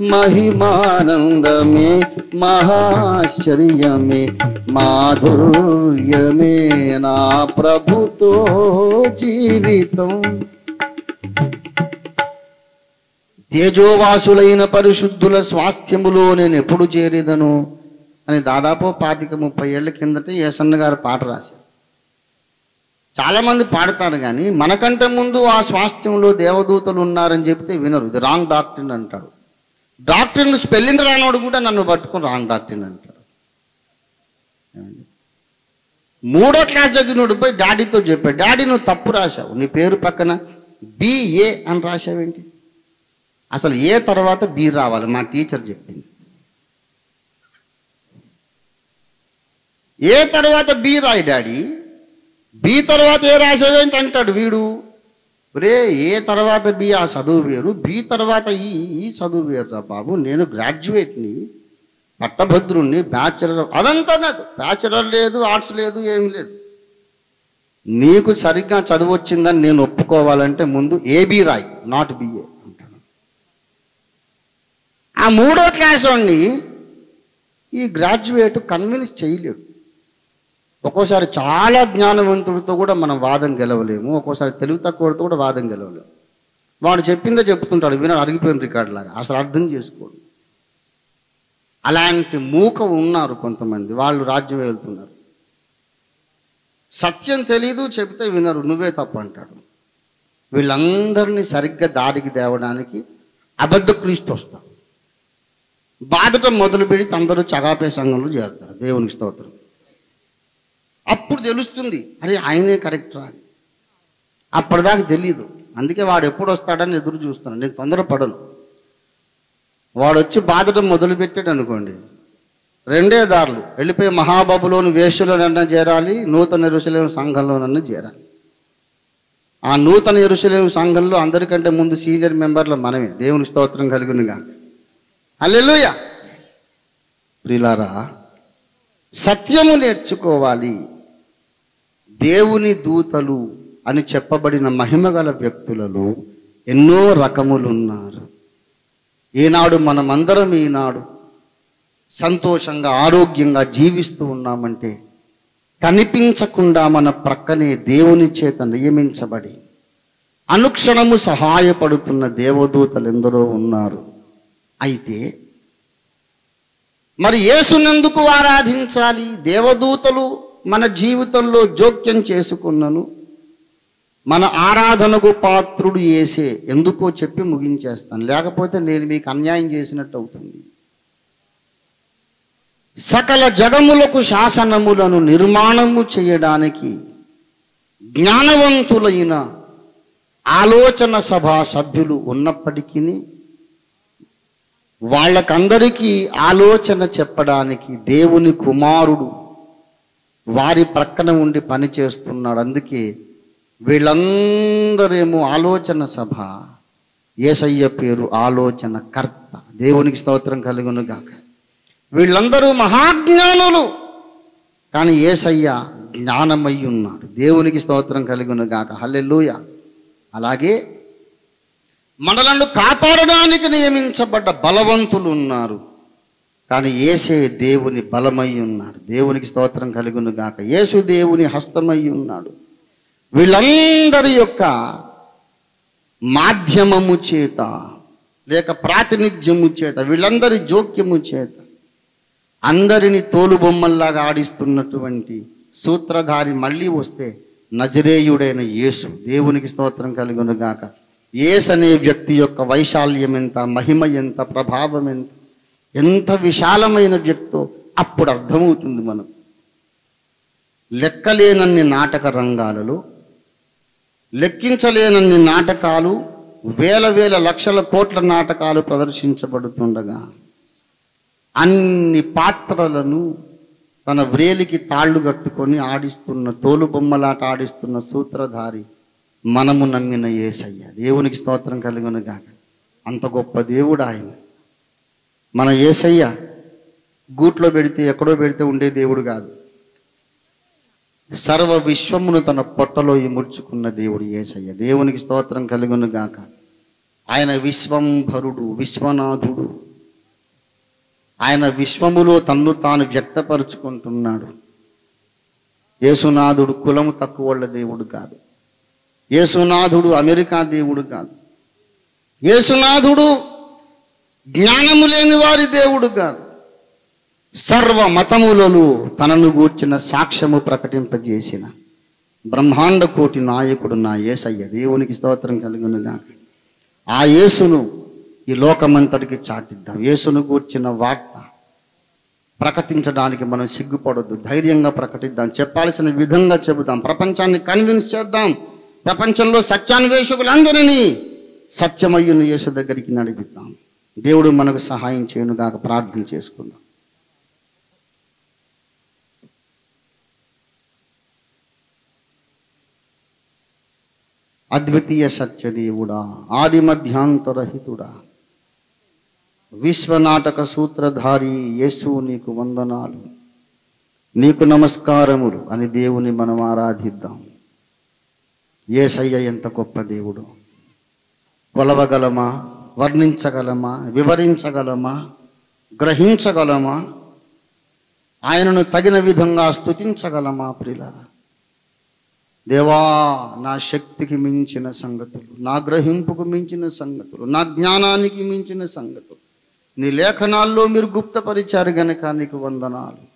మహిమానందమే మహాశ్చర్యమే మాధుర్యమే నా ప్రభుతో జీవితం. తేజోవాసులైన పరిశుద్ధుల స్వాస్థ్యములో నేను ఎప్పుడు చేరేదను? అని దాదాపు పాతిక ముప్పై ఏళ్ళ కిందట ఏసన్న గారు పాట రాశారు. చాలామంది పాడతారు కానీ మనకంటే ముందు ఆ స్వాస్థ్యంలో దేవదూతలు ఉన్నారని చెప్తే వినరు. ఇది రాంగ్ డాక్టరీన్ అంటాడు డాక్టరీన్ స్పెల్లింగ్ రానోడు కూడా నన్ను పట్టుకుని రాంగ్ డాక్టరీన్ అంటాడు మూడో క్లాస్ చదివినోడు పోయి డాడీతో చెప్పాడు. డాడీ నువ్వు తప్పు రాశావు. నీ పేరు పక్కన బిఏ అని రాశావేంటి? అసలు ఏ తర్వాత బి రావాలి? మా టీచర్ చెప్పింది. ఏ తర్వాత బి రాయి డాడీ? బి తర్వాత ఏ రాసేవేంటి అంటాడు వీడు? రే ఏ తర్వాత బి ఆ చదువు వేరు బి తర్వాత ఈ ఈ చదువు వేరు రా బాబు. నేను గ్రాడ్యుయేట్ని పట్టభద్రుణ్ణి బ్యాచులర్ అదంతా కాదు బ్యాచులర్ లేదు ఆర్ట్స్ లేదు ఏమి లేదు. నీకు సరిగ్గా చదువు వచ్చిందని నేను ఒప్పుకోవాలంటే ముందు ఏబి రాయి నాట్ బిఏ ఆ మూడో క్లాస్ వాడిని ఈ గ్రాడ్యుయేట్ కన్విన్స్ చేయలేడు. ఒక్కోసారి చాలా జ్ఞానవంతుడితో కూడా మనం వాదం గెలవలేము ఒక్కోసారి తెలివి తక్కువతో కూడా వాదం గెలవలేము. వాడు చెప్పిందే చెప్తుంటాడు విన అరిగిపోయిన రికార్డు లాగా అసలు అర్థం చేసుకోడు. అలాంటి మూక ఉన్నారు కొంతమంది వాళ్ళు రాజ్యం వెళ్తున్నారు. సత్యం తెలీదు చెబితే వినరు నువ్వే తప్పు అంటాడు. వీళ్ళందరినీ సరిగ్గా దారికి తేవడానికి అబద్ధ క్రీస్తు వస్తారు బాధటం మొదలు పెడితే అందరూ చగాపే సంఘంలో చేరుతారు. దేవునికి స్తోత్రం. అప్పుడు తెలుస్తుంది అరే ఆయనే కరెక్ట్ రా అప్పటిదాకా తెలియదు అందుకే వాడు ఎప్పుడు వస్తాడని ఎదురు చూస్తున్నాను. నేను తొందరపడను. వాడు వచ్చి బాధటం మొదలు పెట్టాడు అనుకోండి. రెండే దారులు. వెళ్ళిపోయి మహాబాబులోని వేషులోనన్నా చేరాలి నూతన ఋషులేం సంఘంలోనన్నా చేరాలి. ఆ నూతన ఎరుసలేం సంఘంలో అందరికంటే ముందు సీనియర్ మెంబర్లు మనమే. దేవుని స్తోత్రం కలిగినగా అల్లెలుయ ప్రిలారా సత్యము నేర్చుకోవాలి. దేవుని దూతలు అని చెప్పబడిన మహిమగల వ్యక్తులలో ఎన్నో రకములున్నారు. ఈనాడు మనమందరం ఈనాడు సంతోషంగా ఆరోగ్యంగా జీవిస్తూ ఉన్నామంటే కనిపించకుండా మన ప్రక్కనే దేవుని చేత నియమించబడి అనుక్షణము సహాయపడుతున్న దేవదూతలు ఎందరో ఉన్నారు. అయితే మరి యేసునందుకు ఆరాధించాలి దేవదూతలు మన జీవితంలో జోక్యం చేసుకున్నను మన ఆరాధనకు పాత్రుడు వేసే ఎందుకో చెప్పి ముగించేస్తాను. లేకపోతే నేను మీకు అన్యాయం చేసినట్టు అవుతుంది. సకల జగములకు శాసనములను నిర్మాణము చేయడానికి జ్ఞానవంతులైన ఆలోచన సభా సభ్యులు ఉన్నప్పటికీ వాళ్ళకందరికీ ఆలోచన చెప్పడానికి దేవుని కుమారుడు వారి ప్రక్కన ఉండి పనిచేస్తున్నాడు అందుకే వీళ్ళందరేమో ఆలోచన సభ. ఏసయ్య పేరు ఆలోచన కర్త. దేవునికి స్తోత్రం కలుగును గాక. వీళ్ళందరూ మహాజ్ఞానులు. కానీ ఏసయ్య జ్ఞానమై ఉన్నాడు దేవునికి స్తోత్రం కలుగును గాక. హల్లెలూయ. అలాగే మనలను కాపాడడానికి నియమించబడ్డ బలవంతులు ఉన్నారు. కానీ ఏసే దేవుని బలమై ఉన్నాడు. దేవునికి స్తోత్రం కలుగును గాక. యేసు దేవుని హస్తమై ఉన్నాడు. వీళ్ళందరి యొక్క మాధ్యమము చేత లేక ప్రాతినిధ్యము చేత వీళ్ళందరి జోక్యము చేత అందరిని తోలుబొమ్మల్లాగా ఆడిస్తున్నటువంటి సూత్రధారి మళ్ళీ వస్తే నజరేయుడైన యేసు దేవునికి స్తోత్రం కలుగును గాక. ఏస్ అనే వ్యక్తి యొక్క వైశాల్యం ఎంత మహిమ ఎంత ప్రభావం ఎంత ఎంత విశాలమైన వ్యక్తో అప్పుడు అర్థమవుతుంది మనం లెక్కలేనన్ని నాటక రంగాలలో లెక్కించలేనన్ని నాటకాలు వేల వేల లక్షల కోట్ల నాటకాలు ప్రదర్శించబడుతుండగా అన్ని పాత్రలను తన వ్రేలికి తాళ్ళు కట్టుకొని ఆడిస్తున్న తోలుబొమ్మలాట ఆడిస్తున్న సూత్రధారి మనము నమ్మిన ఏసయ్య. దేవునికి స్తోత్రం కలుగును గాక. అంత గొప్ప దేవుడు ఆయన. మన ఏసయ్య గూట్లో పెడితే ఎక్కడో పెడితే ఉండే దేవుడు కాదు. సర్వ విశ్వమును తన పొట్టలో ఇముడ్చుకున్న దేవుడు ఏసయ్య. దేవునికి స్తోత్రం కలుగును గాక. ఆయన విశ్వంభరుడు విశ్వనాథుడు. ఆయన విశ్వములో తన్ను తాను వ్యక్తపరుచుకుంటున్నాడు. యేసునాథుడు కులము తక్కువ దేవుడు కాదు. యేసునాథుడు అమెరికా దేవుడు కాదు. యేసునాథుడు జ్ఞానము లేని వారి దేవుడు కాదు. సర్వ మతములలో తనను గూర్చిన సాక్ష్యము ప్రకటింపజేసిన బ్రహ్మాండ కోటి నాయకుడు నా యేసయ్య దేవునికి స్తోత్రం కలిగినగా. ఆ యేసును ఈ లోకమంతటికి చాటిద్దాం. యేసును గూర్చిన వార్త ప్రకటించడానికి మనం సిగ్గుపడొద్దు. ధైర్యంగా ప్రకటిద్దాం. చెప్పాల్సిన విధంగా చెబుదాం. ప్రపంచాన్ని కన్విన్స్ చేద్దాం. ప్రపంచంలో సత్యాన్వేషకులందరినీ సత్యమయ్యుని యేసు దగ్గరికి నడిపిద్దాం. దేవుడు మనకు సహాయం చేయనుగాక ప్రార్థన చేసుకుందాం. అద్వితీయ సత్యదేవుడా ఆది మధ్యాంతరహితుడా విశ్వనాటక సూత్రధారి యేసు నీకు వందనాలు. నీకు నమస్కారములు అని దేవుని మనం ఆరాధిద్దాం. ఏసయ్య ఎంత గొప్ప దేవుడు. కొలవగలమా? వర్ణించగలమా? వివరించగలమా? గ్రహించగలమా? ఆయనను తగిన విధంగా స్థుతించగలమా ప్రిలారా దేవా నా శక్తికి మించిన సంగతులు నా గ్రహింపుకు మించిన సంగతులు నా జ్ఞానానికి మించిన సంగతులు నీ లేఖనాల్లో మీరు గుప్తపరిచారు గనక నీకు వందనాలు.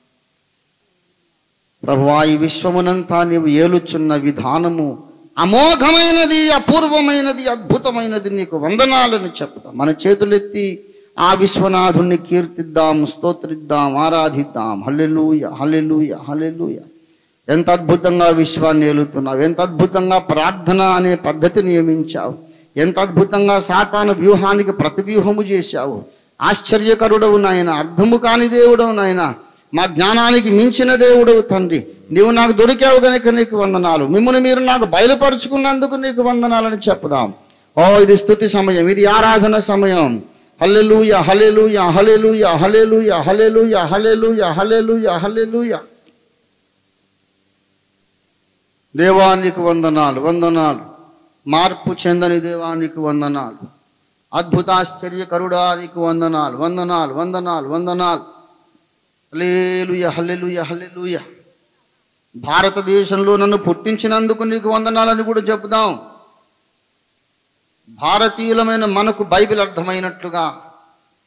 ప్రభువా ఈ విశ్వమునంతా నీవు ఏలుచున్న విధానము అమోఘమైనది అపూర్వమైనది అద్భుతమైనది నీకు వందనాలని చెప్తాం. మన చేతులెత్తి ఆ విశ్వనాథుణ్ణి కీర్తిద్దాం స్తోత్రిద్దాం ఆరాధిద్దాం. హల్లెలూయ హల్లెలూయ హల్లెలూయ. ఎంత అద్భుతంగా విశ్వాన్ని ఏలుతున్నావు ఎంత అద్భుతంగా ప్రార్థన అనే పద్ధతి నియమించావు ఎంత అద్భుతంగా సాతాన వ్యూహానికి ప్రతివ్యూహము చేశావు. ఆశ్చర్యకరుడవు నాయన అర్థము కాని దేవుడవు నాయన మా జ్ఞానానికి మించిన దేవుడవు తండ్రి. నీవు నాకు దొరికావు కనుక నీకు వందనాలు. మిమ్మల్ని మీరు నాకు బయలుపరుచుకున్నందుకు నీకు వందనాలని చెప్పుదాం. ఓ ఇది స్థుతి సమయం ఇది ఆరాధన సమయం. హల్లెలూయ హల్లెలూయ హల్లెలూయ హల్లెలూయ హల్లెలూయ హల్లెలూయ హల్లెలూయ హల్లెలూయ. దేవానికి వందనాలు వందనాలు. మార్పు చెందని దేవానికి వందనాలు. అద్భుతాశ్చర్యకరుడానికి వందనాలు వందనాలు వందనాలు వందనాలు. హల్లెలూయ హల్లెలూయ హల్లెలూయ. భారతదేశంలో నన్ను పుట్టించినందుకు నీకు వందనాలని కూడా చెబుదాం. భారతీయులమైన మనకు బైబిల్ అర్థమైనట్లుగా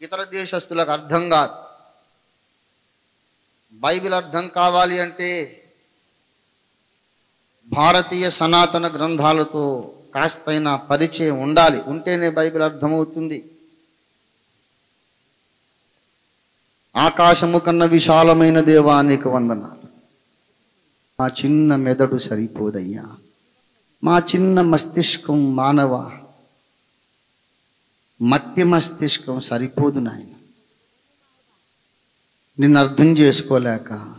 ఇతర దేశస్తులకు అర్థం కాదు. బైబిల్ అర్థం కావాలి అంటే భారతీయ సనాతన గ్రంథాలతో కాస్తైనా పరిచయం ఉండాలి. ఉంటేనే బైబిల్ అర్థమవుతుంది. ఆకాశము కన్న విశాలమైన దేవా అనేక వందనాలు. మా చిన్న మెదడు సరిపోదయ్యా. మా చిన్న మస్తిష్కం మానవ. మట్టి మస్తిష్కం సరిపోదు నాయన. నిన్ను అర్థం చేసుకోలేక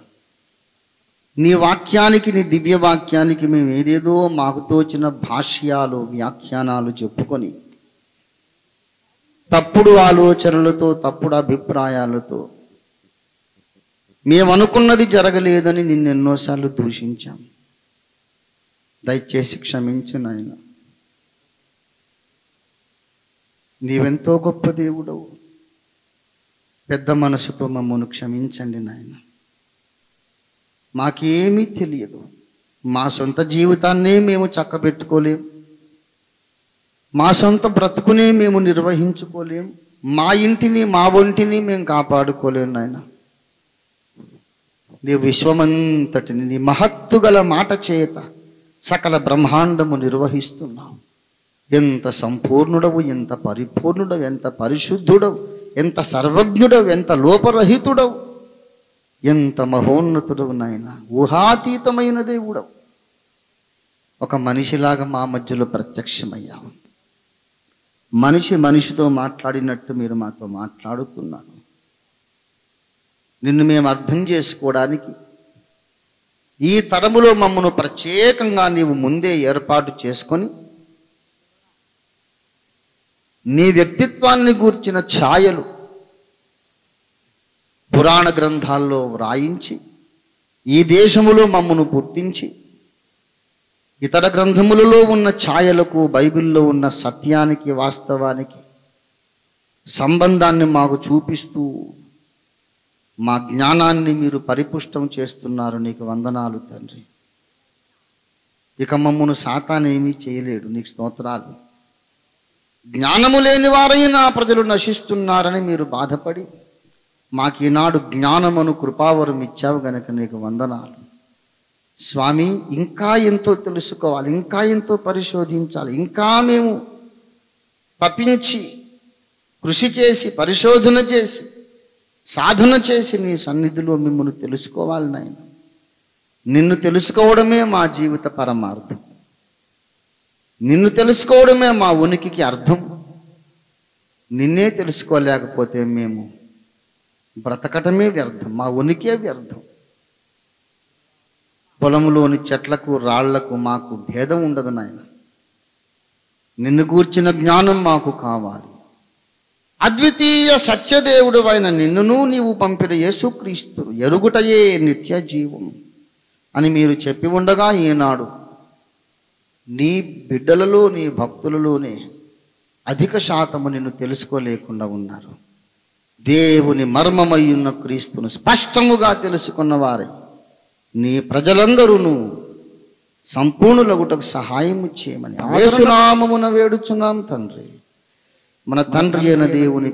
నీ వాక్యానికి నీ దివ్య వాక్యానికి మేము ఏదేదో మాకు తోచిన భాష్యాలు వ్యాఖ్యానాలు చెప్పుకొని తప్పుడు ఆలోచనలతో తప్పుడు అభిప్రాయాలతో మేము అనుకున్నది జరగలేదని నిన్నెన్నోసార్లు దూషించాం. దయచేసి క్షమించు నాయన. నీవెంతో గొప్ప దేవుడవు. పెద్ద మనసుతో మమ్మల్ని క్షమించండి నాయన. మాకేమీ తెలియదు. మా సొంత జీవితాన్నే మేము చక్కబెట్టుకోలేం. మా సొంత బ్రతుకునే మేము నిర్వహించుకోలేం. మా ఇంటిని మా ఒంటిని మేము కాపాడుకోలేం నాయన. నీవు విశ్వమంతటిని నీ మహత్తు గల మాట చేత సకల బ్రహ్మాండము నిర్వహిస్తున్నావు. ఎంత సంపూర్ణుడవు ఎంత పరిపూర్ణుడవు ఎంత పరిశుద్ధుడవు ఎంత సర్వజ్ఞుడవు ఎంత లోపరహితుడవు ఎంత మహోన్నతుడవు నాయన ఊహాతీతమైన దేవుడవు. ఒక మనిషిలాగా మా మధ్యలో ప్రత్యక్షమయ్యావు. మనిషి మనిషితో మాట్లాడినట్టు మీరు మాతో మాట్లాడుతున్నారు నిన్ను మేము అర్థం చేసుకోవడానికి. ఈ తరములో మమ్మను ప్రత్యేకంగా నీవు ముందే ఏర్పాటు చేసుకొని నీ వ్యక్తిత్వాన్ని గూర్చిన ఛాయలు పురాణ గ్రంథాల్లో వ్రాయించి ఈ దేశములో మమ్మను పుట్టించి ఇతర గ్రంథములలో ఉన్న ఛాయలకు బైబిల్లో ఉన్న సత్యానికి వాస్తవానికి సంబంధాన్ని మాకు చూపిస్తూ మా జ్ఞానాన్ని మీరు పరిపుష్టం చేస్తున్నారు నీకు వందనాలు తండ్రి. ఇక మమ్మను సాతానేమీ చేయలేడు నీకు స్తోత్రాలు. జ్ఞానము లేని వారైనా ప్రజలు నశిస్తున్నారని మీరు బాధపడి మాకు ఈనాడు జ్ఞానమును కృపావరం ఇచ్చావు గనక నీకు వందనాలు. స్వామి ఇంకా ఎంతో తెలుసుకోవాలి ఇంకా ఎంతో పరిశోధించాలి ఇంకా మేము తప్పించి కృషి చేసి పరిశోధన చేసి సాధన చేసి నీ సన్నిధిలో మిమ్మల్ని తెలుసుకోవాలి నాయన. నిన్ను తెలుసుకోవడమే మా జీవిత పరమార్థం. నిన్ను తెలుసుకోవడమే మా ఉనికికి అర్థం. నిన్నే తెలుసుకోలేకపోతే మేము బ్రతకటమే వ్యర్థం. మా ఉనికే వ్యర్థం. పొలంలోని చెట్లకు రాళ్ళకు మాకు భేదం ఉండదు నాయన. నిన్ను గూర్చిన జ్ఞానం మాకు కావాలి. అద్వితీయ సత్యదేవుడు అయిన నిన్నును నీవు పంపిన యేసుక్రీస్తు ఎరుగుటయే నిత్య జీవం అని మీరు చెప్పి ఉండగా ఈనాడు నీ బిడ్డలలో నీ భక్తులలోనే అధిక శాతము నిన్ను తెలుసుకోలేకుండా ఉన్నారు. దేవుని మర్మమయ్యున్న క్రీస్తును స్పష్టముగా తెలుసుకున్న వారే. నీ ప్రజలందరూ సంపూర్ణులగుటకు సహాయము చేయమని. ఆసునామమున వేడుచున్నాం తండ్రి. మన తండ్రి అయిన దేవుని